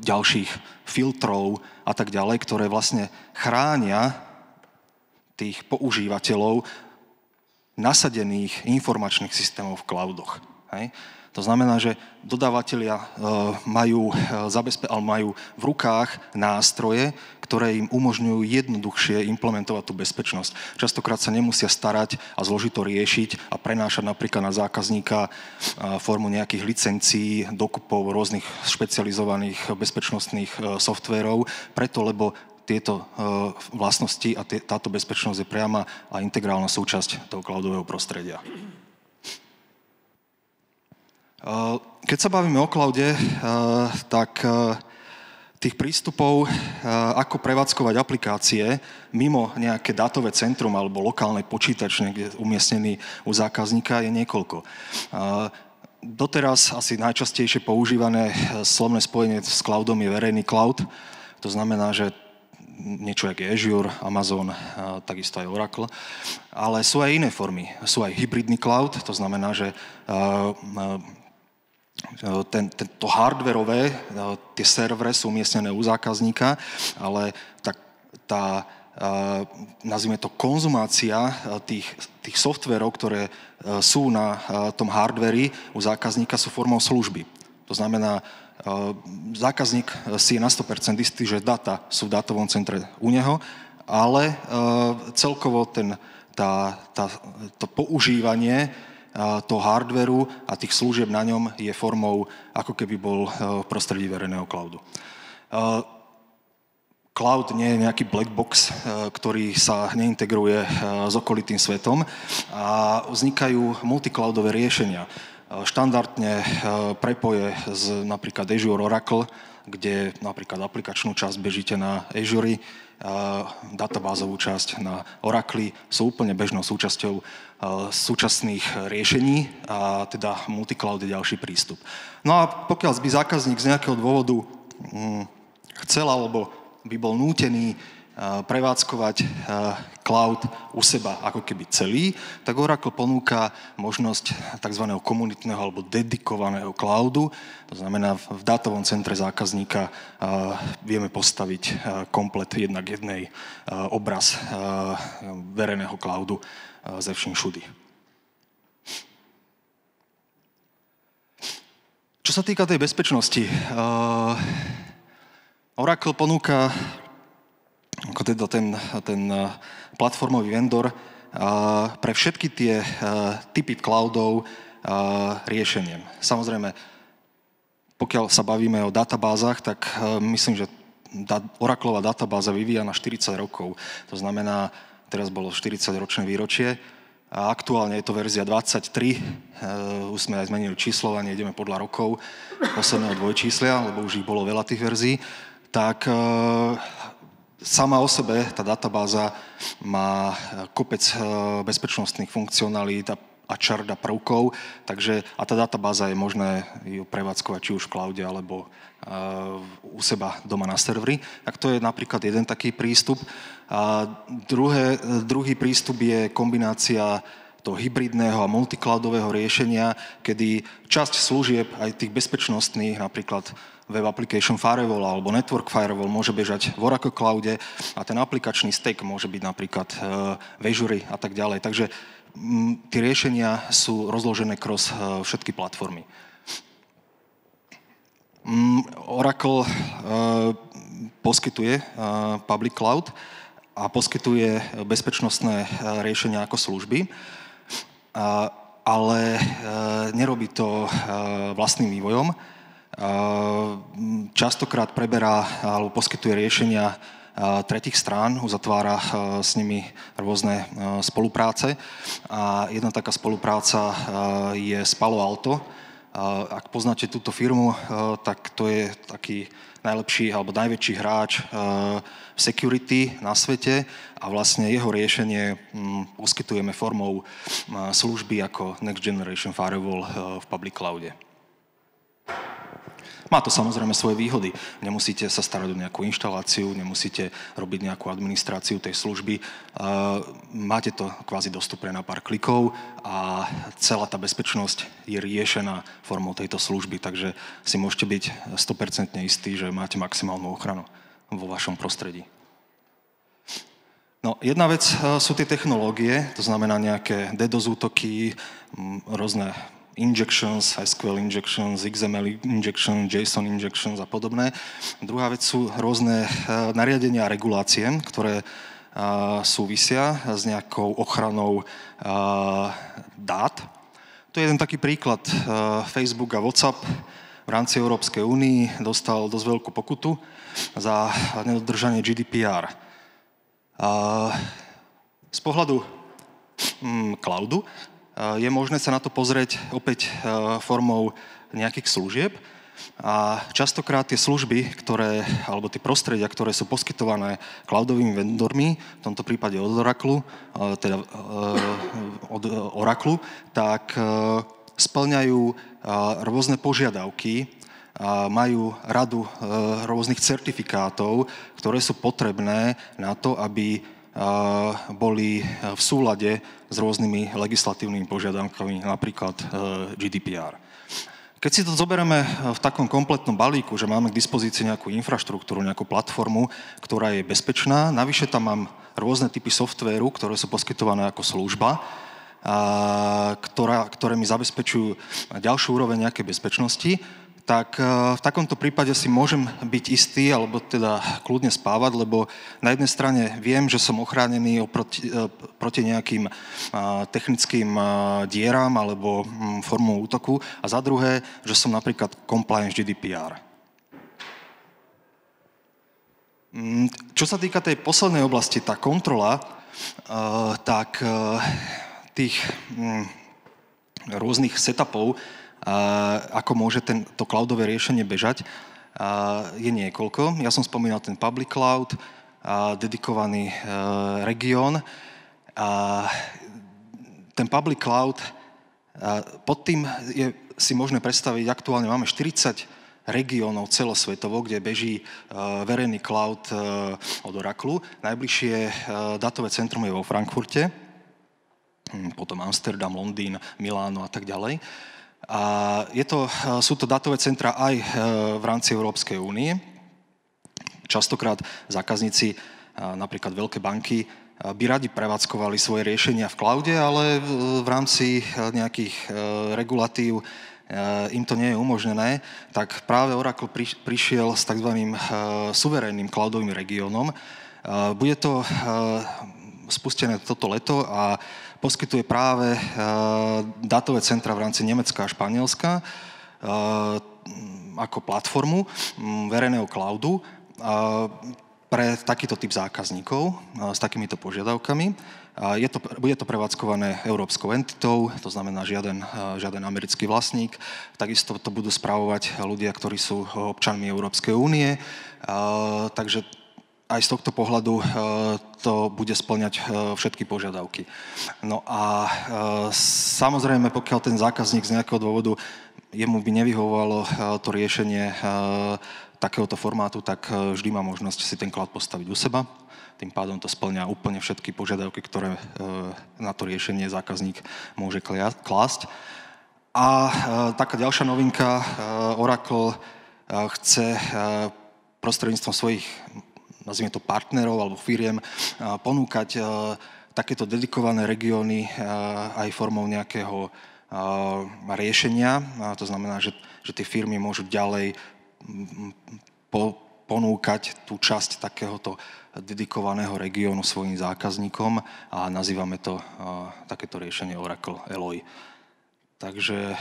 ďalších filtrov a tak ďalej, ktoré vlastne chránia tých používateľov nasadených informačných systémov v cloudoch. Hej? To znamená, že dodávateľia e, majú, majú v rukách nástroje, ktoré im umožňujú jednoduchšie implementovať tú bezpečnosť. Častokrát sa nemusia starať a zložito riešiť a prenášať napríklad na zákazníka e, formu nejakých licencií, dokupov rôznych špecializovaných bezpečnostných softvérov, preto lebo tieto vlastnosti a táto bezpečnosť je priama a integrálna súčasť toho cloudového prostredia. Eh, keď sa bavíme o cloude, tak tých prístupov, ako prevádzkovať aplikácie mimo nejaké dátové centrum alebo lokálne počítač niekde umiestnený u zákazníka je niekoľko. Doteraz asi najčastejšie používané slovné spojenie s cloudom je verejný cloud. To znamená, že niečo ako Azure, Amazon, takisto aj Oracle. Ale sú aj iné formy. Sú aj hybridný cloud, to znamená, že ten, ten, to hardwareové, tie servery sú umiestnené u zákazníka, ale tak tá, nazvime to konzumácia tých, tých softverov, ktoré sú na tom hardveri u zákazníka, sú formou služby. To znamená, zákazník si je na 100% istý, že data sú v dátovom centre u neho, ale celkovo ten, tá, tá, to používanie toho hardveru a tých služieb na ňom je formou, ako keby bol e, v prostredí verejného cloudu. E, cloud nie je nejaký black box, e, ktorý sa neintegruje s okolitým svetom a vznikajú multicloudové riešenia. Štandardne prepoje z napríklad Azure Oracle, kde napríklad aplikačnú časť bežíte na Azure, databázovú časť na Oracle sú úplne bežnou súčasťou súčasných riešení a teda multicloud je ďalší prístup. No a pokiaľ by zákazník z nejakého dôvodu mm, chcel alebo by bol nútený prevádzkovať cloud u seba ako keby celý, tak Oracle ponúka možnosť tzv. komunitného alebo dedikovaného cloudu. To znamená, v dátovom centre zákazníka vieme postaviť komplet jednak jednej obraz verejného cloudu ze vším všudy. Čo sa týka tej bezpečnosti, uh, Oracle ponúka ako teda ten, ten uh, platformový vendor uh, pre všetky tie uh, typy cloudov uh, riešeniem. Samozrejme, pokiaľ sa bavíme o databázach, tak uh, myslím, že da, Oracleová databáza vyvíja na 40 rokov. To znamená, teraz bolo 40-ročné výročie, a aktuálne je to verzia 23, uh, už sme aj zmenili číslovanie, ideme podľa rokov posledného dvojčíslia, lebo už ich bolo veľa tých verzií, tak uh, sama o sebe tá databáza má kopec uh, bezpečnostných funkcionalít a a čarda prvkov, takže a tá databáza je možné ju prevádzkovať či už v cloude alebo u seba doma na servery. Tak to je napríklad jeden taký prístup. A druhé, druhý prístup je kombinácia toho hybridného a multicloudového riešenia, kedy časť služieb, aj tých bezpečnostných, napríklad Web Application Firewall alebo Network Firewall môže bežať v Oracle Cloude a ten aplikačný stack môže byť napríklad v Azure a tak ďalej. Takže tie riešenia sú rozložené kroz e, všetky platformy. Oracle e, poskytuje e, public cloud a poskytuje bezpečnostné riešenia ako služby, ale nerobí to vlastným vývojom. Častokrát preberá alebo poskytuje riešenia tretich strán, uzatvára s nimi rôzne spolupráce. A jedna taká spolupráca je s Palo Alto. Ak poznáte túto firmu, tak to je taký najlepší alebo najväčší hráč v security na svete a vlastne jeho riešenie poskytujeme formou služby ako Next Generation Firewall v public cloude. Má to samozrejme svoje výhody. Nemusíte sa starať o nejakú inštaláciu, nemusíte robiť nejakú administráciu tej služby. Máte to kvázi dostupné na pár klikov a celá tá bezpečnosť je riešená formou tejto služby, takže si môžete byť 100% istí, že máte maximálnu ochranu vo vašom prostredí. No, jedna vec sú tie technológie, to znamená nejaké DDoS útoky, rôzne injections, SQL injections, XML injections, JSON injections a podobné. Druhá vec sú rôzne eh, nariadenia a regulácie, ktoré eh, súvisia s nejakou ochranou eh, dát. To je jeden taký príklad. Facebook a WhatsApp v rámci Európskej únii dostal dosť veľkú pokutu za nedodržanie GDPR. Z pohľadu mm, cloudu je možné sa na to pozrieť opäť formou nejakých služieb. A častokrát tie služby, ktoré, alebo tie prostredia, ktoré sú poskytované cloudovými vendormi, v tomto prípade od Oracle, teda od Oracle, tak splňajú rôzne požiadavky, majú radu rôznych certifikátov, ktoré sú potrebné na to, aby boli v súlade s rôznymi legislatívnymi požiadavkami, napríklad e, GDPR. Keď si to zoberieme v takom kompletnom balíku, že máme k dispozícii nejakú infraštruktúru, nejakú platformu, ktorá je bezpečná, navyše tam mám rôzne typy softvéru, ktoré sú poskytované ako služba, a, ktorá, ktoré mi zabezpečujú ďalšiu úroveň nejakej bezpečnosti, tak e, v takomto prípade si môžem byť istý, alebo teda kľudne spávať, lebo na jednej strane viem, že som ochránený oproti, e, proti nejakým e, technickým dieram alebo mm, formou útoku a za druhé, že som napríklad compliance GDPR. Mm, čo sa týka tej poslednej oblasti, tá kontrola, tak tých mm, rôznych setupov, ako môže to cloudové riešenie bežať, je niekoľko. Ja som spomínal ten public cloud, dedikovaný e, región. Ten public cloud, pod tým je si možné predstaviť, aktuálne máme 40 regiónov celosvetovo, kde beží verejný cloud od Oracle. Najbližšie datové centrum je vo Frankfurte, hm, potom Amsterdam, Londýn, Miláno a tak ďalej. A je to, sú to datové centra aj v rámci Európskej únie. Častokrát zákazníci, napríklad veľké banky, by radi prevádzkovali svoje riešenia v cloude, ale v rámci nejakých e, regulatív e, im to nie je umožnené, tak práve Oracle prišiel s tzv. E, suverénnym cloudovým regiónom. Bude to spustené toto leto a poskytuje práve datové centra v rámci Nemecka a Španielska ako platformu verejného cloudu pre takýto typ zákazníkov s takýmito požiadavkami. Je to, bude to prevádzkované európskou entitou, to znamená žiaden, žiaden americký vlastník. Takisto to budú správovať ľudia, ktorí sú občanmi Európskej únie. Takže aj z tohto pohľadu to bude splňať všetky požiadavky. No a samozrejme, pokiaľ ten zákazník z nejakého dôvodu jemu by nevyhovovalo to riešenie takéhoto formátu, tak vždy má možnosť si ten cloud postaviť u seba. Tým pádom to splňa úplne všetky požiadavky, ktoré na to riešenie zákazník môže klásť. A taká ďalšia novinka, Oracle chce prostredníctvom svojich, nazvime to partnerov alebo firiem, ponúkať takéto dedikované regióny aj formou nejakého riešenia. To znamená, že, že tie firmy môžu ďalej po, ponúkať tú časť takéhoto dedikovaného regiónu svojim zákazníkom a nazývame to takéto riešenie Oracle Eloy. Takže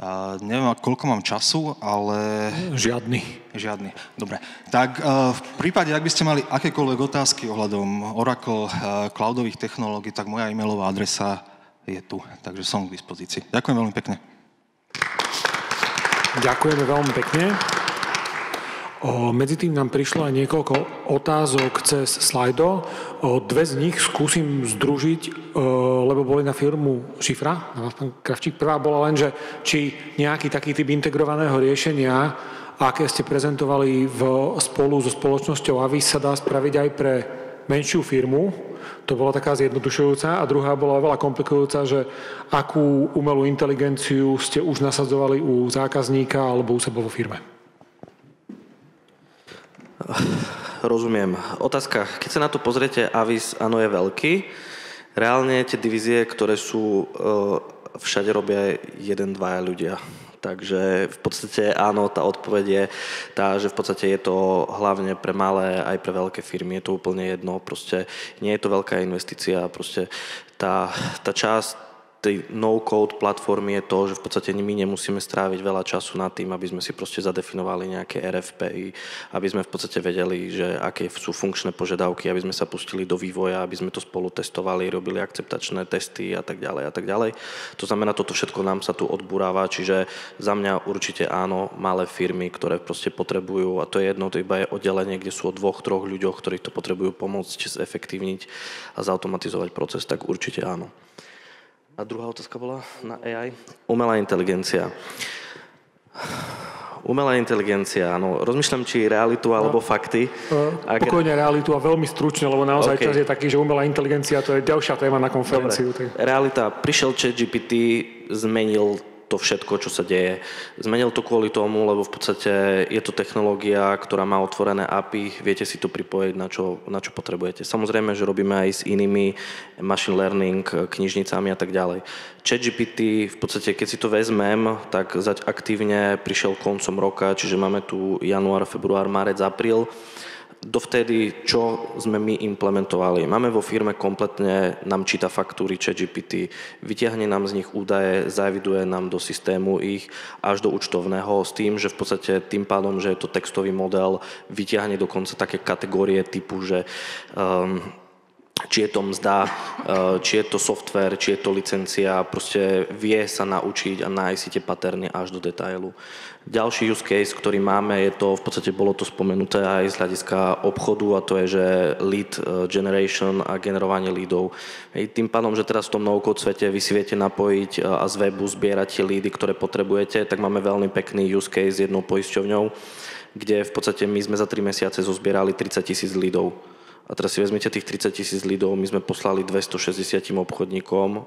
uh, neviem, koľko mám času, ale... Žiadny. Žiadny, dobre. Tak uh, v prípade, ak by ste mali akékoľvek otázky ohľadom Oracle uh, cloudových technológií, tak moja e-mailová adresa je tu, takže som k dispozícii. Ďakujem veľmi pekne. Ďakujeme veľmi pekne. O, medzi tým nám prišlo aj niekoľko otázok cez slajdo. O, dve z nich skúsim združiť, o, lebo boli na firmu Šifra, na pán Kravčík. Prvá bola len, že či nejaký taký typ integrovaného riešenia, aké ste prezentovali v, spolu so spoločnosťou Avis, sa dá spraviť aj pre menšiu firmu, to bola taká zjednodušujúca. A druhá bola veľa komplikujúca, že akú umelú inteligenciu ste už nasadzovali u zákazníka alebo u seba vo firme. Rozumiem. Otázka, keď sa na to pozriete, Avis, áno, je veľký. Reálne tie divízie, ktoré sú, e, všade robia jeden, dvaja ľudia. Takže v podstate áno, tá odpoveď je tá, že v podstate je to hlavne pre malé aj pre veľké firmy, je to úplne jedno, proste nie je to veľká investícia, proste tá, tá časť tej no-code platformy je to, že v podstate my nemusíme stráviť veľa času nad tým, aby sme si proste zadefinovali nejaké RFPI, aby sme v podstate vedeli, že aké sú funkčné požiadavky, aby sme sa pustili do vývoja, aby sme to spolu testovali, robili akceptačné testy a tak ďalej a tak ďalej. To znamená, toto všetko nám sa tu odburáva, čiže za mňa určite áno, malé firmy, ktoré proste potrebujú, a to je jedno, to iba je oddelenie, kde sú o dvoch, troch ľuďoch, ktorí to potrebujú pomôcť zefektívniť a zautomatizovať proces, tak určite áno. A druhá otázka bola na AI? Umelá inteligencia. Umelá inteligencia, áno. Rozmýšľam, či realitu alebo no, fakty. Uh, Ak... Pokojne realitu a veľmi stručne, lebo naozaj okay. čas je taký, že umelá inteligencia to je ďalšia téma na konferenciu. Dobre. Realita. Prišiel chat GPT, zmenil to všetko, čo sa deje. Zmenil to kvôli tomu, lebo v podstate je to technológia, ktorá má otvorené API, viete si to pripojiť, na čo, na čo potrebujete. Samozrejme, že robíme aj s inými machine learning, knižnicami a tak ďalej. ChatGPT, v podstate, keď si to vezmem, tak zať aktívne prišiel koncom roka, čiže máme tu január, február, marec, apríl dovtedy, čo sme my implementovali. Máme vo firme kompletne, nám číta faktúry ChatGPT, vyťahne nám z nich údaje, zaviduje nám do systému ich až do účtovného s tým, že v podstate tým pádom, že je to textový model, vyťahne dokonca také kategórie typu, že um, či je to mzda, eh, či je to software, či je to licencia, proste vie sa naučiť a nájsť si tie paterny až do detailu. Ďalší use case, ktorý máme, je to, v podstate bolo to spomenuté aj z hľadiska obchodu a to je, že lead eh, generation a generovanie leadov. Tým pádom, že teraz v tom no-code svete vy si viete napojiť eh, a z webu zbierať tie leady, ktoré potrebujete, tak máme veľmi pekný use case s jednou poisťovňou, kde v podstate my sme za 3 mesiace zozbierali 30 tisíc leadov a teraz si vezmite tých 30 tisíc lidov, my sme poslali 260 obchodníkom,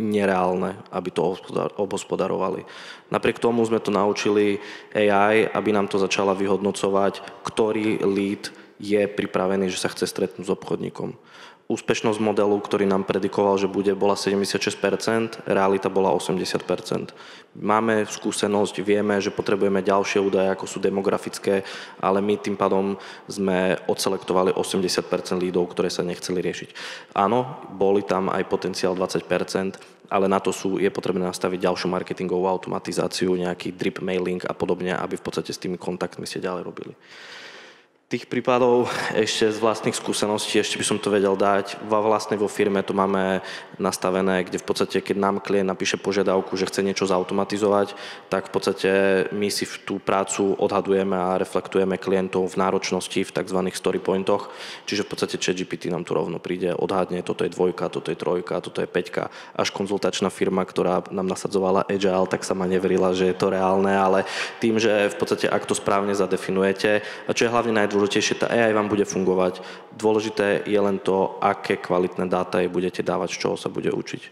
nereálne, aby to obhospodarovali. Napriek tomu sme to naučili AI, aby nám to začala vyhodnocovať, ktorý lead je pripravený, že sa chce stretnúť s obchodníkom. Úspešnosť modelu, ktorý nám predikoval, že bude, bola 76%, realita bola 80%. Máme skúsenosť, vieme, že potrebujeme ďalšie údaje, ako sú demografické, ale my tým pádom sme odselektovali 80% lídov, ktoré sa nechceli riešiť. Áno, boli tam aj potenciál 20%, ale na to sú, je potrebné nastaviť ďalšiu marketingovú automatizáciu, nejaký drip mailing a podobne, aby v podstate s tými kontaktmi ste ďalej robili. Tých prípadov ešte z vlastných skúseností, ešte by som to vedel dať. Vlastne vo firme to máme nastavené, kde v podstate, keď nám klient napíše požiadavku, že chce niečo zautomatizovať, tak v podstate my si tú prácu odhadujeme a reflektujeme klientov v náročnosti v tzv. story pointoch. Čiže v podstate ChatGPT nám tu rovno príde, odhadne, toto je dvojka, toto je trojka, toto je peťka. Až konzultačná firma, ktorá nám nasadzovala Agile, tak sa ma neverila, že je to reálne, ale tým, že v podstate ak to správne zadefinujete, a čo je hlavne najdôležitejšie, najdôležitejšie, tá AI vám bude fungovať. Dôležité je len to, aké kvalitné dáta jej budete dávať, z čoho sa bude učiť.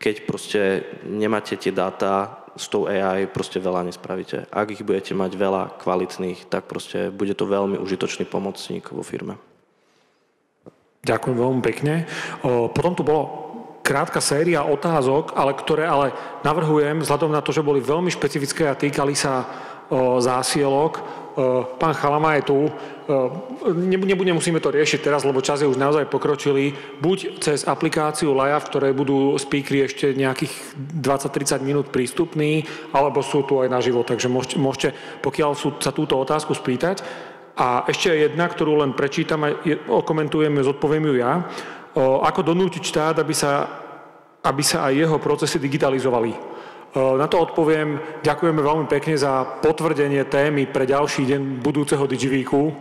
Keď proste nemáte tie dáta, s tou AI proste veľa nespravíte. Ak ich budete mať veľa kvalitných, tak proste bude to veľmi užitočný pomocník vo firme. Ďakujem veľmi pekne. Potom tu bolo krátka séria otázok, ale ktoré ale navrhujem, vzhľadom na to, že boli veľmi špecifické a týkali sa zásielok, Pán Chalama je tu. Nemusíme to riešiť teraz, lebo čas je už naozaj pokročilý. Buď cez aplikáciu Laja, v ktorej budú speakery ešte nejakých 20-30 minút prístupní, alebo sú tu aj naživo, takže môžete, môžete pokiaľ sú, sa túto otázku spýtať. A ešte jedna, ktorú len prečítam a okomentujem, zodpoviem ju ja. Ako donútiť štát, aby sa, aby sa aj jeho procesy digitalizovali. Na to odpoviem, ďakujeme veľmi pekne za potvrdenie témy pre ďalší deň budúceho Digivíku.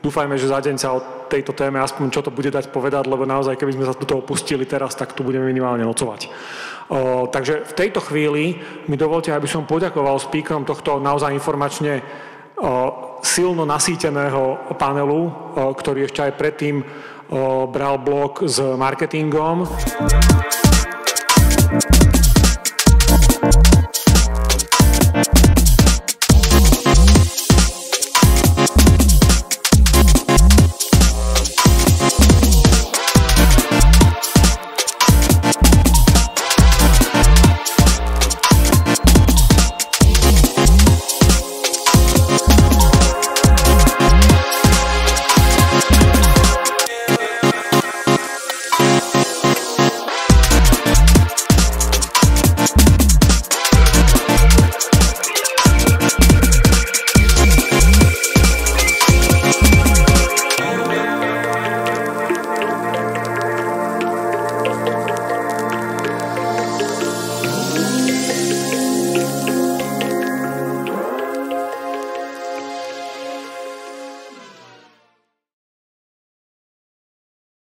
Dúfajme, že za deň sa o tejto téme aspoň čo to bude dať povedať, lebo naozaj, keby sme sa do toho pustili teraz, tak tu budeme minimálne nocovať. O, takže v tejto chvíli mi dovolte, aby som poďakoval speakerom tohto naozaj informačne o, silno nasýteného panelu, ktorý ešte aj predtým bral blok s marketingom.